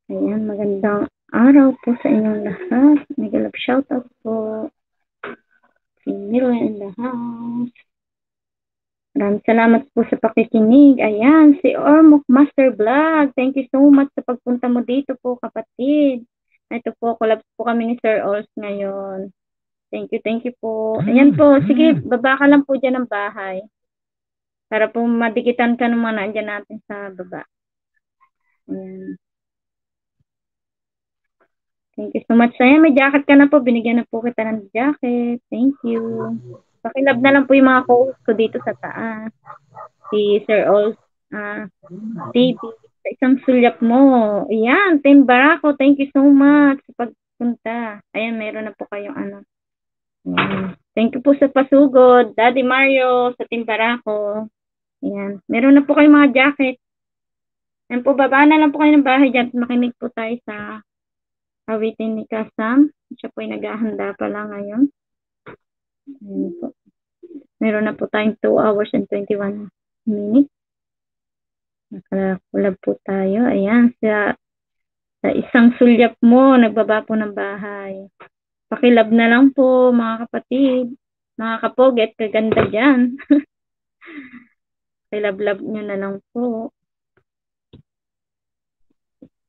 Ayan, magandang araw po sa inyong lahat. Love shoutout po. Si Mila in the house. Maraming salamat po sa pakikinig. Ayan, si Ormok Master Vlog. Thank you so much sa pagpunta mo dito po, kapatid. Ito po, collab po kami ni Sir Ols ngayon. Thank you, thank you po. Ayan po, sige, baba ka lang po dyan ng bahay. Para po madikitan ka ng mga nandyan natin sa baba. Ayan. Thank you so much. Ayan, may jacket ka na po. Binigyan na po kita ng jacket. Thank you. Pakilab na lang po yung mga co ko dito sa taas. Si Sir Ols ah TV. Sa isang sulyap mo. Ayan, Team Barako. Thank you so much sa pagpunta. Ayan, meron na po kayong ano. Thank you po sa pasugod. Daddy Mario sa Team Barako. Ayan. Meron na po kayong mga jacket. Ayan po, baba na lang po kayo ng bahay dyan. Makinig po tayo sa awitin ni Kasam. Siya po ay naghahanda pa lang ngayon. Ayan po. Meron na po tayong 2 hours and 21 minutes. Nakakulab po tayo. Ayan, sa, sa isang sulyap mo, nagbaba po ng bahay. Pakilab na lang po, mga kapatid. Mga kapoget, kaganda dyan. Pakilab-lab nyo na lang po.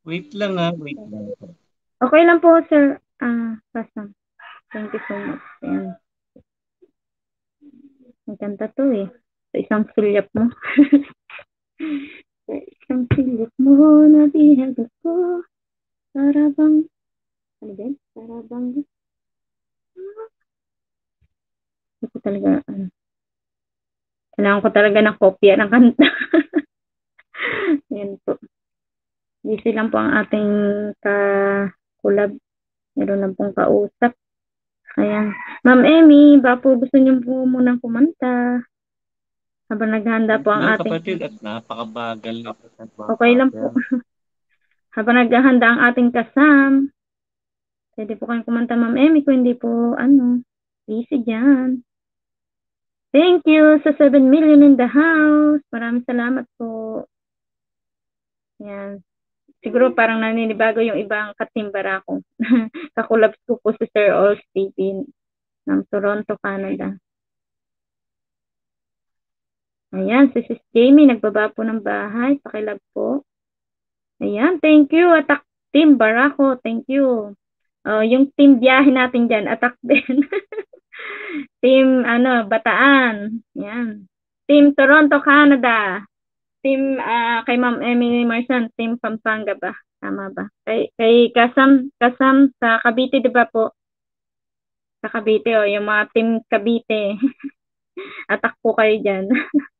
Wait lang ah, wait lang. Okay lang po, sir. Ah, Kasam. Thank you so much. Ayan. Ang ganda to eh. Sa isang sulyap mo. sa isang sulyap mo na bihag ako. Para bang, ano ba? Para bang, hindi ko talaga, ano. Kailangan ko talaga ng kopya ng kanta. Yan po. Busy lang po ang ating ka-collab. Meron lang pong kausap. Ayan. Ma'am Emmy, ba po gusto niyo po munang kumanta? Habang naghahanda po ang Mga ating... kapatid at napakabagal na. Okay lang po. Habang naghahanda ang ating kasam, pwede po kayong kumanta, Ma'am Emmy, kung hindi po, ano, busy dyan. Thank you sa 7 million in the house. Maraming salamat po. Yan. Siguro parang naninibago yung ibang katimbara ko. Kakulabs ko po si Sir All Stephen ng Toronto, Canada. Ayan, si Sis Jamie, nagbaba po ng bahay. Pakilab po. Ayan, thank you. Attack Team Barako, thank you. Oh, yung team biyahe natin dyan, attack din. team, ano, Bataan. Yan. Team Toronto, Canada. Team, ah, kay Ma'am Emily Marsan, Team Pampanga ba? Tama ba? Kay, kay Kasam, Kasam sa Cavite, di ba po? Sa Cavite, oh, yung mga team Cavite. attack po kayo dyan.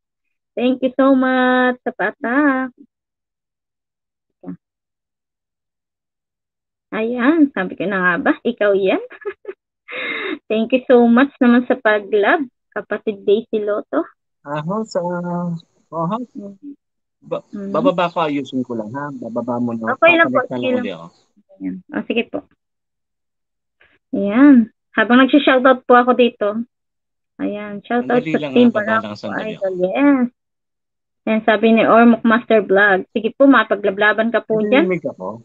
Thank you so much sa patak. Ayan, sabi ko na nga ba, ikaw yan. Thank you so much naman sa pag-love, kapatid Daisy Loto. Aho, sa... Oho. Ba- Mhm. bababa ko, ayusin ko lang ha. Bababa mo na. Okay lang po, sige lang lang. uli ako. Ayan. O, sige po. Ayan. Habang nagsishoutout po ako dito. Ayan. Shoutout sa lang, Team ha? Baba Barako lang sandali Idol. Yes. Ayan, sabi ni Ormok Master Vlog. Sige po, mapaglablaban ka po dyan. Naririnig ako.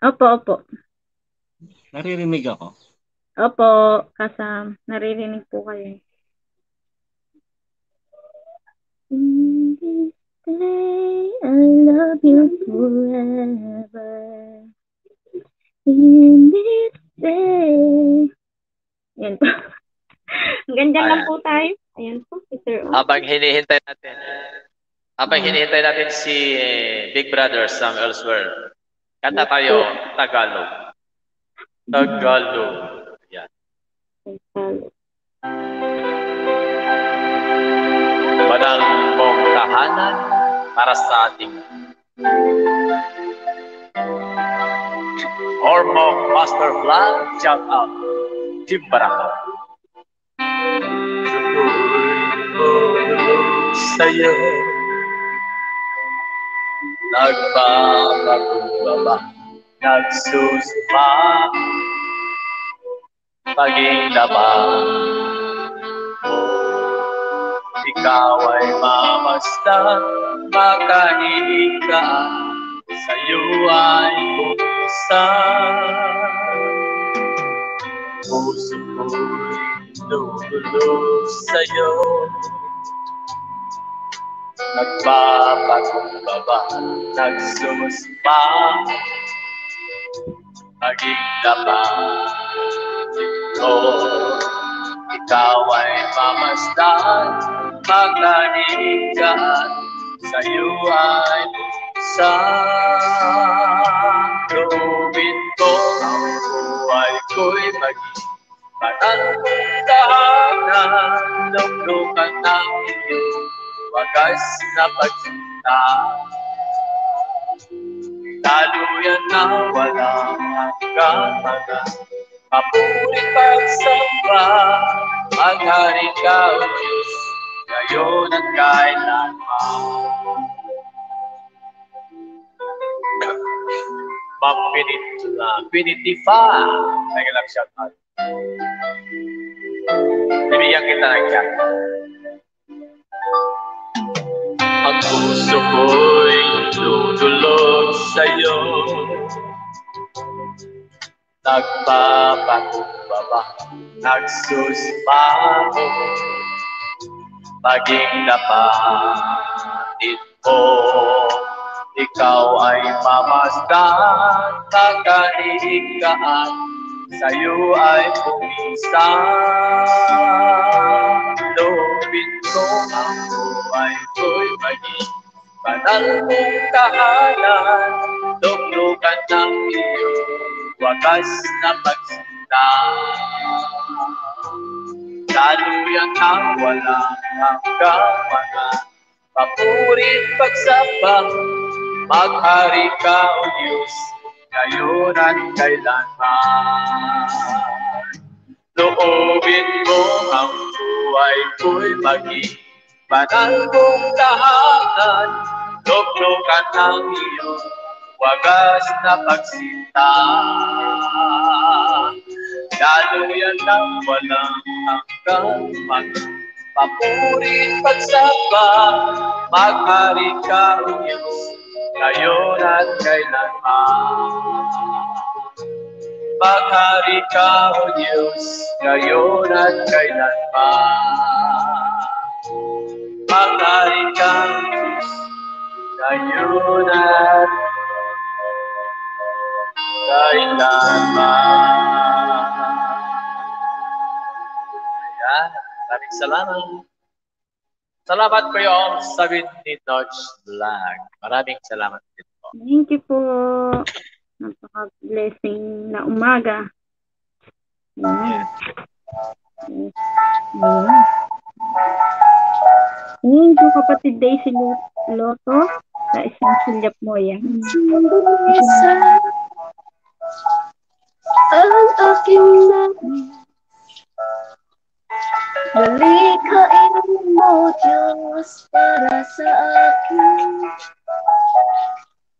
Opo, opo. Naririnig ako. Opo, kasam. Naririnig po kayo. In this day, I love you forever. In this day. Yan po. Ganyan lang Ayan. po tayo. Ayan po, Sir O. Habang hinihintay natin, habang hinihintay natin si eh, Big Brother Sam Elsewhere, kanta tayo Tagalog. Tagalog. Yan. Banal mong tahanan para sa ating Ormok Master Vlog, shout out. Team Barako. sa'yo Nagpapakumbaba Nagsusuma Paging daba Ikaw ay mamasdan Makahilig ka. Sa'yo ay buksan Puso ko'y lululog sa'yo. Nagpapakumbaba, nagsuspa Maging dapat ko Ikaw ay mamasdan Maglanig ka at Sa'yo ay sa Lubin ko ang buhay ko'y maging Patandahanan, luklukan ng iyong wagas na pagsinta. Daluyan na walang hanggang mga mapulit pagsamba. Maghari ka, O Diyos, ngayon at kailanman. Mapinitla, pinitifa. Teka lang, out. Bibigyan kita ng chat. Ang puso ko'y tutulog sa'yo Nagpapakumbaba, nagsusipaho Maging napatid mo Ikaw ay mamasdan, magkanigaan Sa'yo ay pumisan Loobin ko ang buhay ko'y maging banal mong tahanan. Luglugan ng iyong wakas na pagsinta. Daluyan ng walang hanggang mga papurit pagsabang. Maghari ka, O Diyos, ngayon at kailanman. Loobin mo ang buhay ko'y maging banal mong tahanan. Luglugan ng iyong wagas na pagsinta. Daluyan ng walang hanggang mga papurit pagsaba. Maghari ka, Diyos, ngayon at kailanman. Maghari ka, O Diyos, ngayon at kailanman. Maghari ka, O Diyos, ngayon at kailanman. Ayan, maraming salamat. Salamat po yung sabi ni Notch Vlog. Maraming salamat din po. Thank you po. Napaka-blessing na umaga. Ayan. Ayan. Thank you, kapatid Daisy Loto, sa isang sulyap mo yan. Ang aking nais Dalikain mo, Diyos, para sa akin.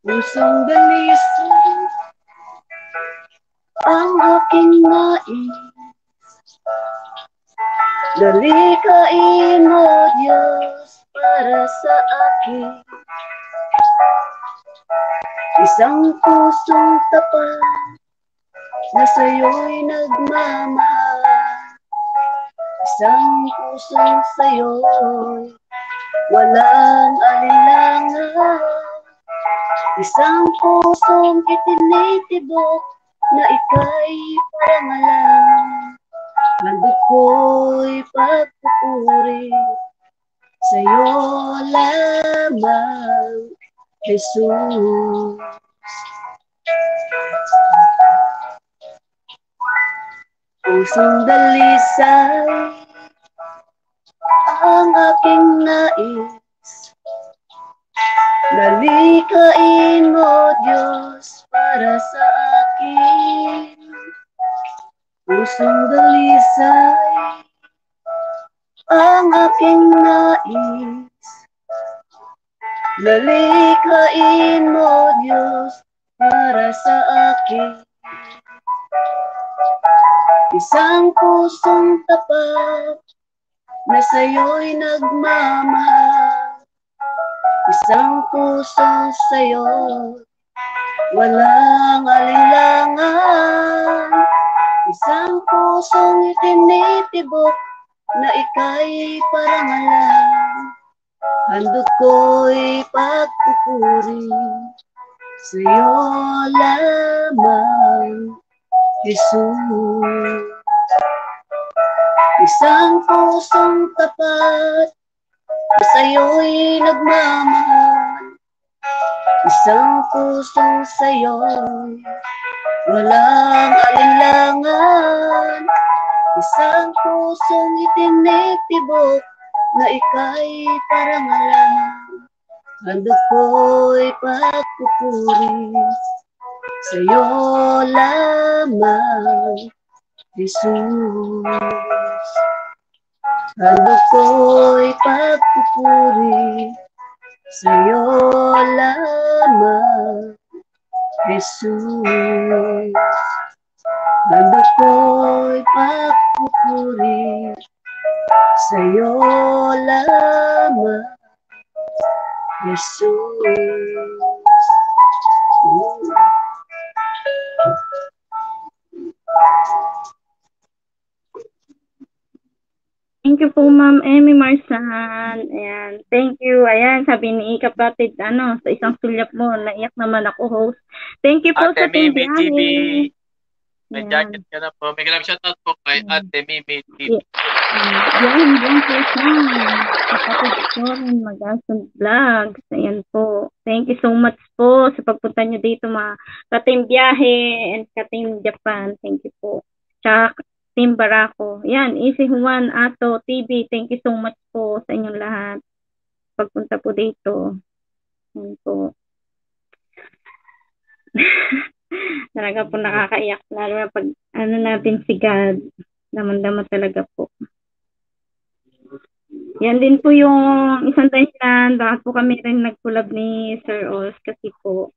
Pusong dalisan Ang aking nais. Dalikain mo, Diyos, para sa akin Isang pusong tapat na sa'yo'y nagmamahal. Isang pusong sa'yo'y walang alinlangan Isang pusong itinitibok na ika'y parangalan Handog ko'y pagpupuri sa'yo lamang, Jesus. Pusong dalisay ang aking nais. Dalikain mo, Diyos, para sa akin. Pusong dalisay ang aking nais Dalikain mo, Diyos, para sa akin Isang pusong tapat na sa'yo'y nagmamahal. Isang pusong sa'yo, walang alinlangan. Isang pusong itinitibok na ika'y parangalan. Handog ko'y pagpupuri sa'yo lamang. Jesus. Isang pusong tapat na sa'yo'y nagmamahal. Isang pusong sa'yo'y walang alinlangan. Isang pusong itinitibok na ika'y parangalan. Handog ko'y pagpupuri sa'yo lamang, Jesus. Handog ko'y pagpupuri sa'yo lamang, Jesus. Handog ko'y pagpupuri sa'yo lamang, Jesus. Ooh. Thank you po, Ma'am Emmy Marsan. Ayan. Thank you. Ayan, sabi ni kapatid, ano, sa isang sulyap mo, naiyak naman ako, host. Thank you po Ate sa Mimi. TV. May Ayan. jacket ka na po. May galang shoutout po kay. Ate Mimi TV. Yan, yung first na. Kapatid ko rin, mag-asong vlogs. Ayan po. Thank you so much po sa pagpunta nyo dito mga ka-team biyahe and ka-team Japan. Thank you po. Tsaka Team Barako. Yan, Easy Juan, Ato, TV. Thank you so much po sa inyong lahat. Pagpunta po dito. Yan po. talaga po nakakaiyak. Lalo na pag ano natin si God. Daman-daman talaga po. Yan din po yung isang dahilan bakit po kami rin nag-collab ni Sir Oz kasi po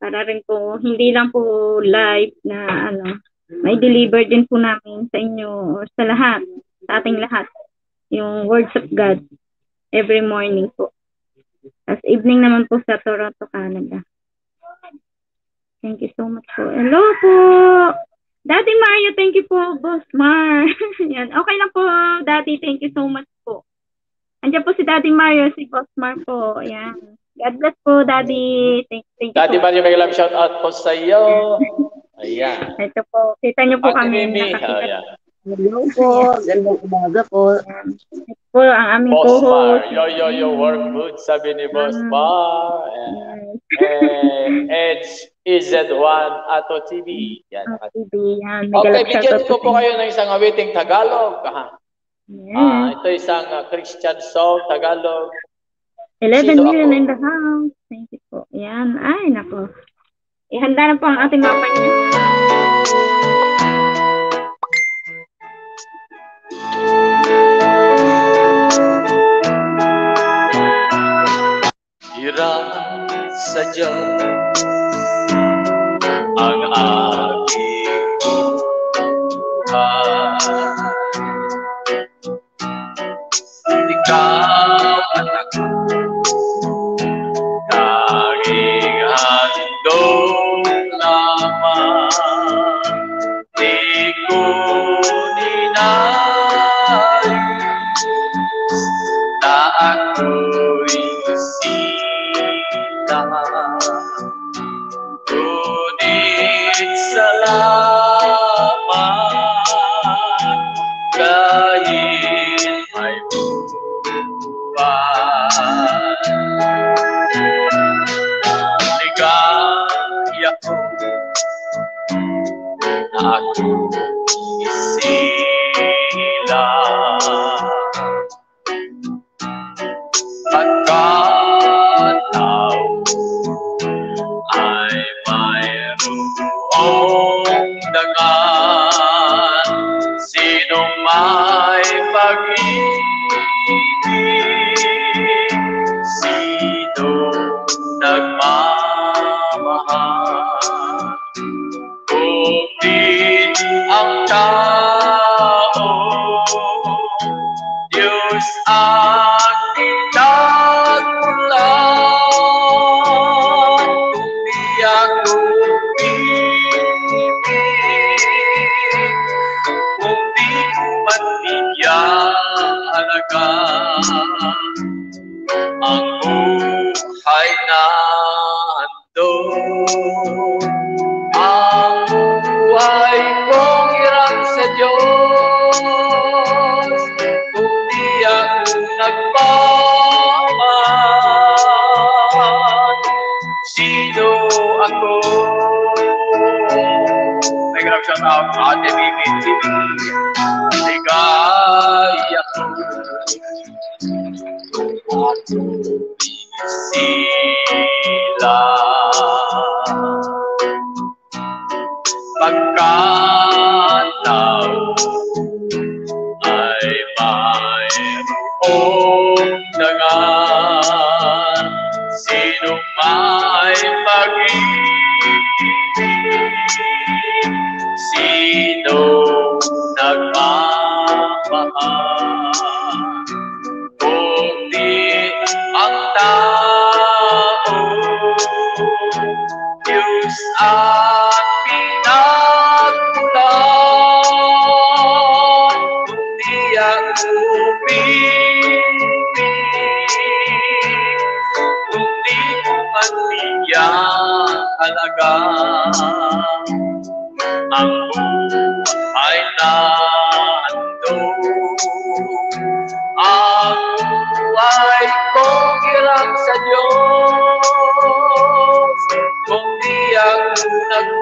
para rin po hindi lang po live na ano may deliver din po namin sa inyo or sa lahat sa ating lahat yung words of God every morning po. Tapos evening naman po sa Toronto, Canada. Thank you so much po. Hello po! Daddy Mario, thank you po, Boss Mar. Yan. Okay lang po, Daddy. Thank you so much po. Andiyan po si Daddy Mario, si Boss Mar po. Yan. God bless po, Daddy. Thank, thank you Daddy po. Mario, may love shout out po sa iyo. Ayan. Ito po. Kita niyo po Ate kami. Mimi. nakakita Oh, yeah. Hello po. Gandang umaga po. Ito po ang aming Boss co-host. Yo, yo, yo, work good, sabi ni Boss Bar. Eh, Edge EZ1 Ato TV. Yan. TV. Yan. Okay, bigyan ko po kayo ng isang awiting Tagalog. Ha? Yes. Ah, ito isang uh, Christian song, Tagalog. 11 Sino million ako? in the house. Thank you po. Yan. Ay, nako. Ihanda na po ang ating mga panyo. Hirap sadya ang aking buhay. Ikaw ako,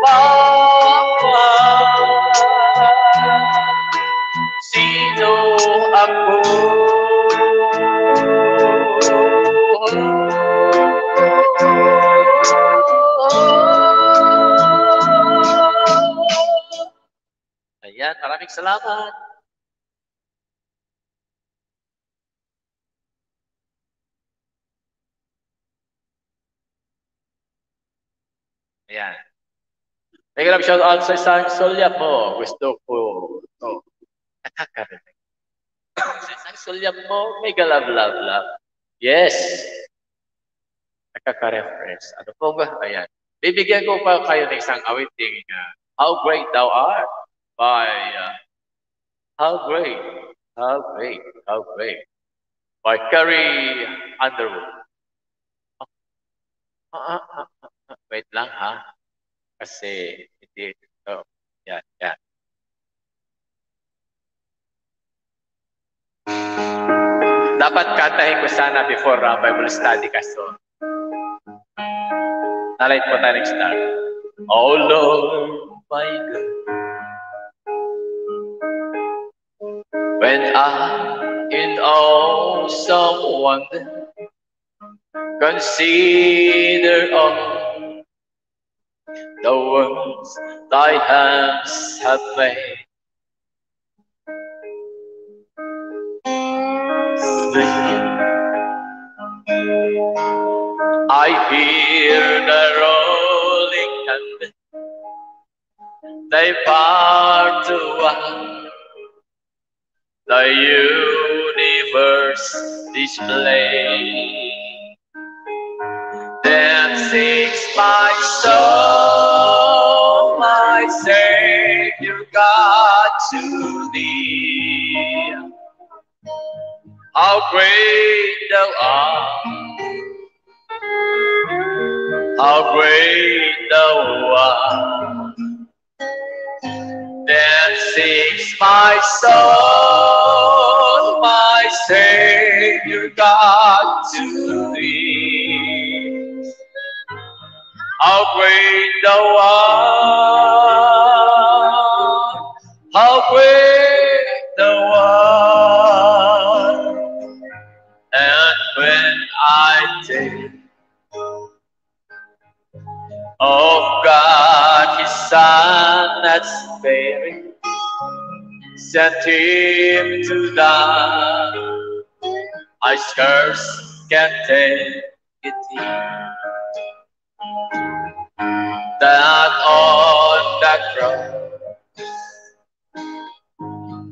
nagmamahal. Sino ako? Ayan, maraming salamat. Ayan. Lang, shout out sa isang solya mo. Gusto ko. Oh. Nakakarinig. sa isang solya mo, may galab, love, love. Yes. Nakaka-reference. Ano po ba? Ayan. Bibigyan ko pa kayo ng isang awiting uh, How Great Thou Art by uh, How Great, How Great, How Great by Carrie Underwood. Ah, ah, ah, ah, wait lang ha. Kasi hindi ito. Yan, yan. Dapat kantahin ko sana before uh, Bible study kaso. Nalait po tayo start. Oh Lord, my God. When I in awesome wonder consider all the words thy hands have made. I hear the rolling thunder, they part to one, the universe display. Sings my soul, my Savior God to thee. How great thou art, how great thou art. Then sings my soul, my Savior God to thee. How great thou art, how great thou art. And when I think of God, His Son that's bearing, sent Him to die, I scarce can take it in. That on that cross,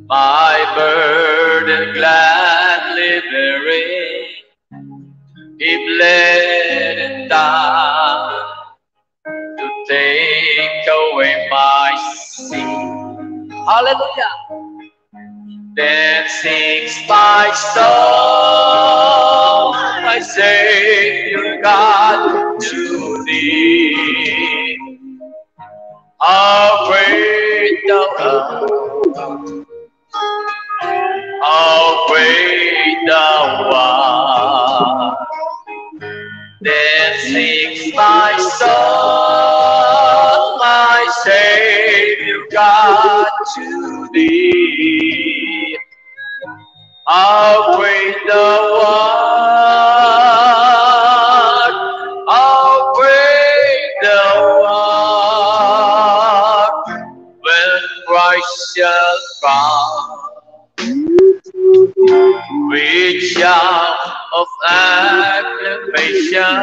my burden gladly bearing, He bled and died to take away my sin. Hallelujah. Then sings my soul, my Savior God, to thee. How great thou art, how great thou art. Then sings my soul, my Savior God, to thee. How great thou with shout of acclamation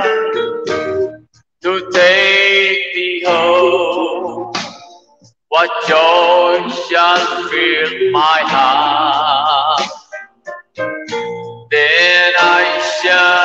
to take thee home. What joy shall fill my heart? Then I shall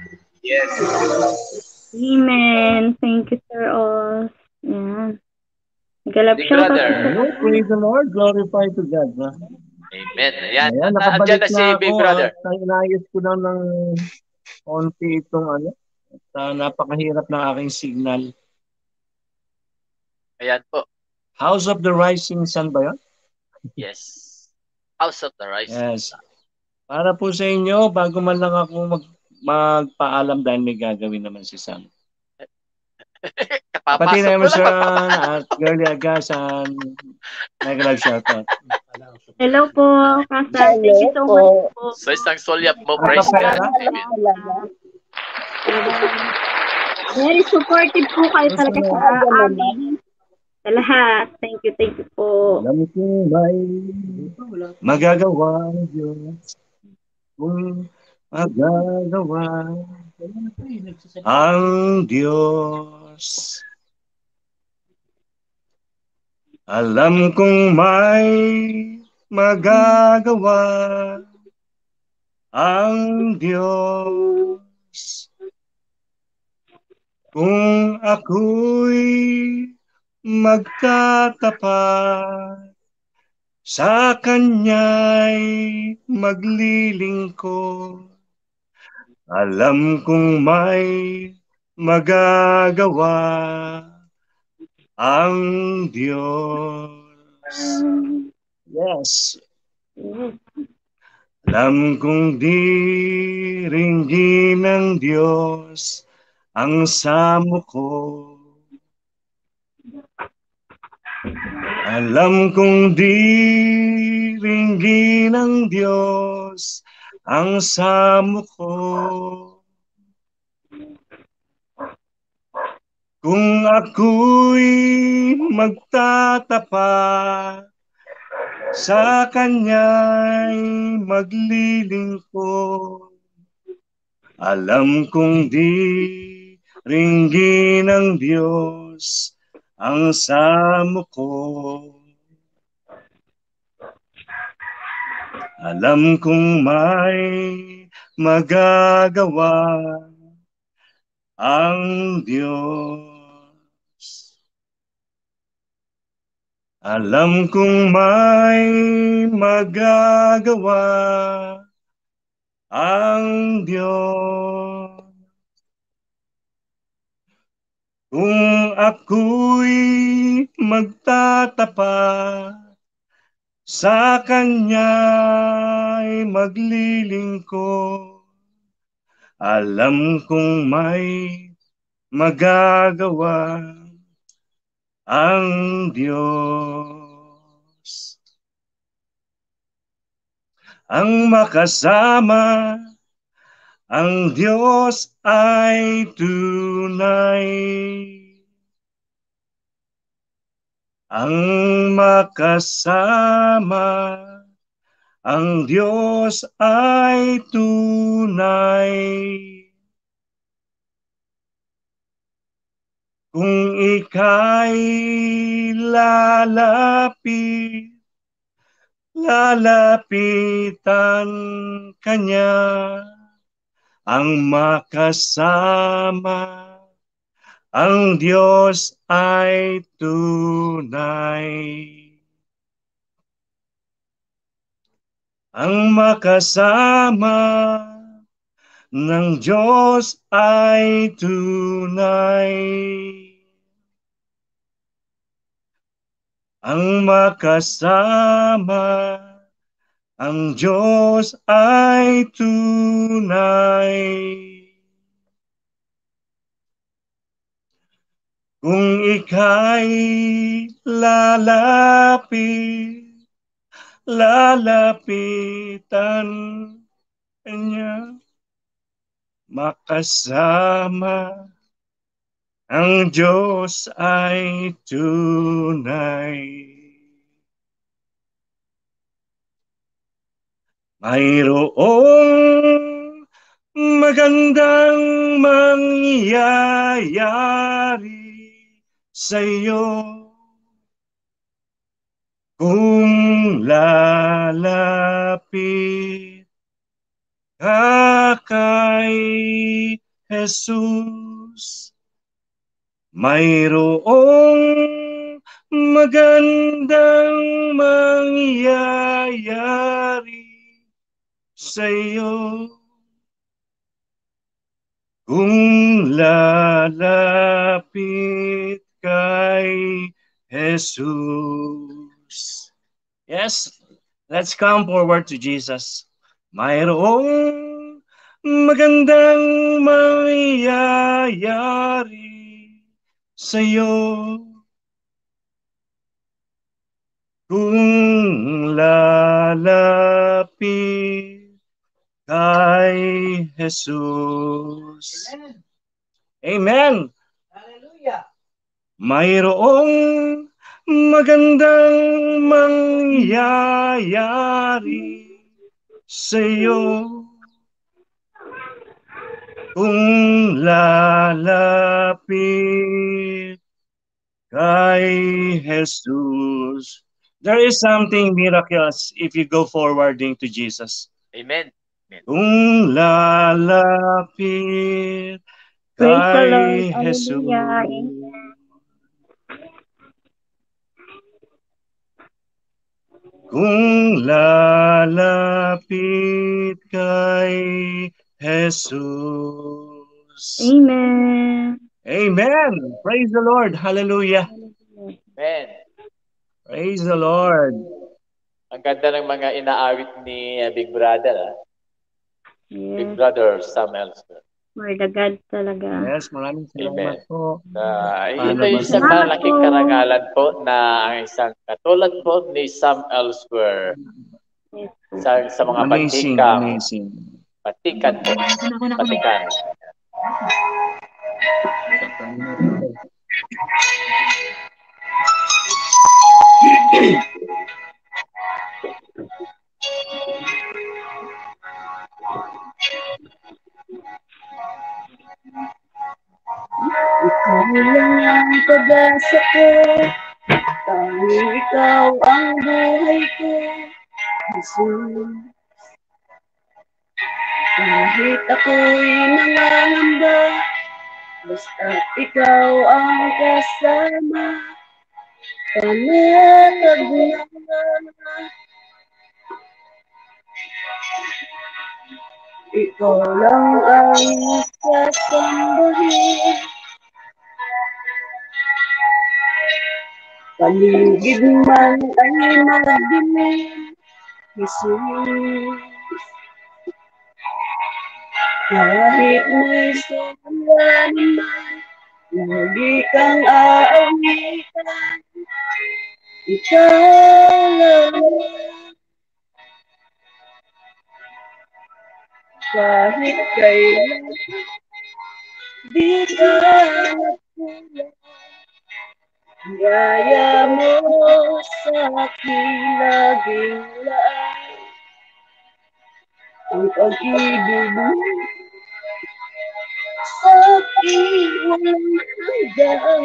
Yes. Amen. Thank you, Sir Os. Yan. Galap Big siya. brother. Hello, praise the Lord. Glorify to God. Ha? Amen. Ayan. Ayan, nakabalik na si na Big ako. Brother. At inayos ko lang ng konti itong ano. At, ah, napakahirap ng aking signal. Ayan po. House of the Rising Sun ba yun? Yes. House of the Rising. Yes. Para po sa inyo, bago man lang ako mag magpaalam dahil may gagawin naman si Sam. Pati na siya at Girlie Agasan. Mega love shoutout. Hello po, Kasa. Thank you so much po. So isang solyap mo, Ano praise pa God. Amen. Very supportive po kayo talaga sa amin. Sa lahat. Thank you, thank you po. Alam ko may magagawa ang Diyos. Kung magagawa ang Diyos. Alam kong may magagawa ang Diyos. Kung ako'y magtatapat sa Kanya'y maglilingkod. Alam kong may magagawa ang Diyos. Yes. Alam kong diringgin ng Diyos ang samo ko. Alam kong diringgin ng Diyos ang samo ko. Kung ako'y magtatapat sa Kanya'y maglilingkod, alam kong di ringgin ng Diyos ang samo ko. Alam kong may magagawa ang Diyos. Alam kong may magagawa ang Diyos. Kung ako'y magtatapat sa Kanya'y maglilingkod, alam kong may magagawa ang Diyos. Ang makasama ang Diyos ay tunay. Ang makasama ang Diyos ay tunay. Kung ika'y lalapit, lalapitan kanya ang makasama. Ang Diyos ay tunay. Ang makasama ng Diyos ay tunay. Ang makasama ang Diyos ay tunay. Kung ika'y lalapit, lalapitan niya, makasama ang Diyos ay tunay. Mayroong magandang mangyayari sa iyo kung lalapit ka kay Jesus. Mayroong magandang mangyayari sa iyo kung lalapit kay Jesus. Yes, let's come forward to Jesus. Mayroong magandang mangyayari sa iyo kung lalapit kay Jesus. Amen. Hallelujah. Mayroong magandang mangyayari sa iyo kung lalapit kay Jesus. There is something miraculous if you go forwarding to Jesus. Amen. Kung lalapit kay. Jesus. Hallelujah. Amen. Kung lalapit kay Jesus. Amen. Amen. Praise the Lord. Hallelujah. Amen. Praise the Lord. Ang ganda ng mga inaawit ni uh, Big Brother. Ah. Big Yes. Brother Sam Elster. For the God talaga. Yes, maraming salamat Amen. po. Uh, Paano ito ba isang malaking po. karangalan po na ang isang katulad po ni Sam Elsewhere Yes sa, sa mga Amazing, patikang, amazing. patikan po, patikan. Ikaw lang ang pag-asa ko. Tanging ikaw ang buhay ko. Jesus. Kahit ako'y nangangamba Basta't ikaw ang kasama. Panatag na Ikaw lang ang sasambahin Paligid man ay magdilim Jesus Kahit may suliranin man Lagi kang aawitan. Ikaw lang Kahit kailan Di ka Yaya mo sa aking laging laan Ang pag-ibig mo sa aking walang hanggan.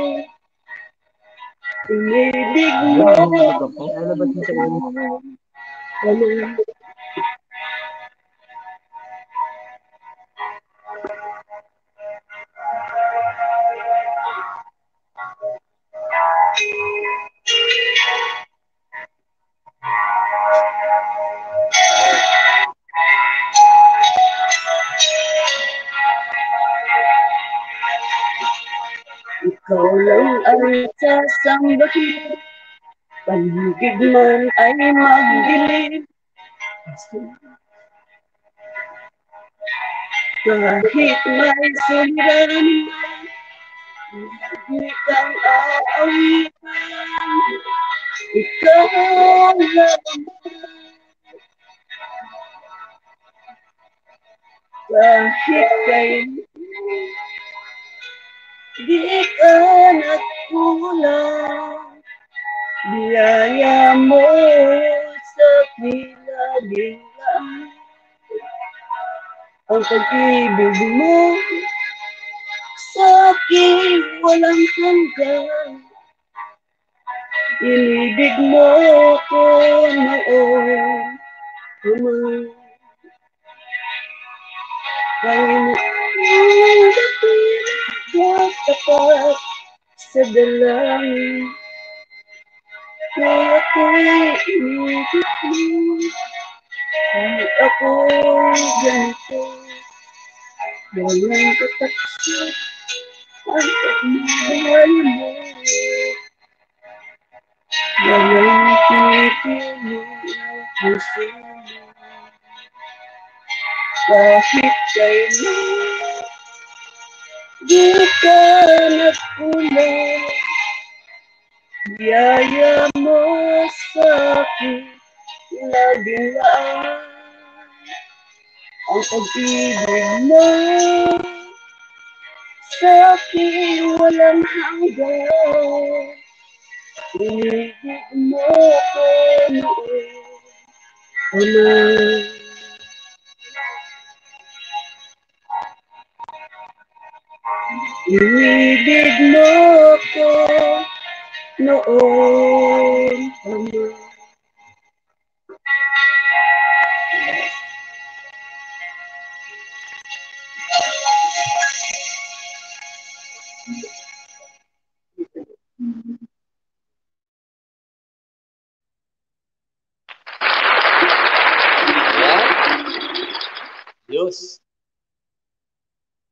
Inibig mo Ano Ikaw lang ang sasambahin Paligid man ay magdilim Kahit may suliranin man, hindi kang aawitan. Ikaw lang kahit kailan di ka nagkulang biyaya mo sa kilaging lang. Ang pag-ibig mo sa akin walang hanggan. Inibig mo ko noon Tumayo Panginoon, dapat tapat sa dalangin. Kaya ako'y inibig mo, kahit ako'y ganito. Walang katakot ang pagmamahal mo. Walang titino ang puso mo. Kahit kailan di ka nagkulang Biyaya mo sa akin laging laan Ang pag-ibig mo sa akin walang hanggan. Inibig mo ko noon Ulan Inibig mo ko noon pa man.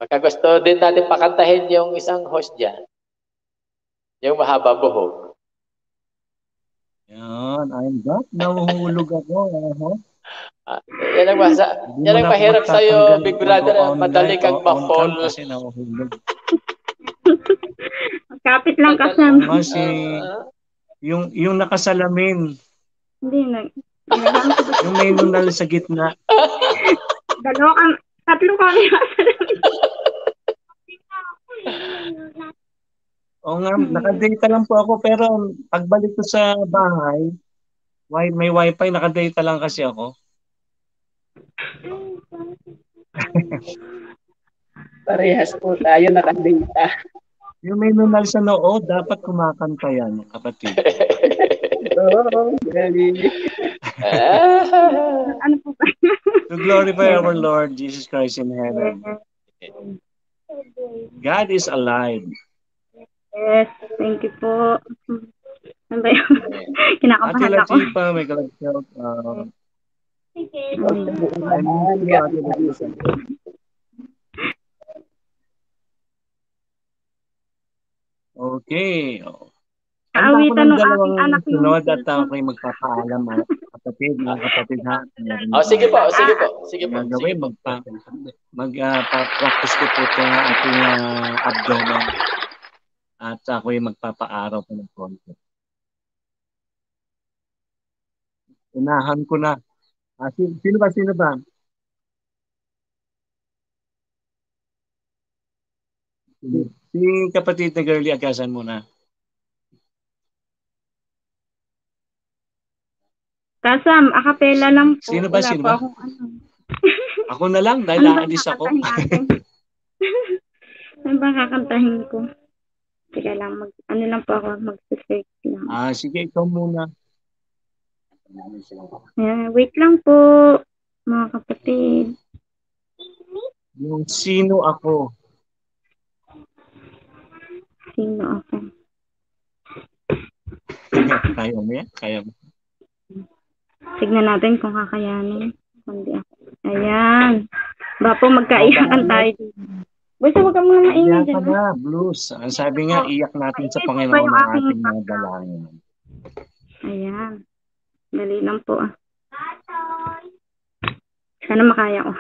Baka gusto din natin pakantahin yung isang host dyan. Yung mahaba buhok. Yan, I'm back. Nahuhulog ako. Uh-huh. Ah, yan ang, masa, yan ang mahirap sa'yo, Big Brother. online Madali kang cam ma-fall. Kasi nahuhulog. Kapit lang kasi. Kasi yung, yung nakasalamin, Hindi, nag... yung may nunal sa gitna. Dalawa kami, tatlo kami Oo nga, nakadata lang po ako pero pagbalik ko sa bahay, wi may wifi, nakadata lang kasi ako. Parehas po tayo nakadata. Yung may nunal sa noo, dapat kumakanta yan, kapatid. Oo, galing. ano po ba? To glorify our Lord Jesus Christ in heaven. God is alive. Yes, thank you po. Ano ba yun? Ate Kinakabahan ako. Latifa, may miss you, Ate Latifa. Okay. Kaawitan ng aking anak yung sunod at cellphone. ako'y magpapaalam mga kapatid, mga kapatid ha. Oh, sige po, sige po. Sige po. gagawin, magpa, mag, ah, pa-practice ko po itong ating ah, abdomen. At ako'y magpapaaraw po ng konti. Unahan ko na. Ah, sino, sino ba, sino ba? Si, si kapatid na girly, agasan mo na. Kasam, akapela lang po. Sino ba, Wala sino po ba? akong ano. Ako na lang, dahil Ano ba aalis ako. kakantahin natin? ano ba kakantahin ko? Teka lang, mag, ano lang po ako, mag-search lang. ah, sige, ikaw muna. Ayan, wait lang po, mga kapatid. Yung sino ako. Sino ako? Kaya mo yan? Kaya mo. Tignan natin kung kakayanin. Kundi ako. Ayan. Ba po, magkaiyakan tayo dito. Basta wag ka muna maingay Iyak ka dyan. na, blues. Ang sabi nga, iyak natin sa Panginoon ang ating mga dalangin. Ayan. Dali lang po ah. Sana makaya ko.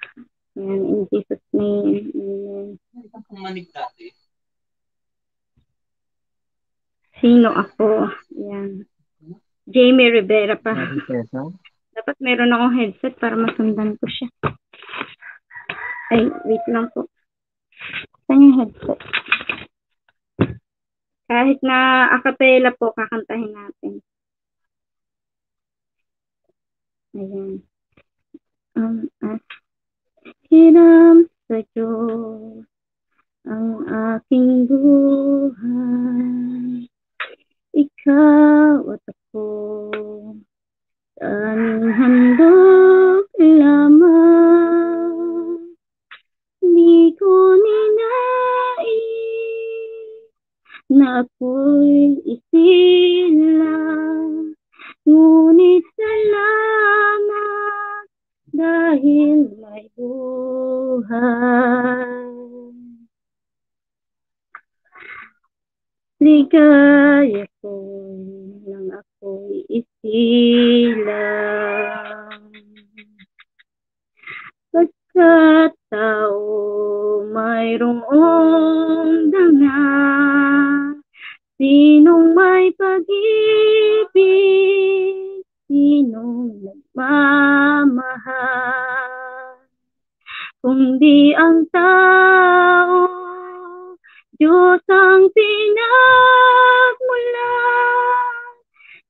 Ayan, in Jesus' name. Amen. Pumanig dati. Sino ako? Ayan. Jamie Rivera pa. Tessa. Dapat meron akong headset para masundan ko siya. Ay, wait lang po. Saan yung headset? Kahit na acapella po, kakantahin natin. Ayan. At hiram sa Diyos ang aking buhay. Ikaw at ako Tanging handog lamang Di ko ninais Na ako'y isilang Ngunit salamat Dahil may buhay Ligaya ko nang ako'y isilang. Pagkat tao mayroong danga, sinong may pag-ibig, sinong nagmamahal. Kundi ang tao Diyos ang pinagmulan,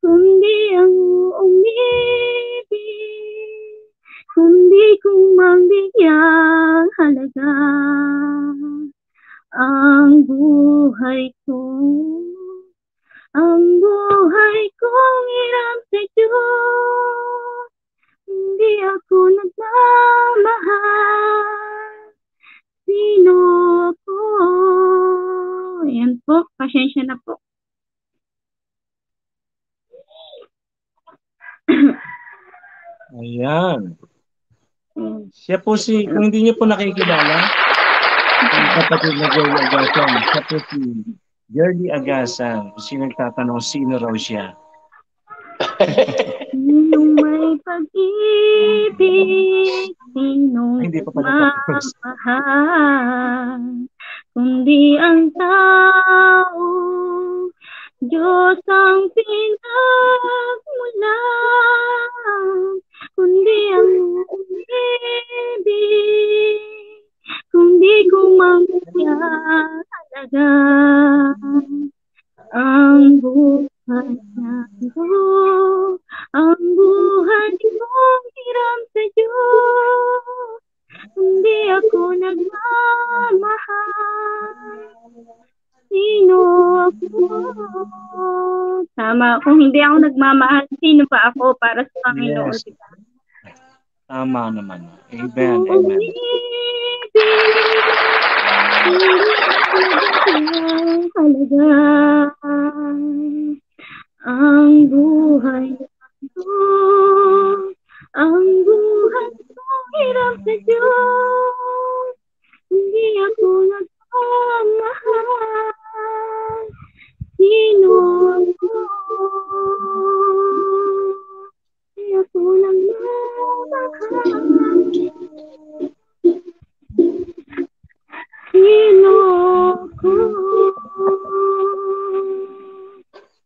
kundi ang umibig, kundi kung magbigyang halaga ang buhay ko. Ang buhay kong hiram sa Diyos, hindi ako nagmamahal. Sino ako? Ayan po, pasensya na po. Ayan. Siya po si, kung hindi niyo po nakikilala, ang kapatid na Jerry Agasan, siya po si Jerry Agasan. Kasi nagtatanong sino raw siya. Sinong may pag-ibig, sinong hindi pa pala magmamahal, kundi ang tao, Diyos ang pinagmulan, kundi ang umibig, kundi kumangkaya talaga ang buhay ko, ang buhay kong hiram sa Diyos, hindi ako nagmamahal. Sino ako? Tama, kung hindi ako nagmamahal, sino pa ako para sa Panginoon? Yes. Tama naman. Amen, amen. Halaga ang buhay ko, ang buhay ko hirap sa Diyos. Hindi ako nagmamahal.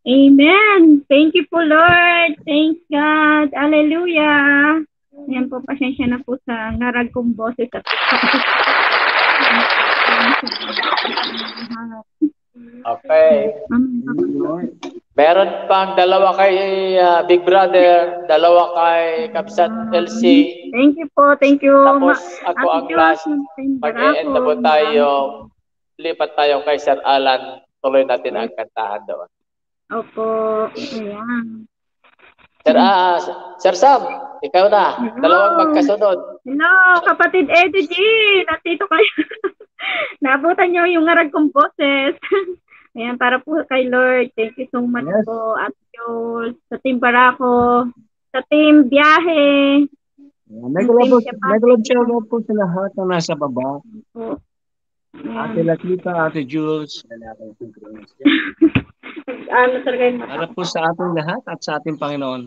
Amen. Thank you po, Lord. Thanks, God. Hallelujah. Ayan po, pasensya na po sa ngarag kong boses Okay. Meron pang dalawa kay ah, Big Brother, dalawa kay Kapsat LC. Thank you po. Thank you. Tapos ako ang last. ng Mag-e-end na po tayo. Lipat tayo kay Sir Alan. Tuloy natin ang kantahan doon. Opo. Ayan. Sir, ah, Sir Sam, ikaw na. Dalawang magkasunod. Hello, kapatid Eddie G. Nandito kayo. Nabutan niyo yung ngarag kong boses. Ayan, para po kay Lord. Thank you so much Yes. po, at Jules, sa Team Barako, sa Team Biyahe. Nag-love po, nag-love shout out po sa lahat na nasa baba. Po. Ate Latita, Ate Jules. Ano talaga yung? Para po sa ating lahat at sa ating Panginoon.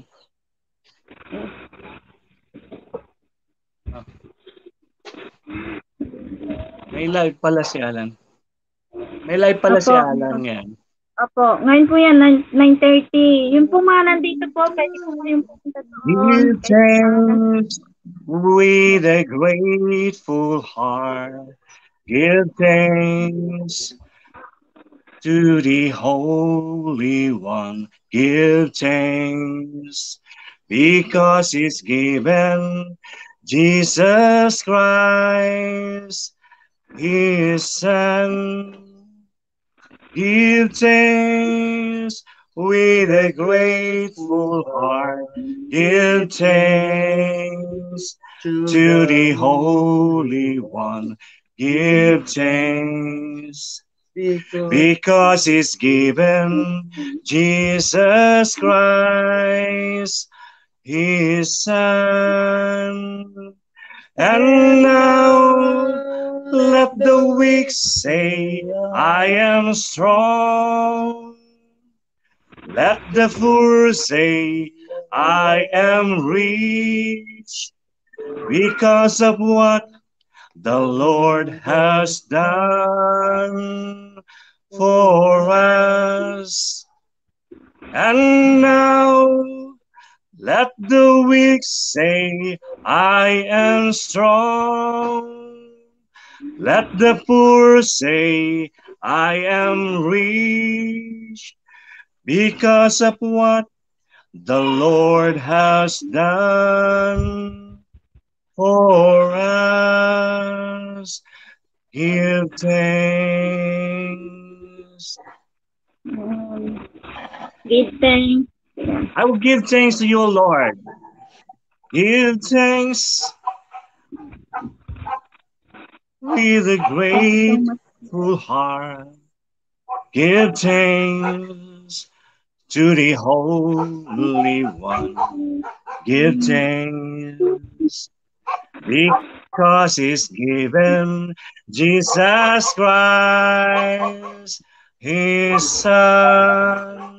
May live pala si Alan. May live pala si Opo. Alan yan. Opo, ngayon po yan, 9 9.30. Yung po mga nandito po, pwede po kayong pupunta doon. Give thanks with a grateful heart. Give thanks to the Holy One. Give thanks because He's given Jesus Christ, His Son. Give thanks with a grateful heart. Give thanks to the Holy One. Give thanks because He's given Jesus Christ, His Son. And now let the weak say, I am strong. Let the poor say, I am rich because of what the Lord has done for us. And now let the weak say, I am strong. Let the poor say, I am rich because of what the Lord has done for us. Give thanks. Give thanks. I will give thanks to you, Lord. Give thanks with a grateful heart. Give thanks to the Holy One. Give thanks because He's given Jesus Christ, His Son.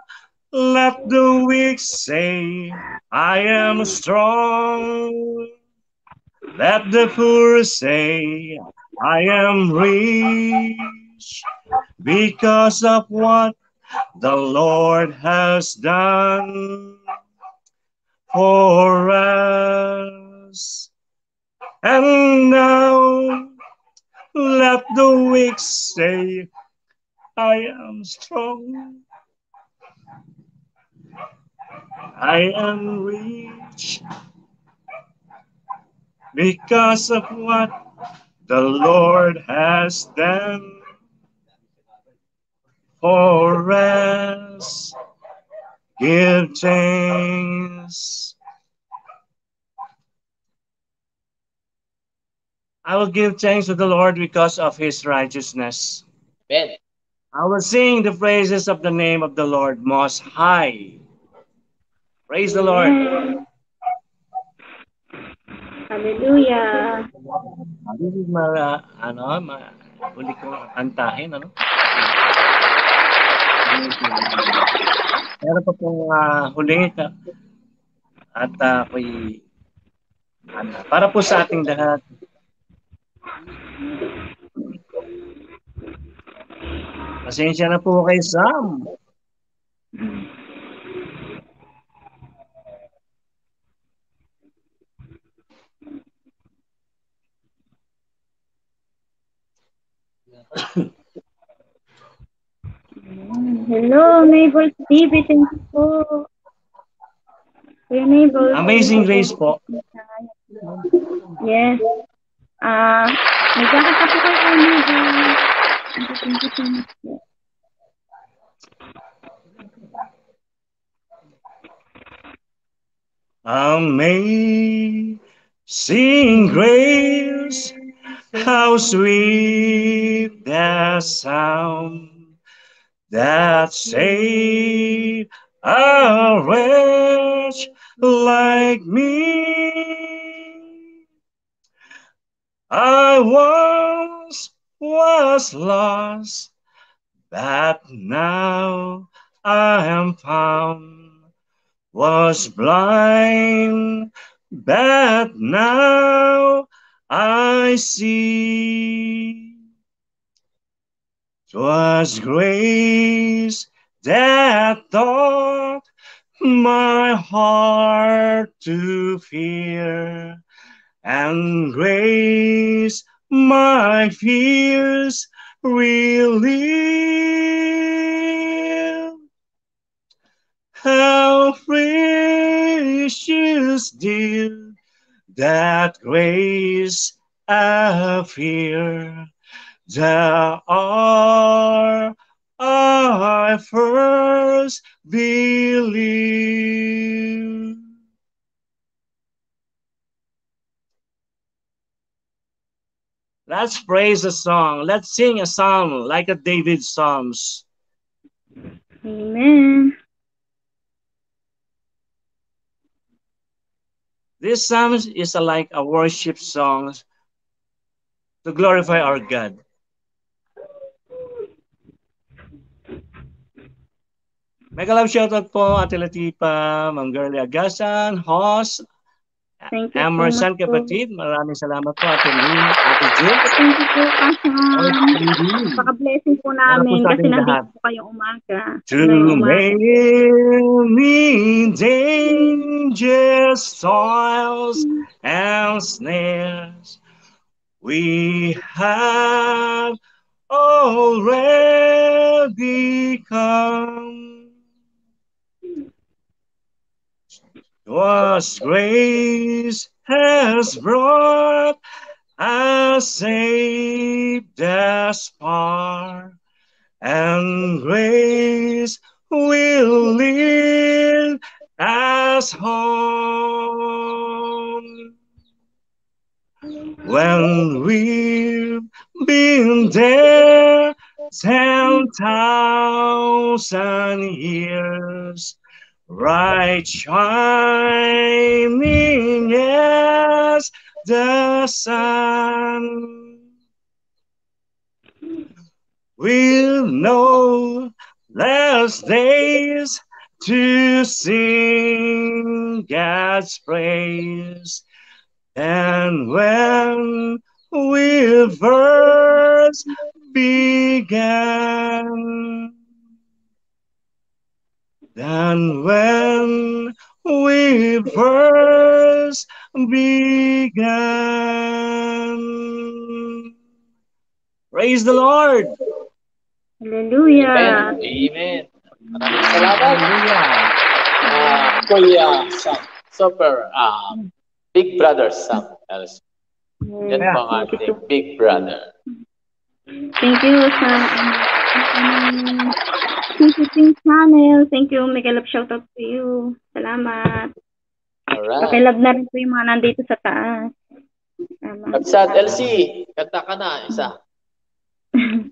let the weak say, I am strong. Let the poor say, I am rich because of what the Lord has done for us. And now let the weak say, I am strong. I am rich because of what the Lord has done for us. Give thanks. I will give thanks to the Lord because of his righteousness. Amen. I will sing the praises of the name of the Lord Most High. Praise the Lord. Hallelujah. This is ma, ano, ma, huli ko kantahin, ano? Meron pa pong uh, huli ka. At uh, ako'y ano, para po sa ating lahat. Pasensya na po kay Sam. Hello, Mabel TV. Thank you po. Kuya Mabel. Amazing Grace po. Yes. Ah, uh, nagkakata po kayo kay Mabel. Thank you, thank you so much po. Amazing grace, how sweet the sound that saved a wretch like me. I once was lost, but now I am found. Was blind, but now I see. 'Twas grace that taught my heart to fear, and grace my fears relieve. How precious, dear, that grace appear. There are I first believe. Let's praise a song. Let's sing a song like a David Psalms. Amen. This psalm is like a worship song to glorify our God. Mega love shoutout po, Ate Latipa, Ma'am Girlie Agasan, Hoss, Thank you Emerson so kapatid. Maraming salamat po, Ate Lynn, Ate Jill. Thank you po, Kasam. Paka-blessing po namin kasi nandito po kayong umaga. To many dangerous toils and snares we have already come. Was grace has brought us safe thus far, and grace will lead us home. When we've been there ten thousand years, bright shining as the sun, we'll know last days to sing God's praise. And when we first began, then when we first began. Praise the Lord! Hallelujah. Amen. Maraming salamat. Hallelujah! Ah, Kuya Sam. Super. ah, Big Brother Sam. Yes. Yan Yeah. po ang ating Big Brother. Thank you sa um, Sing channel. Thank you. Mega love shoutout to you. Salamat. Alright. Pakilove na rin po yung mga nandito sa taas. Salamat. Kapsat LC, kanta ka na isa.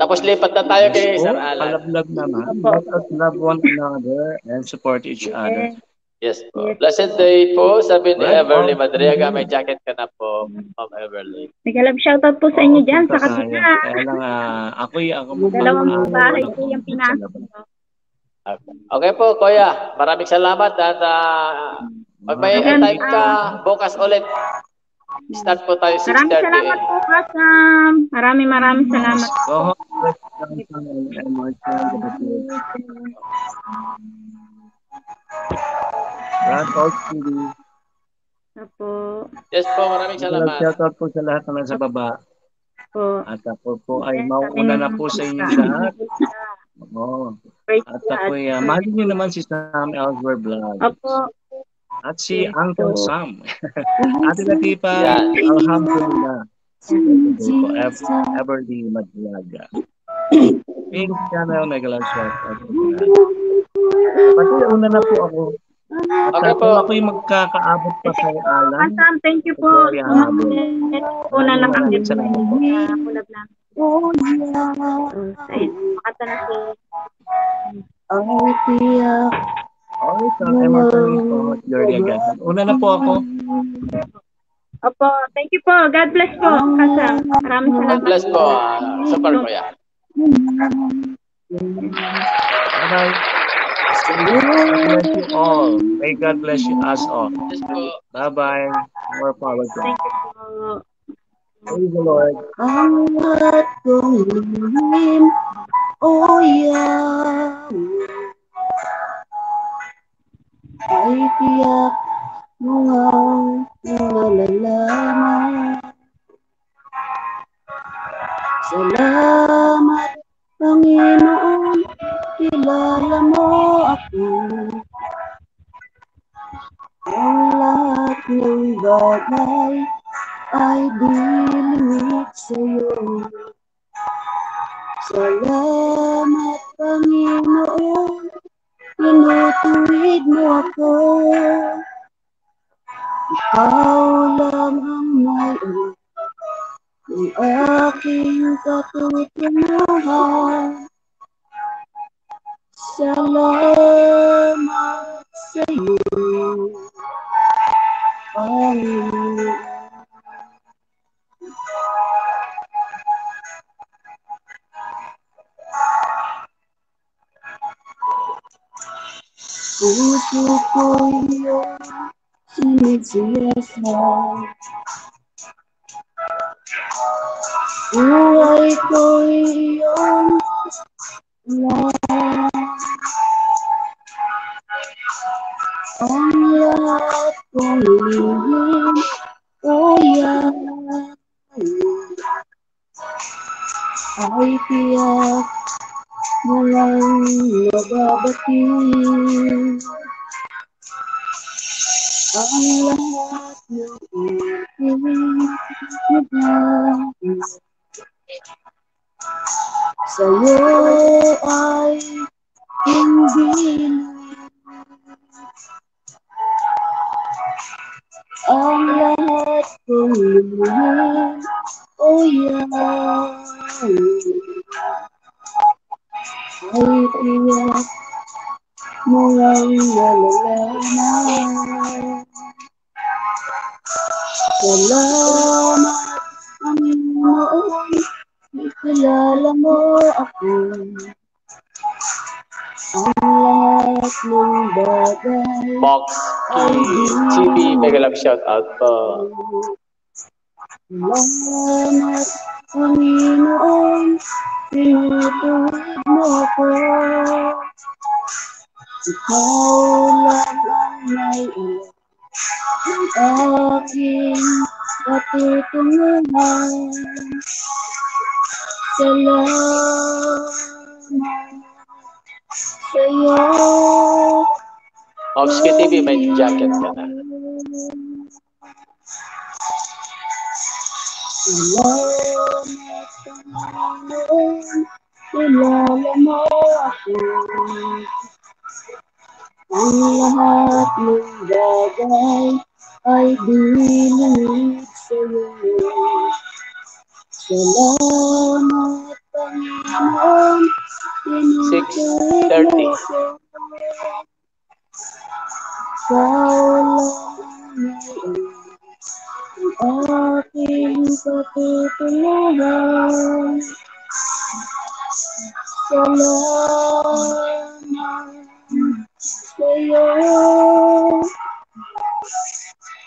Tapos lipat na tayo kay Sir Alan. Palablab naman. Let us love one another and support each other. Yes po. Blessed day po, sabi ni Well, Everly oh, Madriaga. May jacket ka na po, Ma'am Everly. Mega love shoutout po sa inyo dyan sa kabila. Kaya lang, ah, ako'y ako Dalawang ah, bahay po yung po pinasok. Okay po, Kuya. Maraming salamat at pag may Ayan, time ka, bukas ulit. Start po tayo 6.30 Maraming salamat po, Kasam. Maraming maraming salamat. So, Old TV. Opo. Yes po, maraming salamat. Shoutout po sa lahat na nasa baba. Po. At ako po ay mauuna na po sa inyo lahat. Oo. At ako ay uh, mahalin niyo naman si Sam Elsewhere Vlog. Opo. At si Yes Uncle po. Sam. Ate Latipa, Yan. Alhamdulillah. Po, Ev- Everly Madriaga. Pink Channel, Mega Love Shoutout. Pati una na po ako. At Okay po. ako'y magkakaabot pa kay Alan, Kasam, thank you po. Victoria Habol. po na nakakit sa Salamat po. kulab namin. Oh, yeah. Makata na si Ay, tiyak. Okay, so I'm po. Una na po ako. Opo, thank you po. God bless po, Kasam. Maraming God salamat. bless po. ah, Super po bless you all. May God bless you us all. Yes po. Bye-bye. More power to you. Praise the Lord. Ang lahat kong lihim, oh Yahweh, ay tiyak mga nalalaman. Salamat, Panginoon, kilala mo ako. Ang lahat ng bagay ay dilimit sa'yo. Salamat, Panginoon, tinutuwid mo ako. Ikaw lang ang may ng aking katutunuhan. Salamat sa'yo, Panginoon. Puso ko iyong sinisiyasat. Buhay ko iyong. Ang lahat kong lihim, o ay tiyak walang nababati. Ang lahat ng aking sa'yo ay Ikaw lang ang may alam ng aking katutunguhan. Salamat sa'yo. Box TV, may jacket ka na. Salamat, Panginoon, kilala mo ako. Ang lahat ng bagay ay dilimit sa'yo. Salamat, Panginoon, tinutuwid mo 6:30. ako. Ikaw lang ang aking katutulungan. Salamat sa'yo,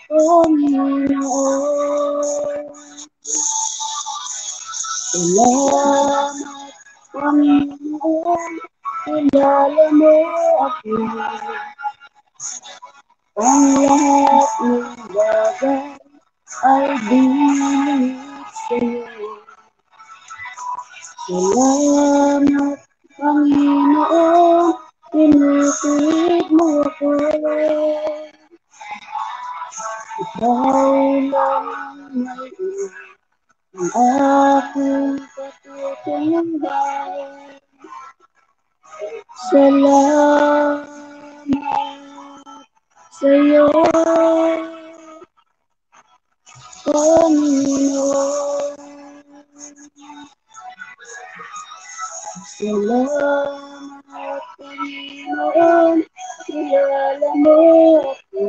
Panginoon. Salamat, Panginoon, kilala mo ako. Ang lahat ng bagay ay dilimit sa'yo. Salamat, Panginoon, tinutuwid mo ako. Ikaw lang ang may ang aking katutulungan. Salamat sa'yo, Panginoon. Salamat, Panginoon, kilala mo ako.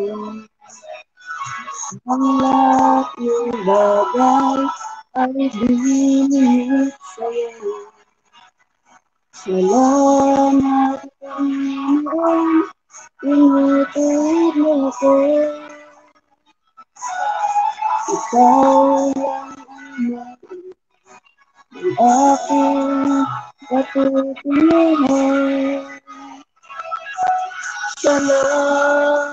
Ang lahat ng bagay ay binigit sa'yo. Salamat, Panginoon, tinutuwid mo ako. Ikaw lang ang aking patutunguhan. Salamat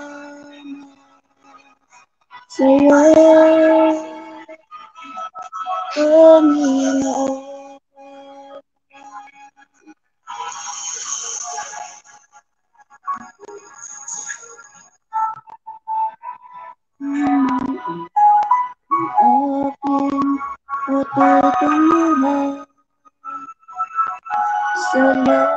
sa'yo, Panginoon. Patutunguhan. Salamat sa'yo,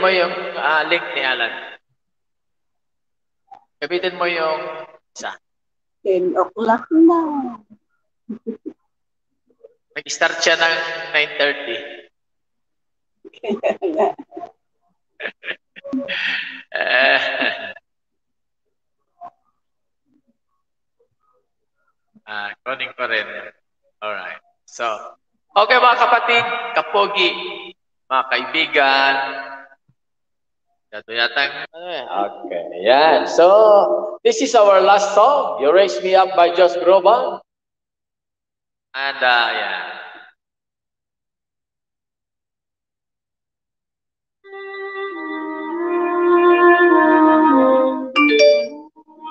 Kunin mo yung ah, link ni Alan. Gamitin mo yung isa. 10 o'clock na. Nag-start siya ng 9.30. Eh, ah, kunin ko rin. Alright. So, okay mga kapatid, kapogi, mga kaibigan, Eh. Okay, yan. So, this is our last song, You Raise Me Up by Josh Groban. And, uh, yeah.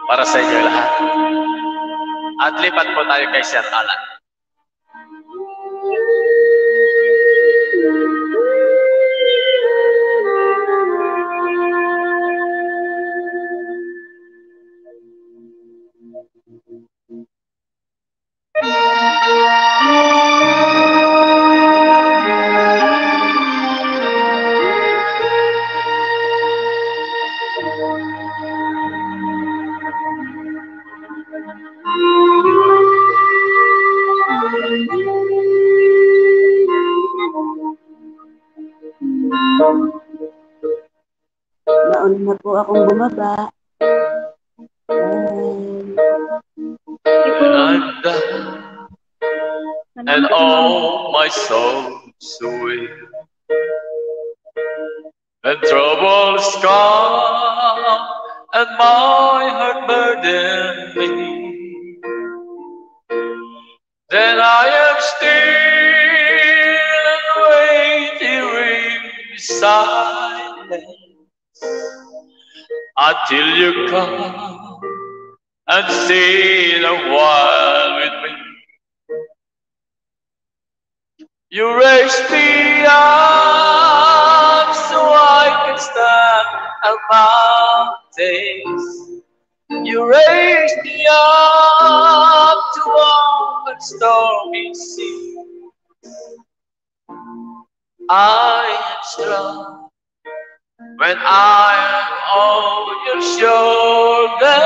Para sa inyo lahat. At lipat po tayo kay Sir Alan. Then I am still and waiting in silence until you come and stay a while with me. You raise me up so I can stand on mountains. You raise me up to stormy seas. I am strong when I am on your shoulder.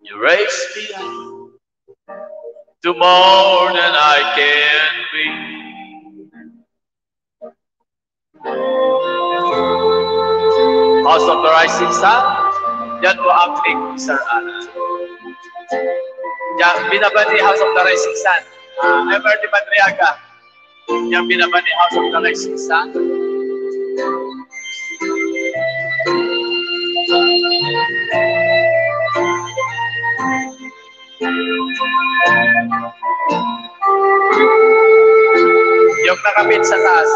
You raise me up to more than I can be. House of the Rising Sun, yan po ang click ni Sir Yang binabani House of the Rising Sun. Ah, uh, MRT Patriaga. Yang binabani House of the Rising Sun. Yung nakapit sa taas.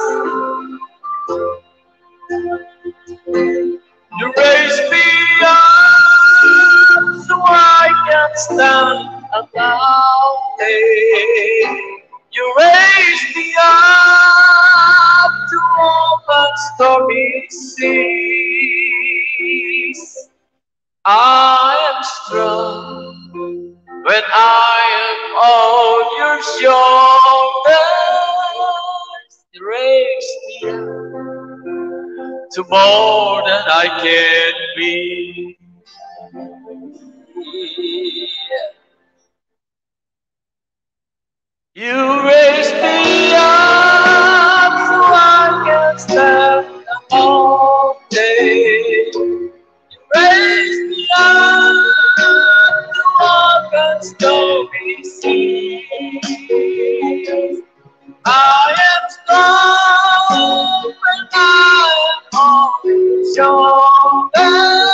You raise me up. so I can stand about it. You raise me up to open stormy seas. I am strong when I am on your shoulders. You raise me up to more than I can be. You raise me up so I can stand all day. You raise me up to walk on stormy seas. I am strong when I am on your shoulders.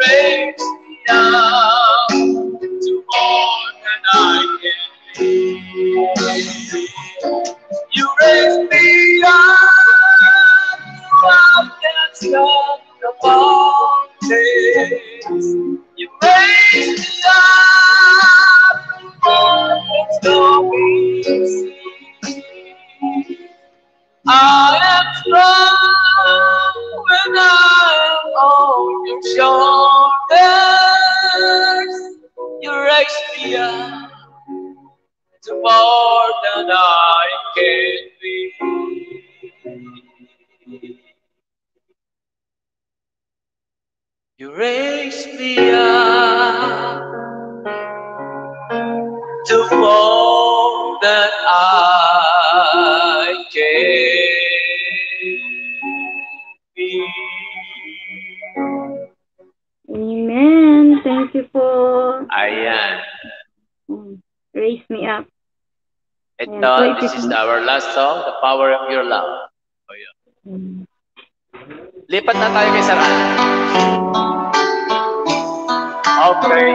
Raise me to more than I can be. You raise me up I can stand the mountains. You raise me up the stormy I am strong when I am on your shoulders. You raise me up to more than I can be. You raise me up to more than I Thank you po. Ayan. Mm. Raise me up. Ito, Ayan. this is our last song, The Power of Your Love. O, yun. Mm. Lipat na tayo kay Sarah. Okay.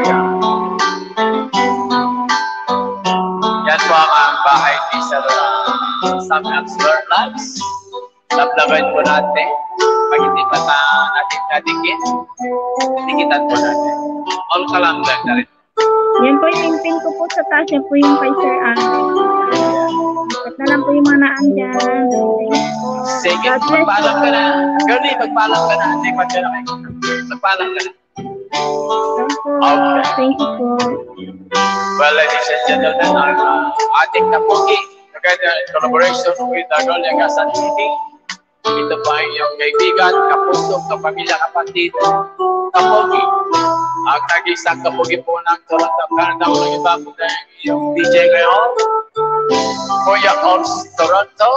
Yan po ang ang bahay ni Sarah. Some Answer Lives. Lablaban po natin. Hindi pa ta natin nadikit, dikitan po natin. All kalanggan na rin. Yan po yung pin ko po sa taas. Yan po yung kay Sir Ang. At na lang po yung mga you po. Sige, magpaalam ka na. Girlie, magpaalam ka na. Hindi, magpaalam ka na. Magpaalam ka na. Thank you po. Okay. Thank you po. Well, ladies and gentlemen, ang uh, ating kapugi, together in collaboration with our Dolia Gasan City, ito ang iyong kaibigan, kapuso, kapamilya, kapatid, kapugi. Ang nag-isang kapugi po ng Toronto, Canada, ulang iba po na iyong DJ ngayon, Kuya Ops Toronto,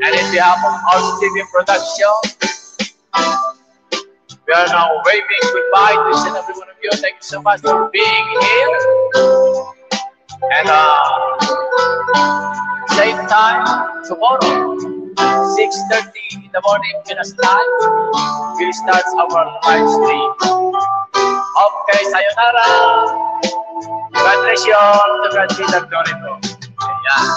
and in behalf of Ops TV Production, we are now waving goodbye to each and every one of you. Thank you so much for being here. And uh, same time tomorrow, 6.30 in the morning, Pinas time, we start our live stream. Okay, sayonara. God. To God be the glory. Ayan.